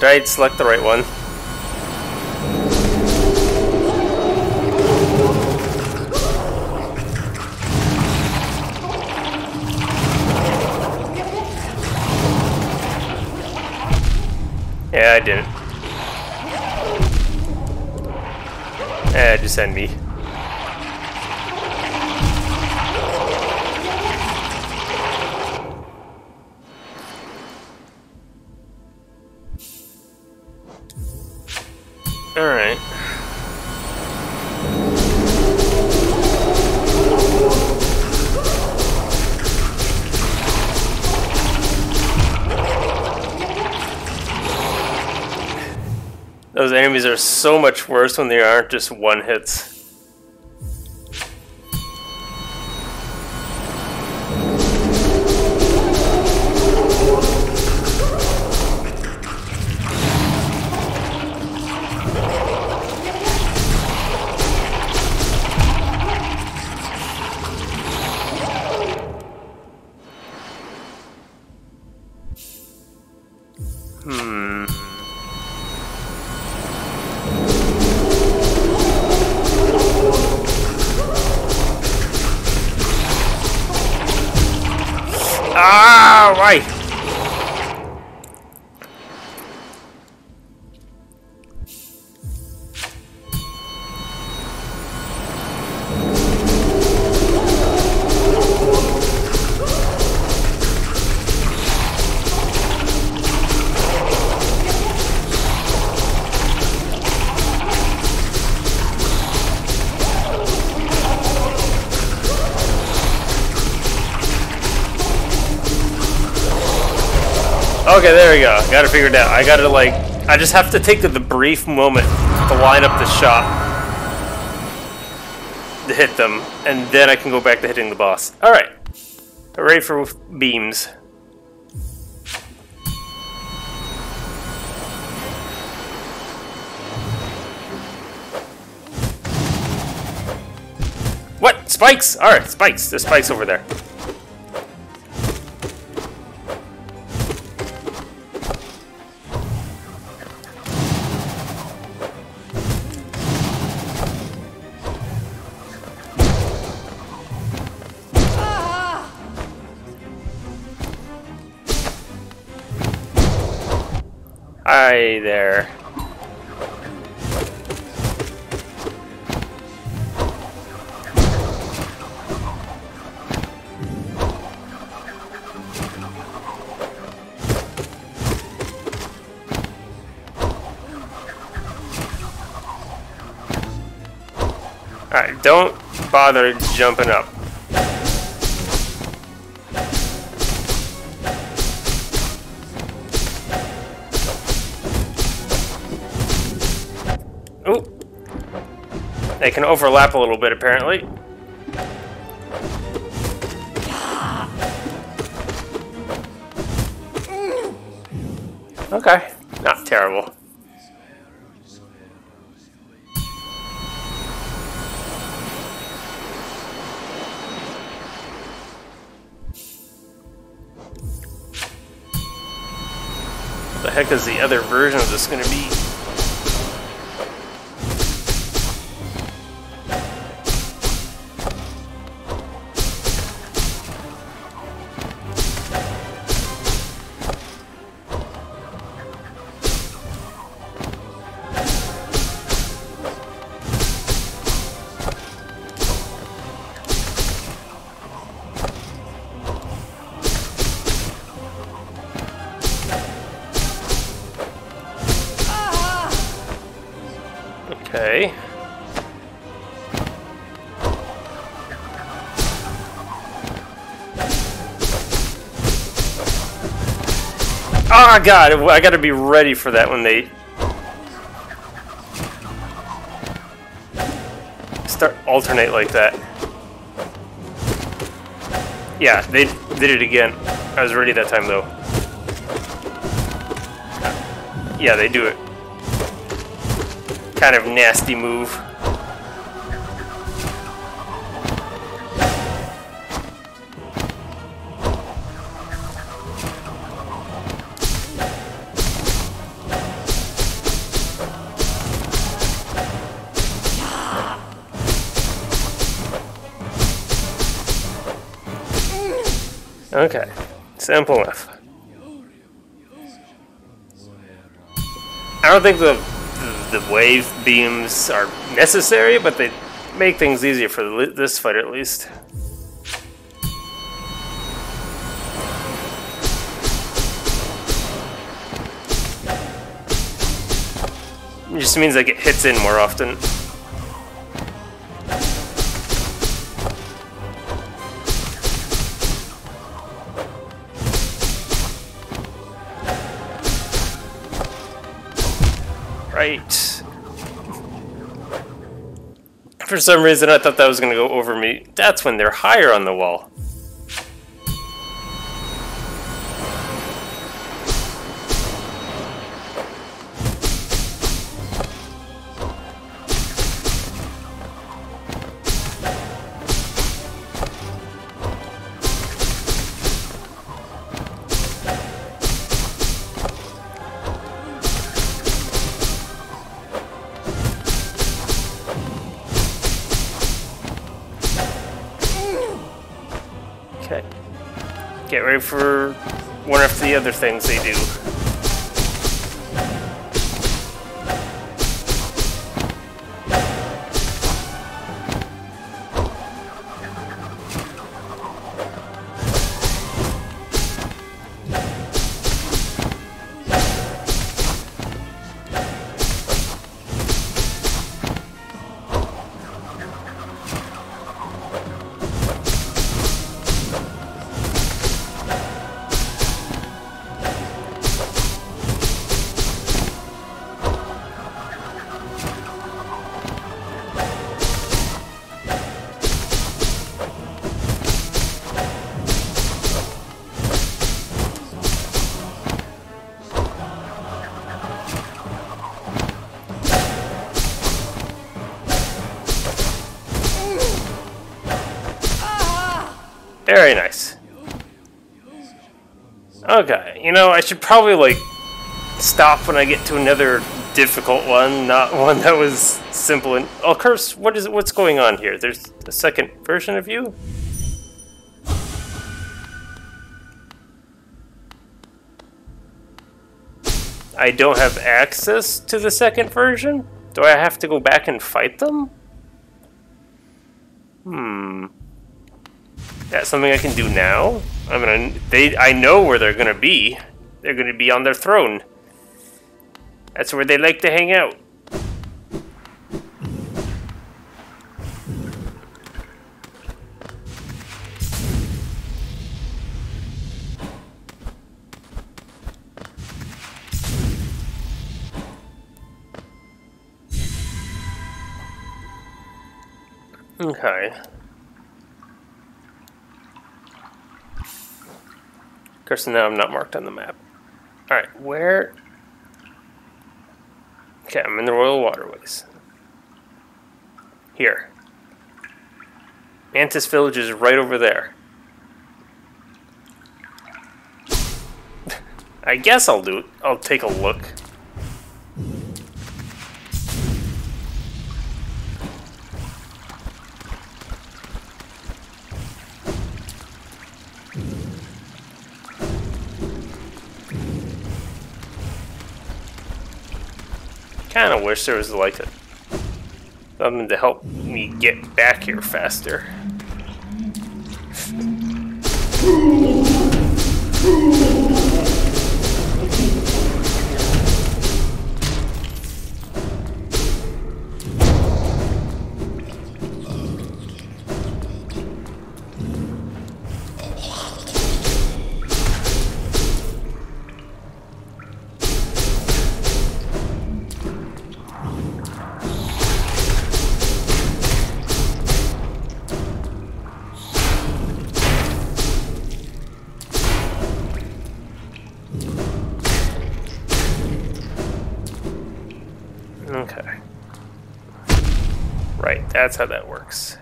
Did I select the right one? Yeah, I didn't. Eh, just send me. So much worse when they aren't just one hits. Okay, there we go. Got to figure it out. I gotta like, I just have to take the, the brief moment to line up the shot to hit them, and then I can go back to hitting the boss. All right, ready for beams. What? Spikes! Alright, spikes. There's spikes over there. There. Alright, don't bother jumping up. Overlap a little bit, apparently. Okay, not terrible. The heck is the other version of this going to be? God, I gotta be ready for that when they start alternate like that. Yeah, they did it again. I was ready that time though. Yeah, they do it. Kind of nasty move. Simple enough. I don't think the the wave beams are necessary, but they make things easier for this fight at least. It just means I get hits in more often. For some reason, I thought that was going to go over me. That's when they're higher on the wall. The other things they do. Okay, you know, I should probably, like, stop when I get to another difficult one, not one that was simple and... Oh, Curse, what is what's going on here? There's a second version of you? I don't have access to the second version? Do I have to go back and fight them? Hmm. That's something I can do now? I mean, they, I know where they're gonna be. They're gonna be on their throne. That's where they like to hang out. Okay. Course, now I'm not marked on the map. Alright, where... Okay, I'm in the Royal Waterways. Here. Mantis Village is right over there. I guess I'll do it. I'll take a look. Kind of wish there was like a something to help me get back here faster. That's how that works.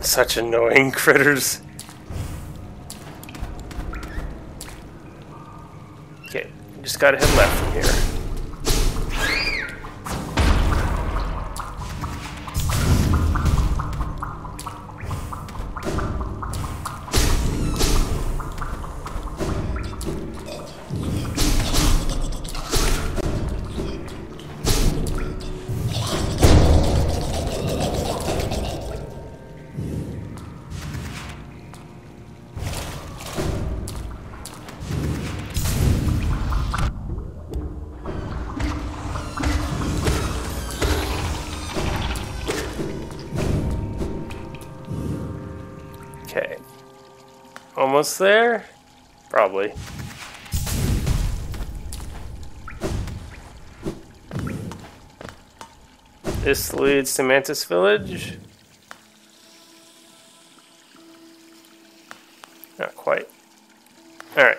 Such annoying critters. Okay, just gotta head left Almost there? Probably. This leads to Mantis Village. Not quite. Alright.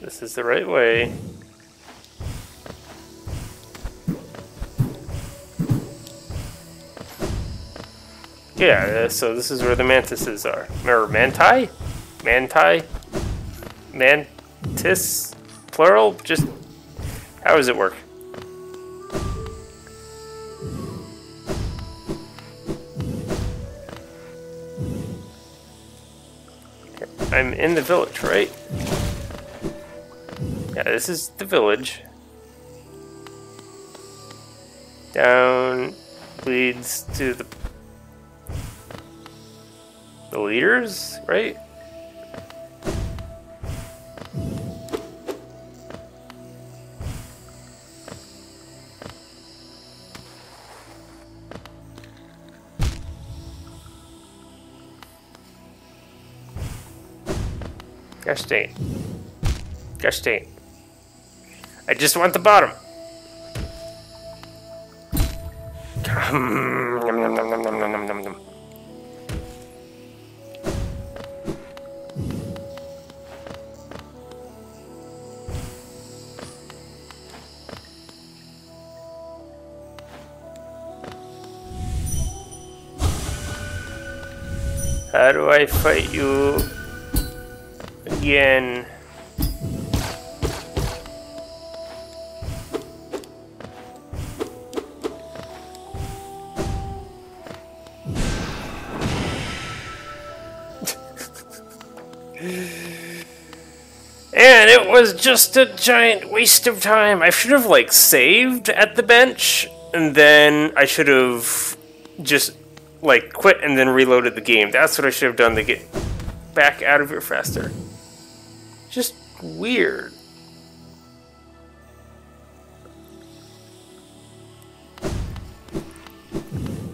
This is the right way. Yeah, uh, so this is where the mantises are. Or manti? Manti? Mantis? Plural? Just, how does it work? I'm in the village, right? Yeah, this is the village. Down leads to the leaders, right? Gosh dang. Gosh dang. I just want the bottom. I fight you again? And it was just a giant waste of time. I should have like saved at the bench and then I should have just like quit and then reloaded the game. That's what I should have done to get back out of here faster. Just weird.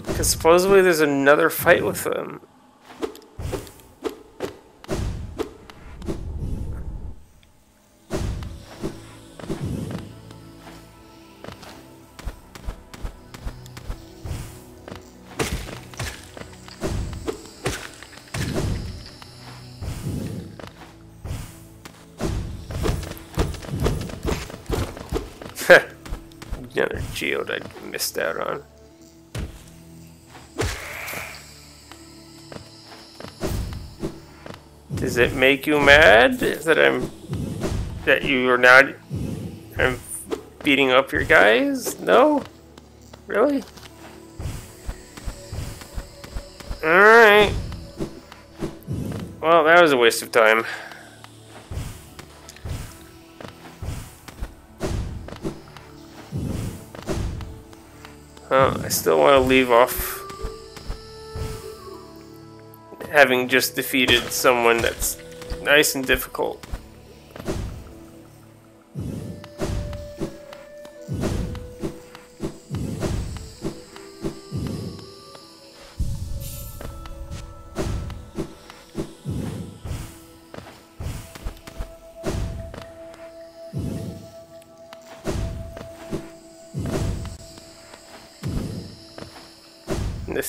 Because supposedly there's another fight with them. Does it make you mad that I'm that you are not I'm beating up your guys? No? Really? Alright. Well, that was a waste of time. I still want to leave off having just defeated someone that's nice and difficult.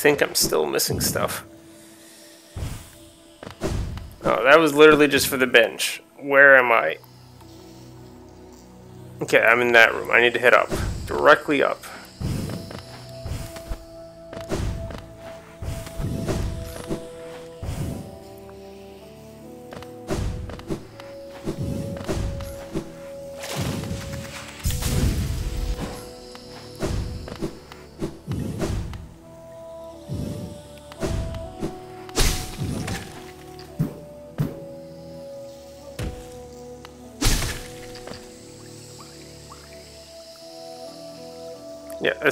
Think I'm still missing stuff. Oh, that was literally just for the bench. Where am I? Okay, I'm in that room. I need to head up. Directly up.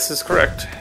guess is correct.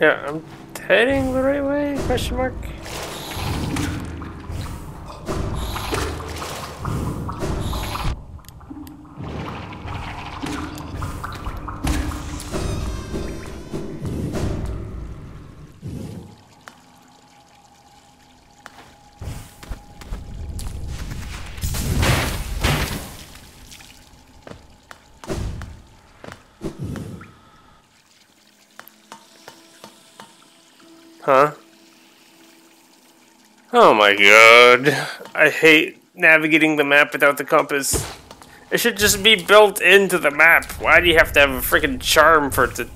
Yeah, I'm heading the right way? Question mark. Oh my god. I hate navigating the map without the compass. It should just be built into the map. Why do you have to have a freaking charm for it to...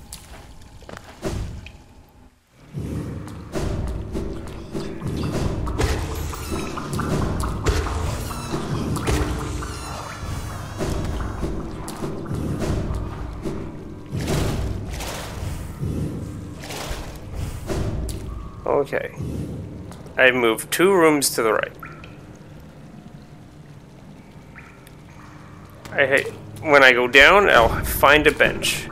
I moved two rooms to the right. I when I go down, I'll find a bench.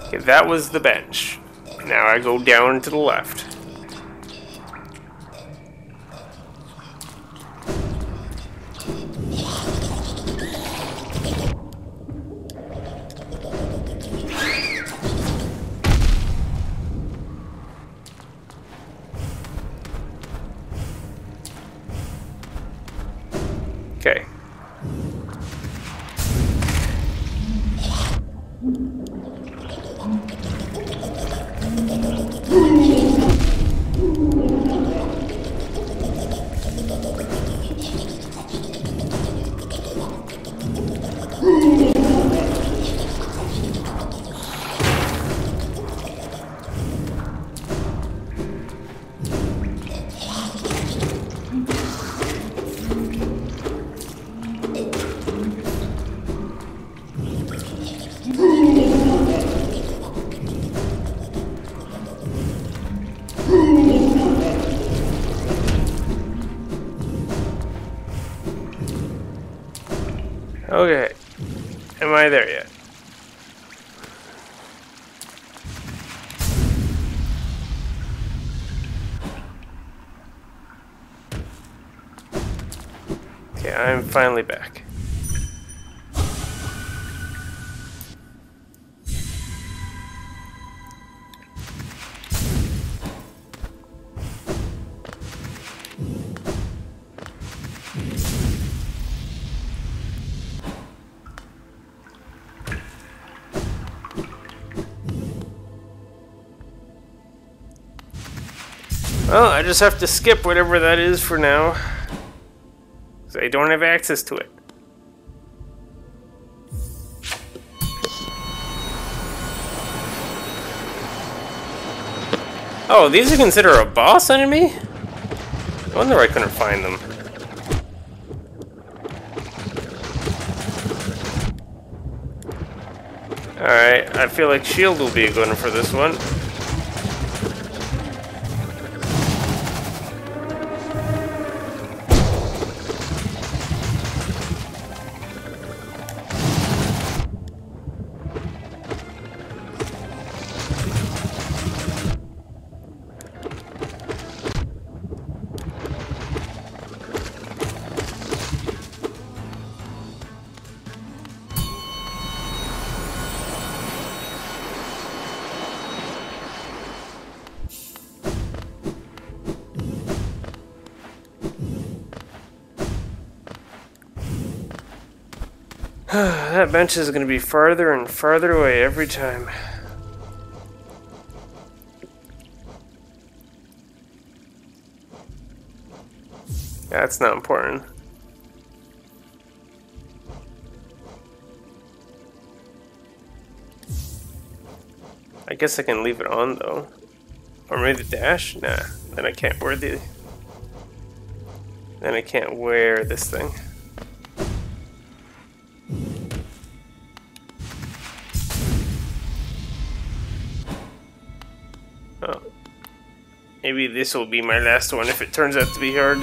Okay, that was the bench. Now I go down to the left. Just have to skip whatever that is for now. 'Cause I don't have access to it. Oh, these are considered a boss enemy? I wonder I couldn't find them. Alright, I feel like shield will be a good one for this one. Bench is going to be farther and farther away every time. That's not important. I guess I can leave it on though. Or maybe the dash? Nah, then I can't wear the... Then I can't wear this thing. This will be my last one if it turns out to be hard.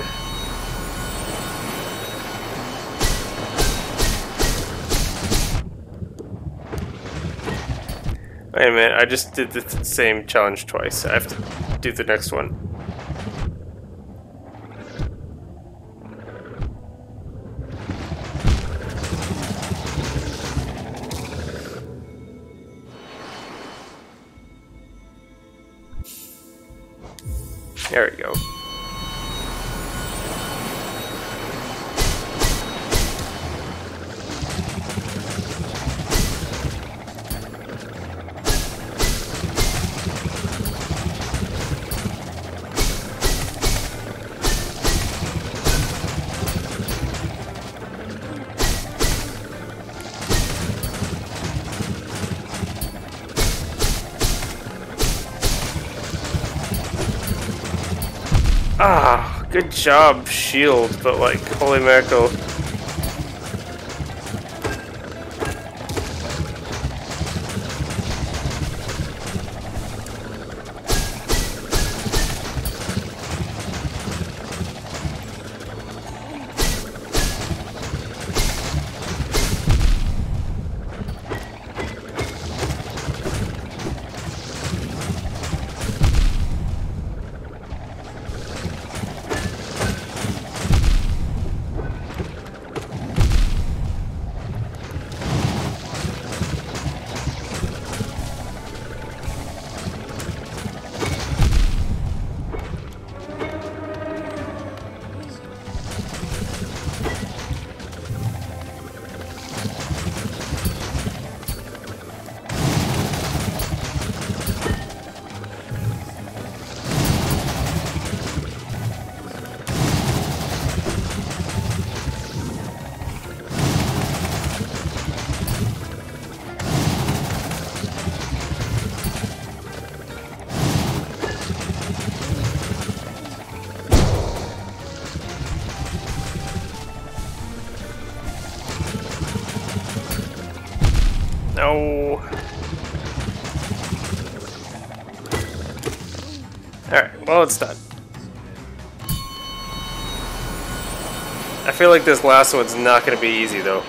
Wait a minute, I just did the same challenge twice. I have to do the next one. Job, shield, but like, holy mackerel. Alright, well, it's done. I feel like this last one's not going to be easy, though.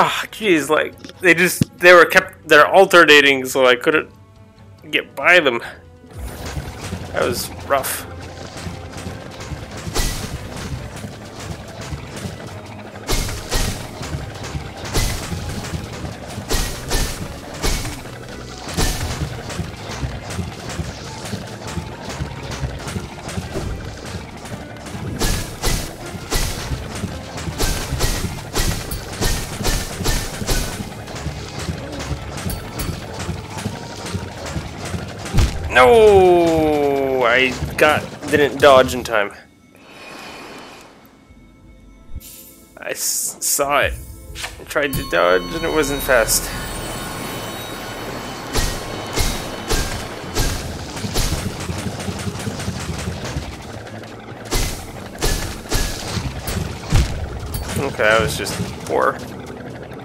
Ah, jeez, like they just they were kept they're alternating, so I couldn't get by them. That was rough. Got didn't dodge in time. I saw it. I tried to dodge and it wasn't fast. Okay, that was just poor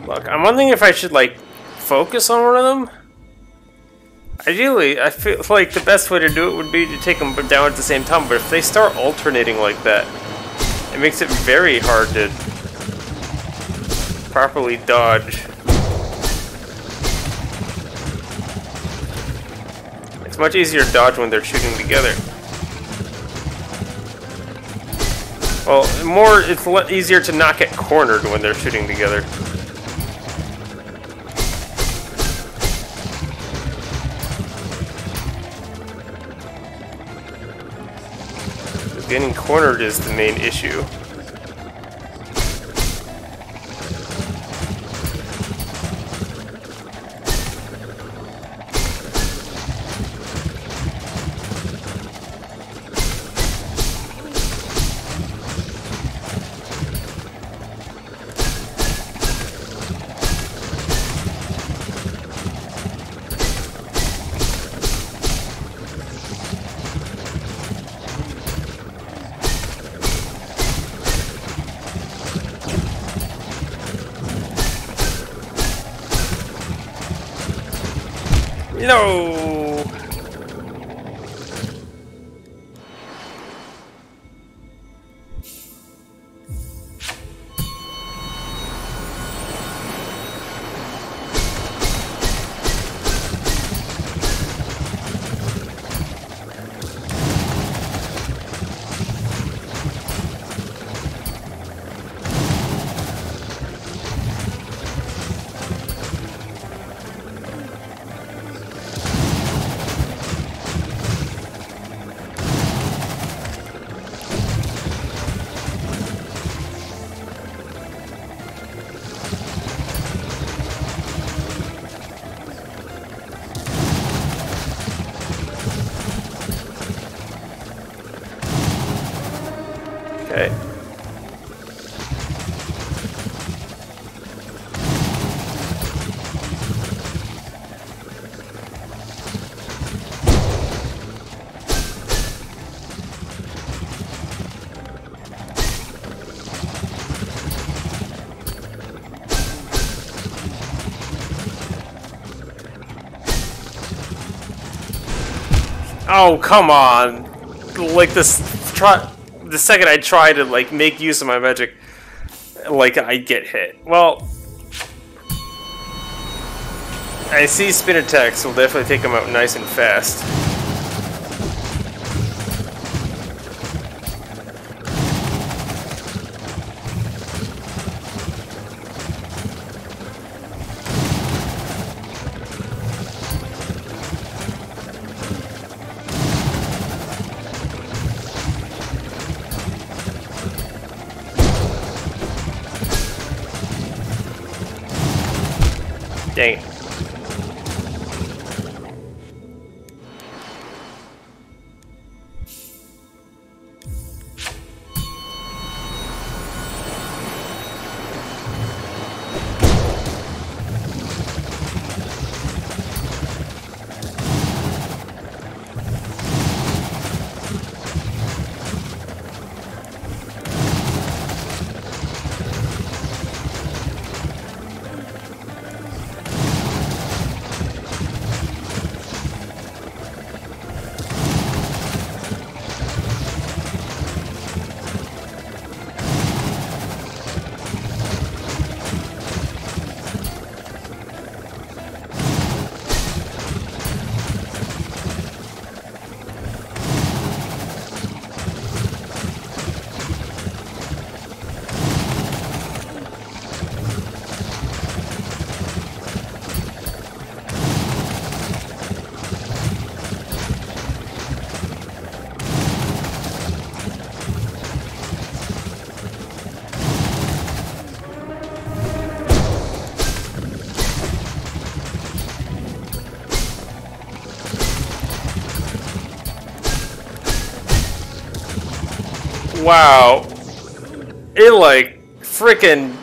Look, I'm wondering if I should like focus on one of them. Ideally, I feel like the best way to do it would be to take them down at the same time, but if they start alternating like that, it makes it very hard to properly dodge. It's much easier to dodge when they're shooting together. Well, more, it's easier to not get cornered when they're shooting together. Getting cornered is the main issue. Oh, come on. Like this try the second I try to like make use of my magic like I get hit. Well I see spin attacks will definitely take them out nice and fast. Wow. It like freaking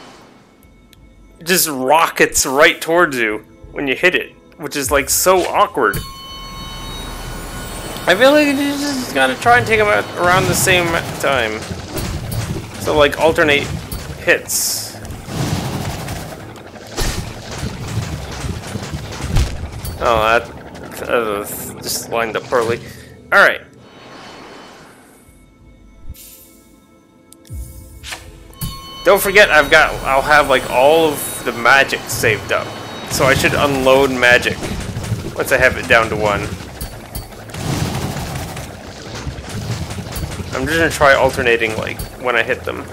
just rockets right towards you when you hit it, which is like so awkward. I feel like you just gotta try and take them out around the same time. So like alternate hits. Oh, that uh, just lined up poorly. Don't forget, I've got, I'll have like all of the magic saved up. So I should unload magic once I have it down to one. I'm just gonna try alternating like when I hit them.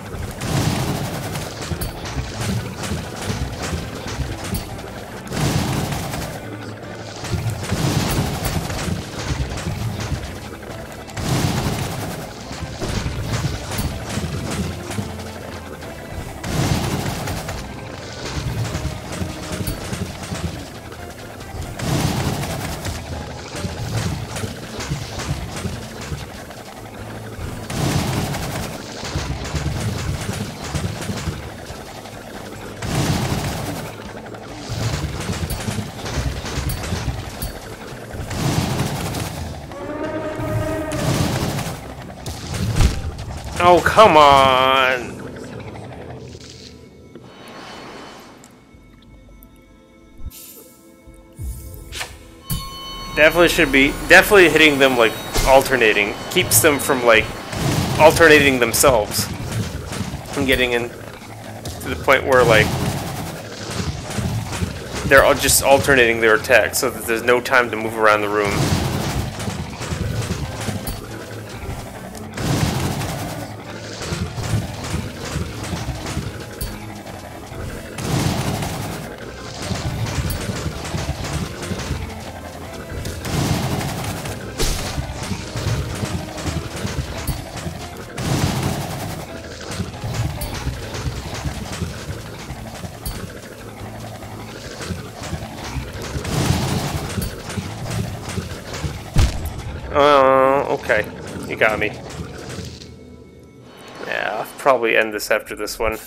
Oh, come on! Definitely should be, definitely hitting them, like, alternating. Keeps them from, like, alternating themselves. And getting in to the point where, like, they're all just alternating their attacks so that there's no time to move around the room. Got me. Yeah, I'll probably end this after this one.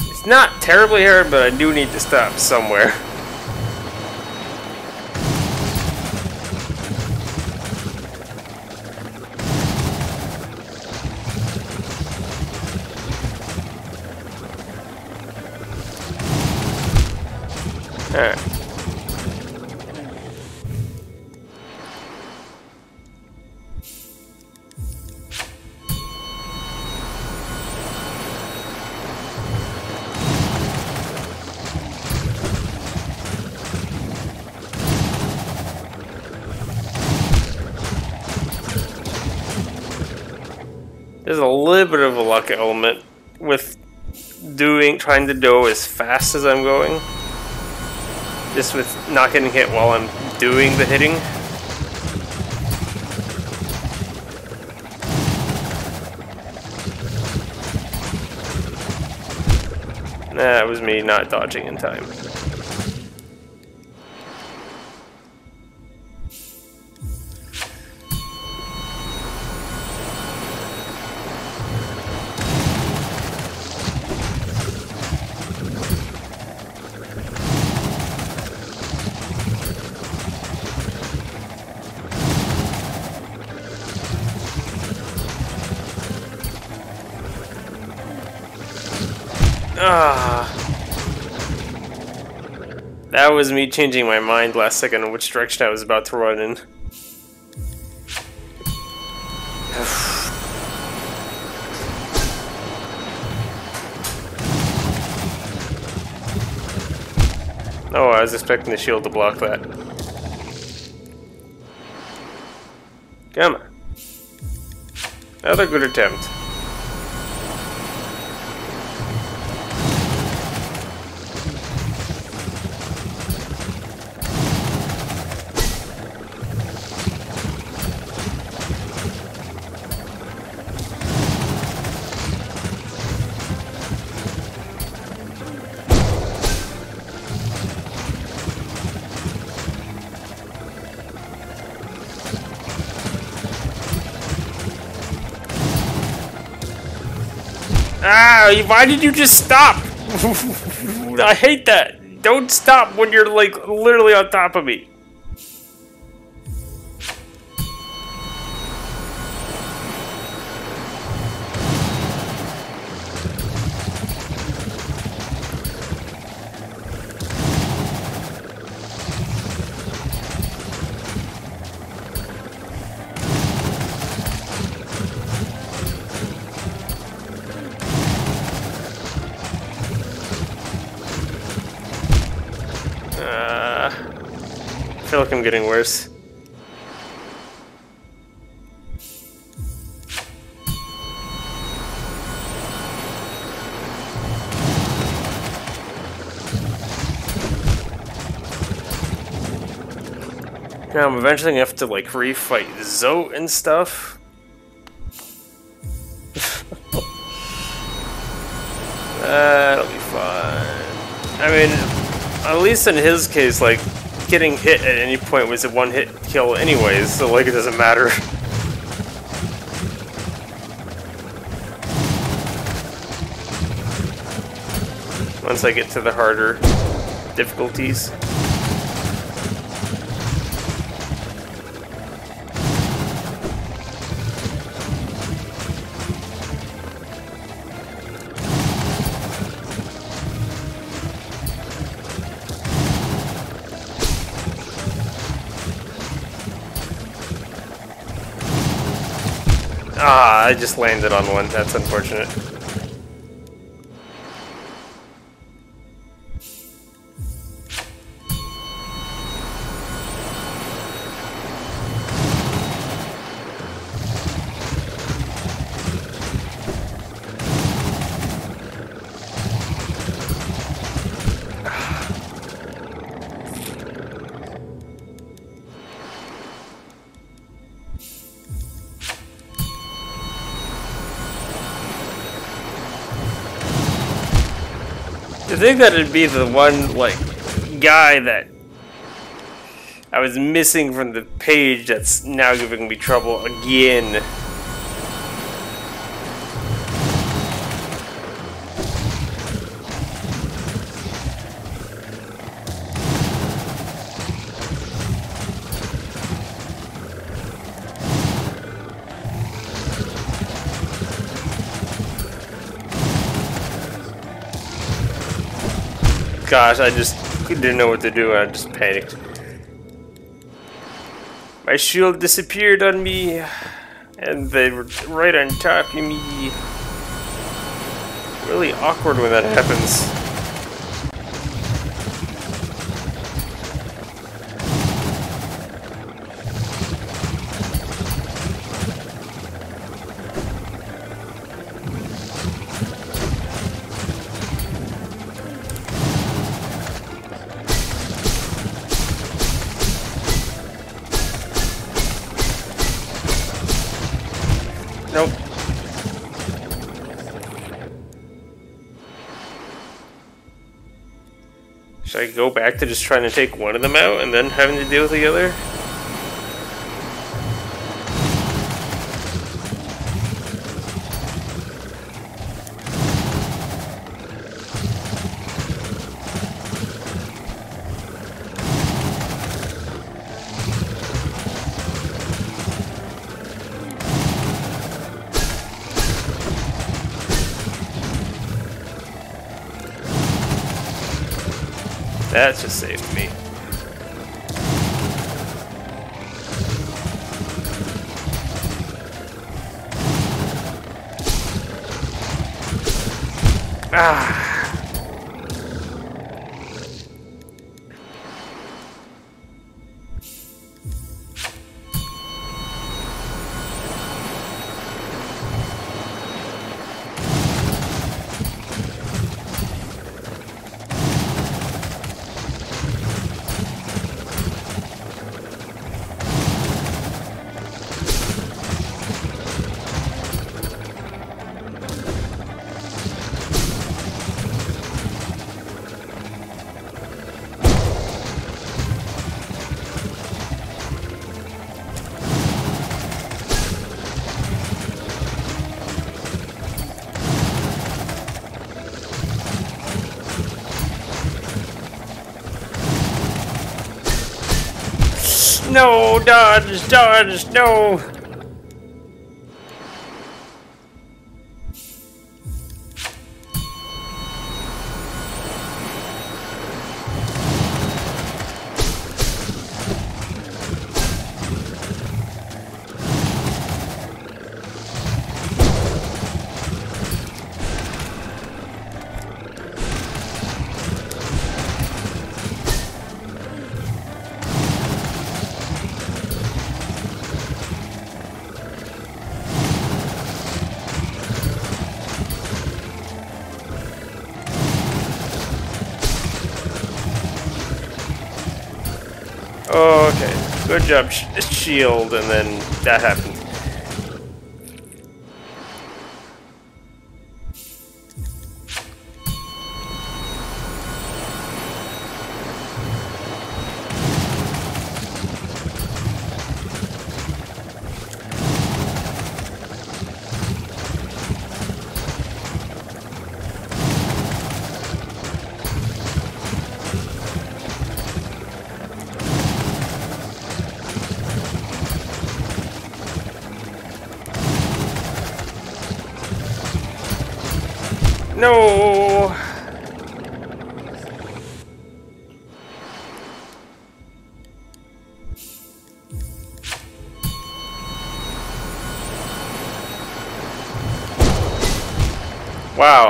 It's not terribly hard, but I do need to stop somewhere. trying to do as fast as I'm going. Just with not getting hit while I'm doing the hitting. That was me not dodging in time. Was me changing my mind last second on which direction I was about to run in. Oh, I was expecting the shield to block that. Come on. Another good attempt. Why did you just stop? I hate that. Don't stop when you're like literally on top of me. Worse. Now I'm eventually gonna have to like refight Zote and stuff. Uh, That'll be fun. I mean, at least in his case, like, getting hit at any point was a one-hit kill anyways, so, like, it doesn't matter. Once I get to the harder difficulties. I just landed on one. That's unfortunate. Think that it'd be the one, like, guy that I was missing from the page that's now giving me trouble again. Gosh, I just didn't know what to do. I just panicked. My shield disappeared on me, and they were right on top of me. Really awkward when that happens. Back to just trying to take one of them out and then having to deal with the other? That just saved me. Ah. No, dodge, dodge, no. Job, sh shield, and then that happened.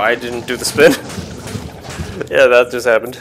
I didn't do the spin. yeah, that just happened.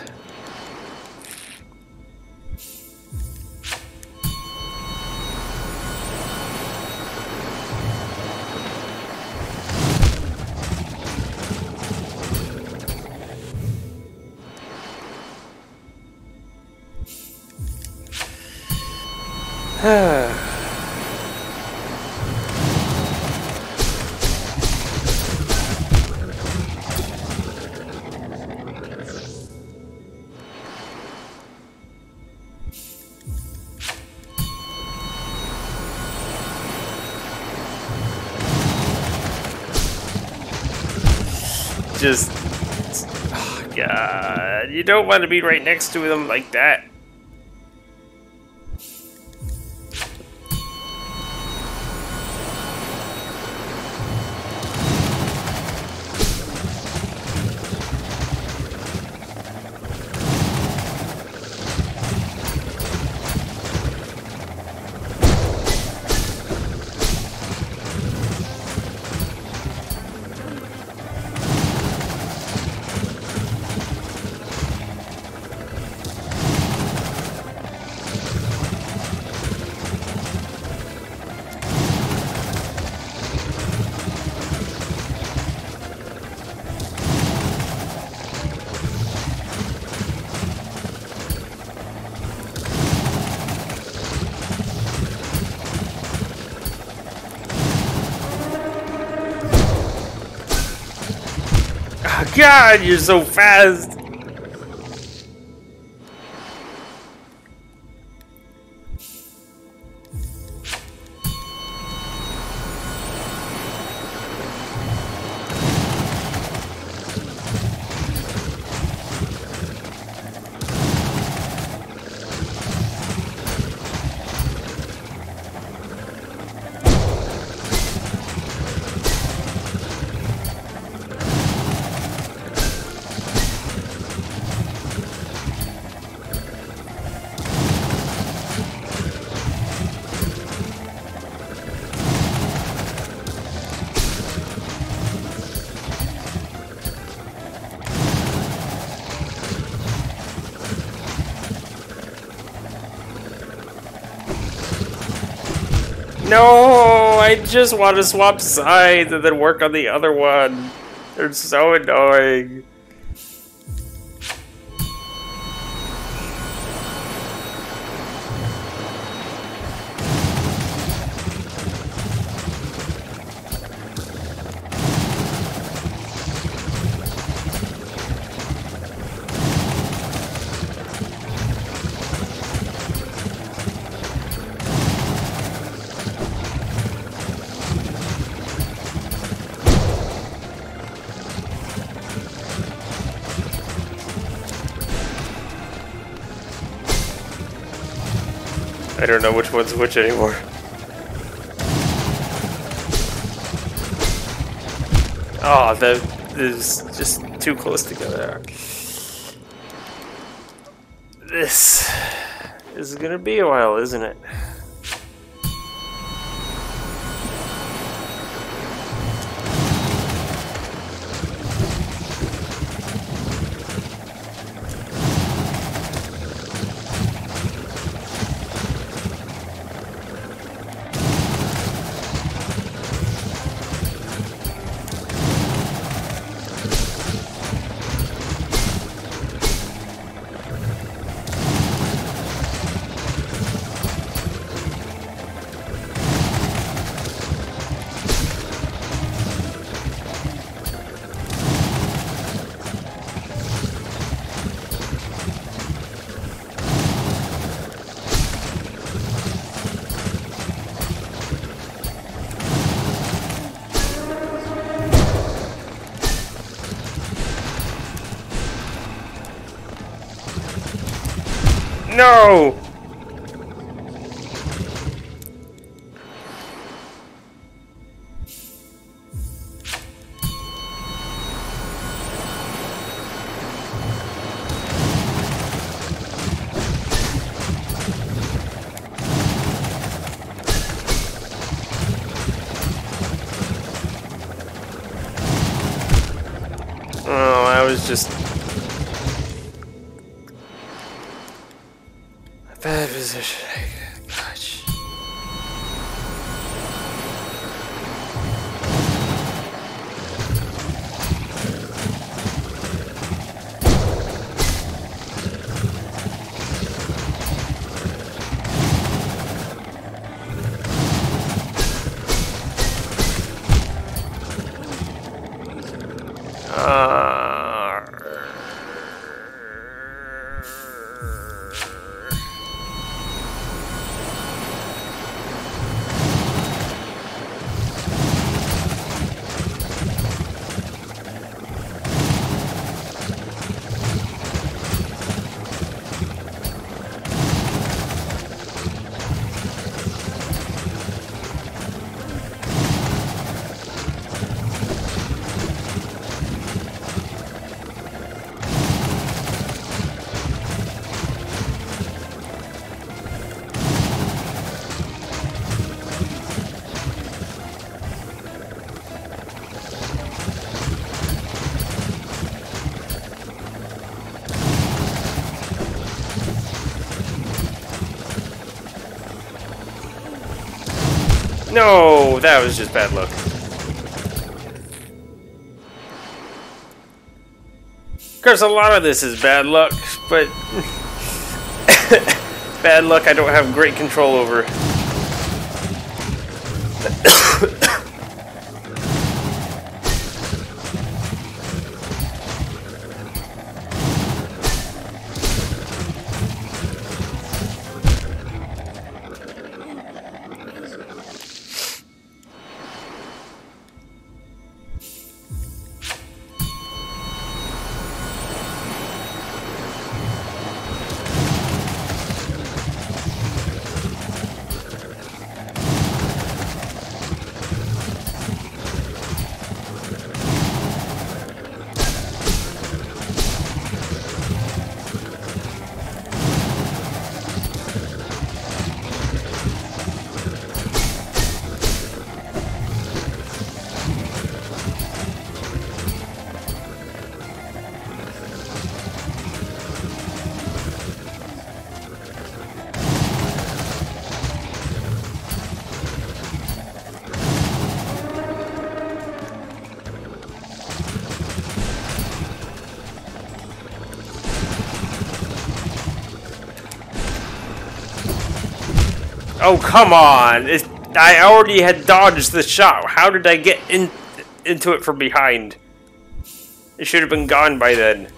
You don't want to be right next to them like that. God, you're so fast. I just want to swap sides and then work on the other one. They're so annoying. Know which one's which anymore. Oh, that is just too close together. This is gonna be a while, isn't it? No, that was just bad luck. Of course, a lot of this is bad luck, but bad luck I don't have great control over. Oh, come on! It, I already had dodged the shot. How did I get in into it from behind? It should have been gone by then.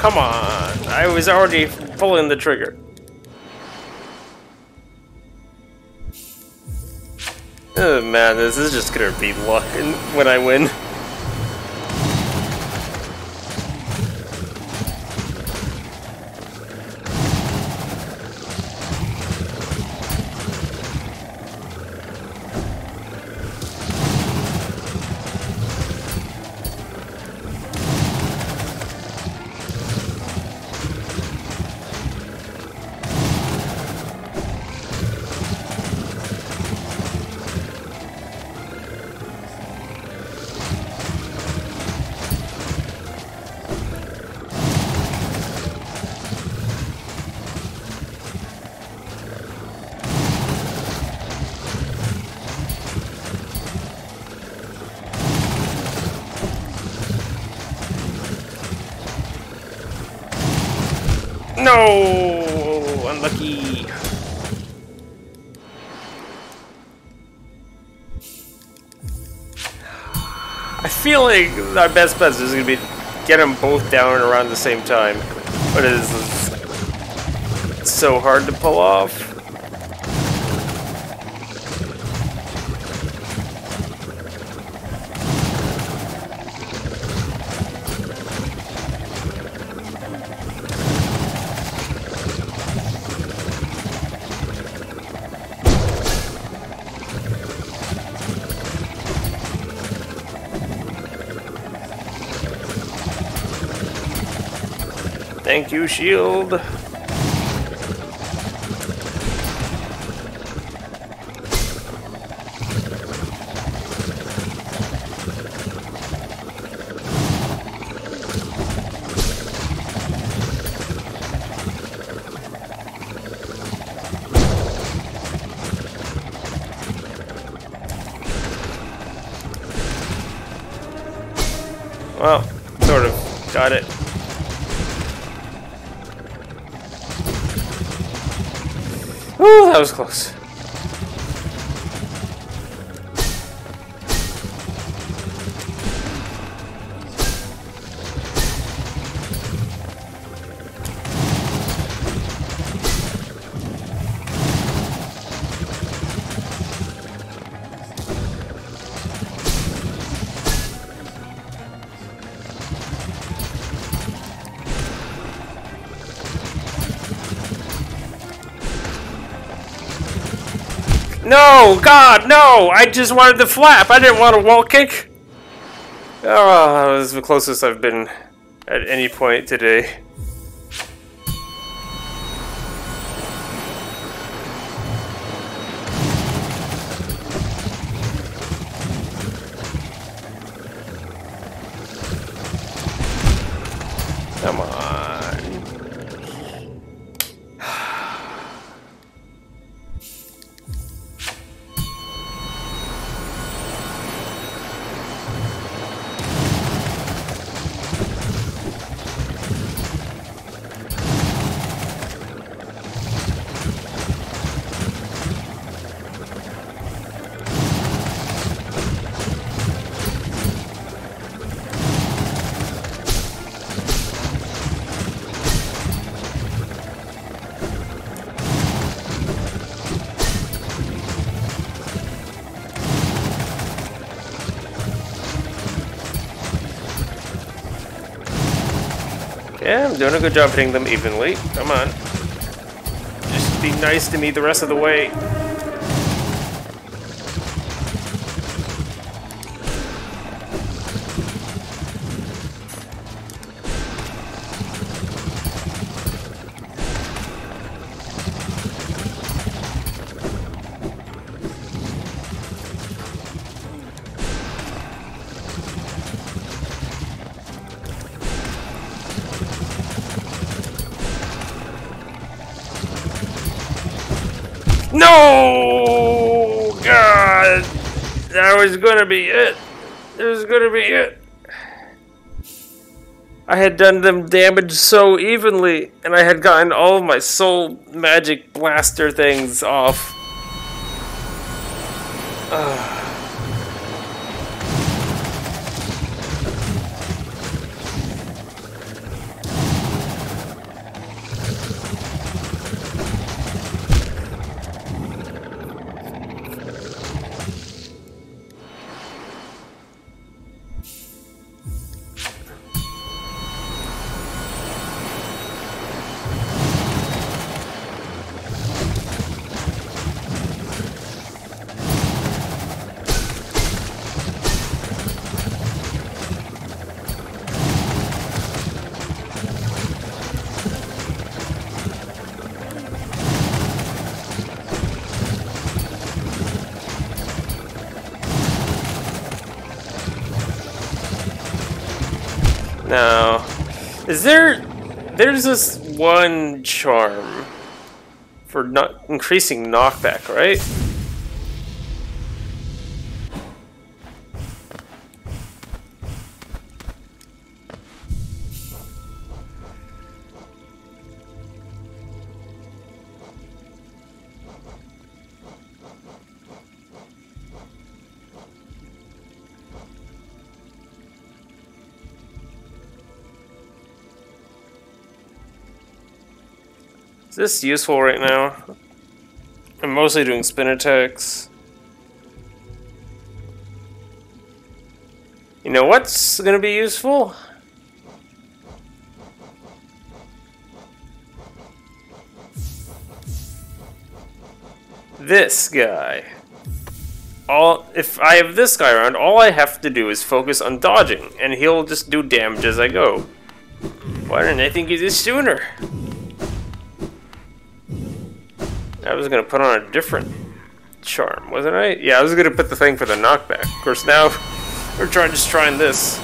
Come on. I was already pulling the trigger. Oh man, this is just gonna be luck when I win. Our best bet is going to be get them both down around the same time. But it is so hard to pull off. Shield. Was close. God, no! I just wanted the flap. I didn't want a wall kick. Oh, this is the closest I've been at any point today. Doing a good job hitting them evenly. Come on. Just be nice to me the rest of the way. Gonna be it. That was gonna be it. I had done them damage so evenly, and I had gotten all of my soul magic blaster things off. Now, is there? There's this one charm for not increasing knockback, right? This is useful right now? I'm mostly doing spin attacks. You know what's gonna be useful? This guy. All if I have this guy around, all I have to do is focus on dodging, and he'll just do damage as I go. Why didn't I think of this sooner? I was gonna put on a different charm, wasn't I? Yeah, I was gonna put the thing for the knockback. Of course, now we're trying just trying this.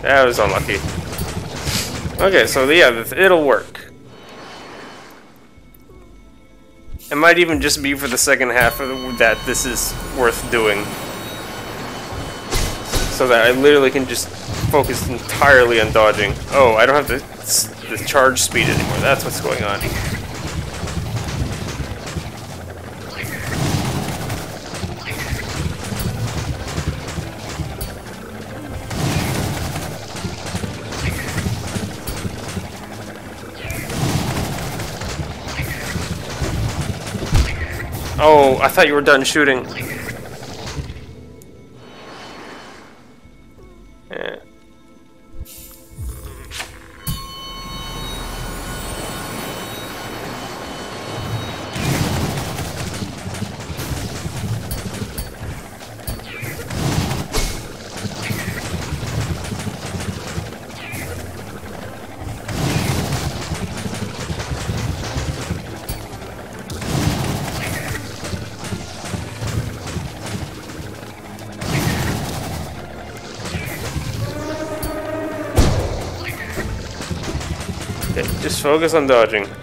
That was unlucky. Okay, so yeah, it'll work. It might even just be for the second half of that this is worth doing. So that I literally can just focus entirely on dodging. Oh, I don't have the, the charge speed anymore. That's what's going on. Oh, I thought you were done shooting. Focus on dodging.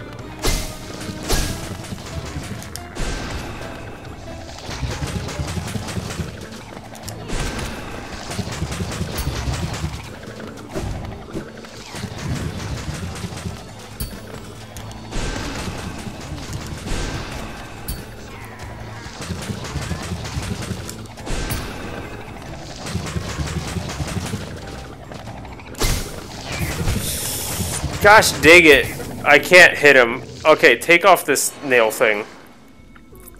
Gosh dig it. I can't hit him. Okay, take off this nail thing.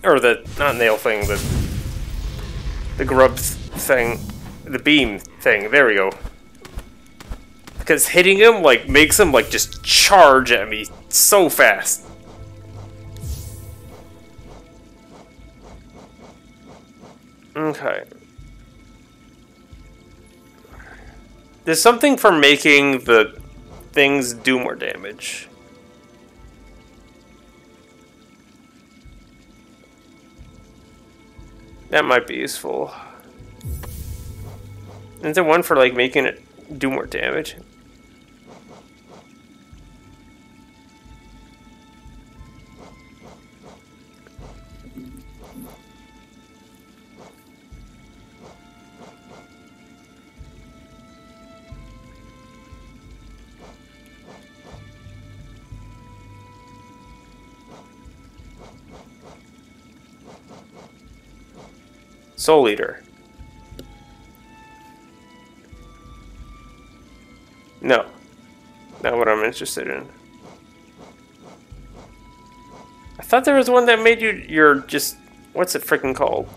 Or the, not nail thing, the, the grub thing. The beam thing. There we go. Because hitting him, like, makes him, like, just charge at me so fast. Okay. There's something for making the things do more damage. That might be useful. Is there one for like making it do more damage? Soul Eater. No. Not what I'm interested in. I thought there was one that made you your just what's it freaking called?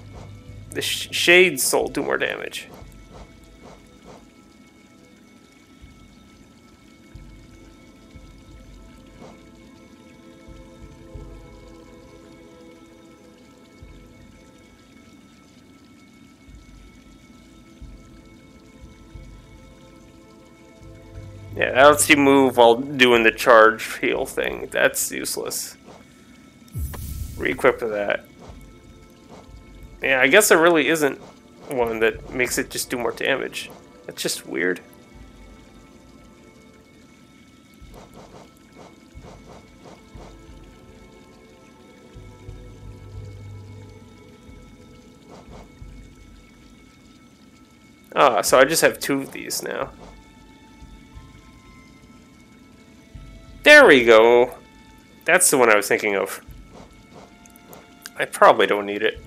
The sh- Shade Soul do more damage. Yeah, lets you move while doing the charge heal thing. That's useless. Re-equip that. Yeah, I guess there really isn't one that makes it just do more damage. That's just weird. Ah, so I just have two of these now. There we go. That's the one I was thinking of. I probably don't need it.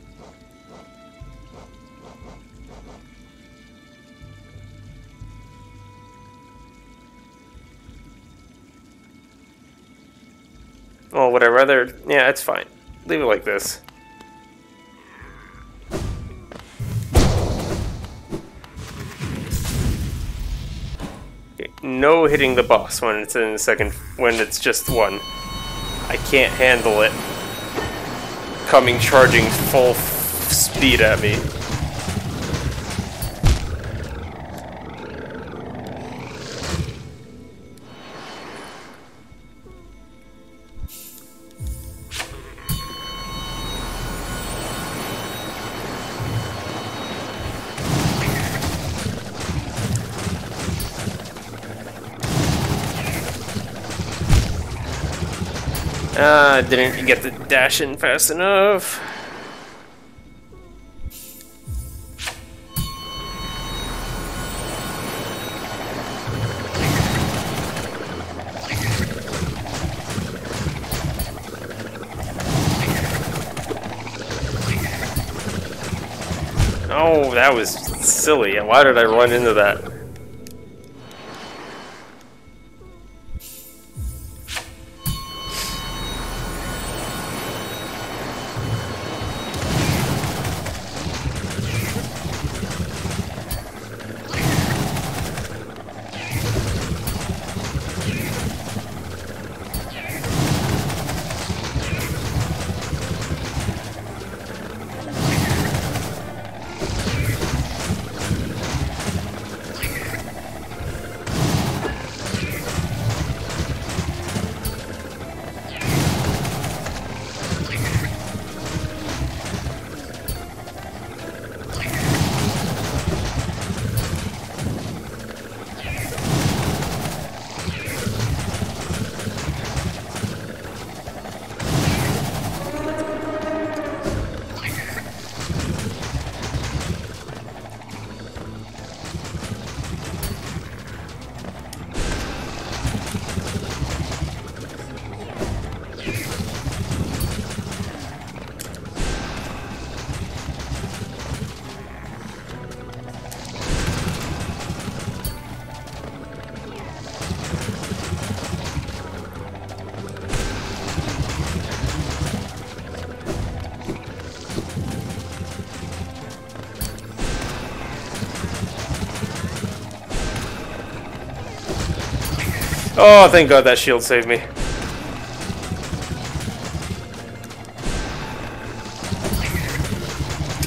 Oh, would I rather? Yeah, it's fine. Leave it like this. No hitting the boss when it's in the second when it's just one. I can't handle it. Coming charging full speed at me. Ah, didn't get the dash in fast enough. Oh, that was silly. Why did I run into that? Oh, thank God that shield saved me.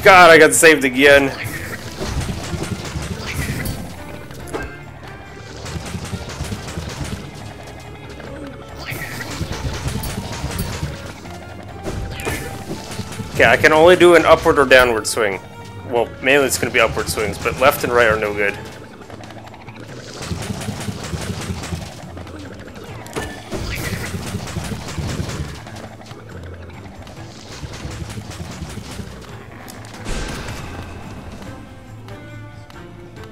God, I got saved again. Okay, I can only do an upward or downward swing. Well, mainly it's going to be upward swings, but left and right are no good.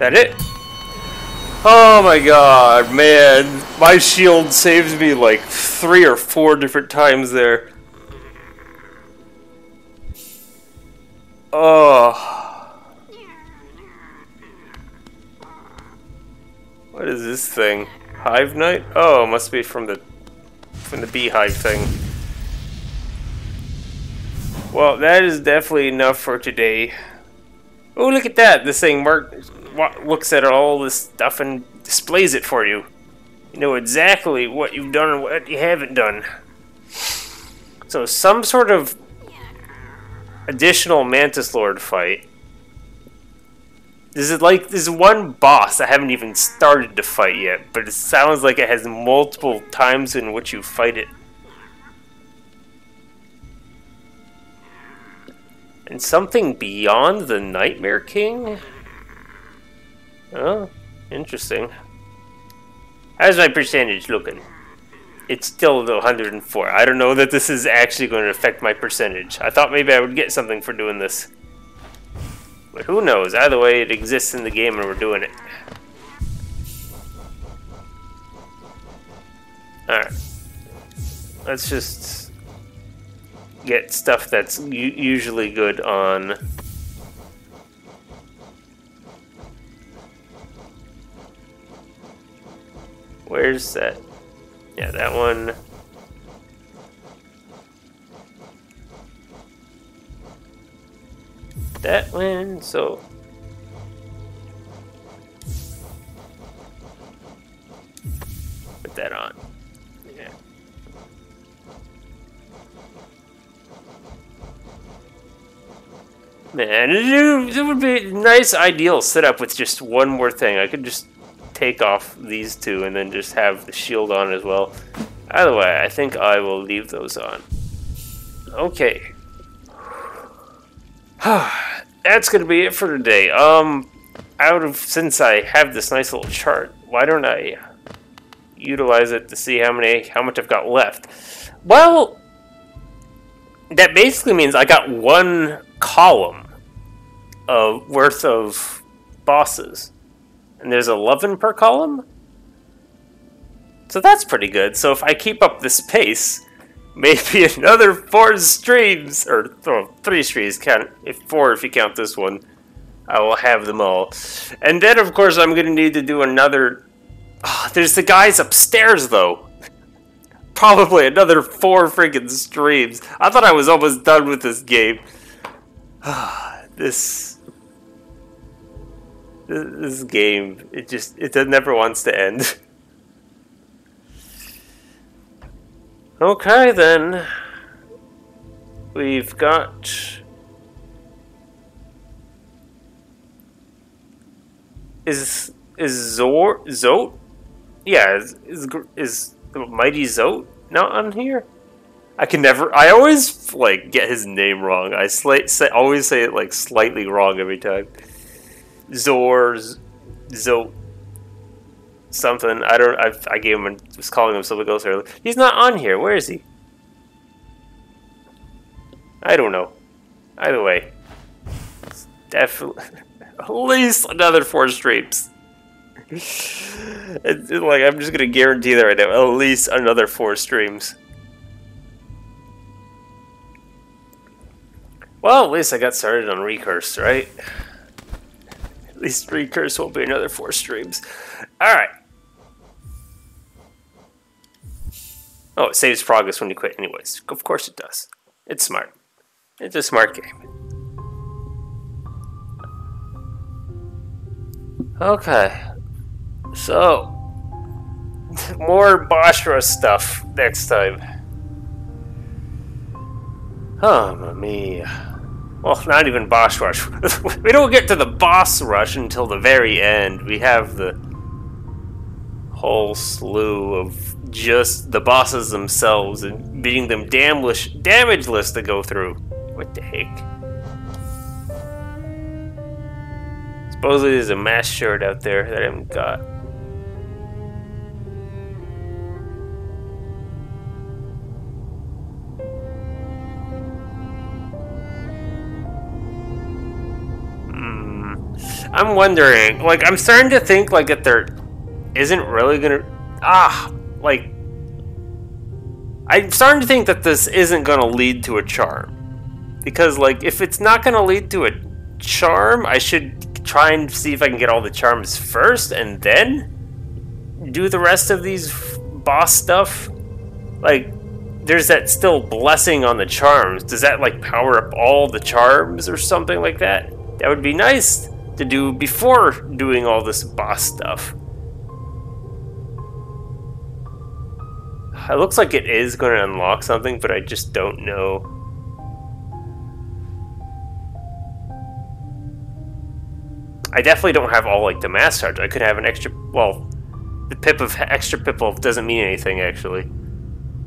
That it? Oh my god, man. My shield saves me like three or four different times there. Oh. What is this thing? Hive Knight? Oh, must be from the from the beehive thing. Well, that is definitely enough for today. Oh, look at that! This thing mark wa- looks at all this stuff and displays it for you. You know exactly what you've done and what you haven't done. So, some sort of additional Mantis Lord fight. This is like this one boss I haven't even started to fight yet, but it sounds like it has multiple times in which you fight it. And something beyond the Nightmare King? Oh, interesting. How's my percentage looking? It's still the 104. I don't know that this is actually going to affect my percentage. I thought maybe I would get something for doing this. But who knows? Either way, it exists in the game and we're doing it. Alright. Let's just get stuff that's usually good on Where's that? Yeah, that one. That one, so. Put that on. Yeah. Man, it, would be a nice ideal setup with just one more thing. I could just take off these two and then just have the shield on as well. Either way, I think I will leave those on. Okay. That's gonna be it for today. Um, out of since I have this nice little chart, why don't I utilize it to see how many how much I've got left? Well, that basically means I got one column of worth of bosses, and there's 11 per column. So that's pretty good. So if I keep up this pace, maybe another four streams or three streams count if four if you count this one. I will have them all, and then of course I'm gonna need to do another. Ah, there's the guys upstairs though. Probably another four freaking streams. I thought I was almost done with this game. This this game it just it never wants to end. Okay then. We've got is is Zor Zote? Yeah, is is, is Mighty Zote not on here? I can never. I always like get his name wrong. I sli- say, always say it like slightly wrong every time. Zor, Z- something. I don't. I, I gave him. a- Was calling him something else earlier. He's not on here. Where is he? I don't know. Either way, definitely at least another four streams. It's like I'm just gonna guarantee that right now. At least another four streams. Well, at least I got started on Recurse, right? At least Recurse won't be another four streams. Alright. Oh, it saves progress when you quit anyways. Of course it does. It's smart. It's a smart game. Okay. So, more boss rush stuff next time. Oh, mia. Well, not even boss rush. we don't get to the boss rush until the very end. We have the whole slew of just the bosses themselves and beating them damage damageless to go through. What the heck? Supposedly there's a mask shard out there that I haven't got. I'm wondering, like, I'm starting to think, like, that there isn't really gonna. Ah, like. I'm starting to think that this isn't gonna lead to a charm. Because, like, if it's not gonna lead to a charm, I should try and see if I can get all the charms first and then do the rest of these boss stuff. Like, there's that still blessing on the charms. Does that, like, power up all the charms or something like that? That would be nice to do before doing all this boss stuff. It looks like it is going to unlock something, but I just don't know. I definitely don't have all like the mass charge. I could have an extra. Well, the pip of extra pipple doesn't mean anything actually.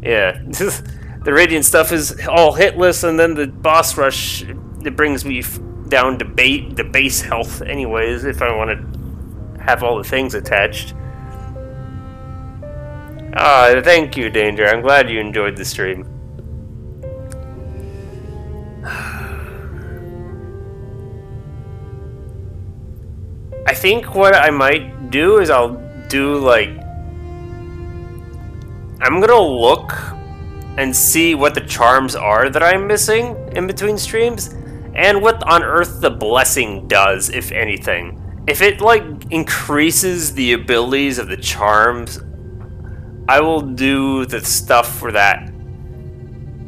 Yeah, the radiant stuff is all hitless, and then the boss rush it brings me down to the base health anyways if I want to have all the things attached. Ah, thank you, Danger. I'm glad you enjoyed the stream. I think what I might do is I'll do like I'm gonna look and see what the charms are that I'm missing in between streams and what on earth the blessing does, if anything. If it like increases the abilities of the charms, I will do the stuff for that.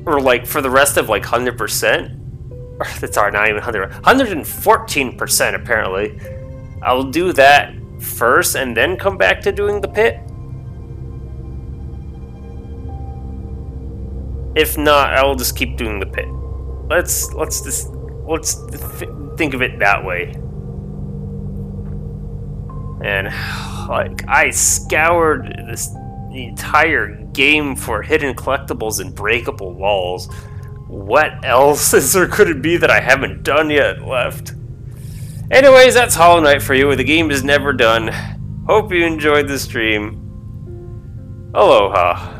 Or like for the rest of like 100%. Or that's sorry, not even 100. 114% apparently. I'll do that first and then come back to doing the pit. If not, I will just keep doing the pit. Let's let's just let's th- think of it that way. And like I scoured this the entire game for hidden collectibles and breakable walls. What else is there could it be that I haven't done yet left? Anyways, that's Hollow Knight for you. The game is never done. Hope you enjoyed the stream. Aloha.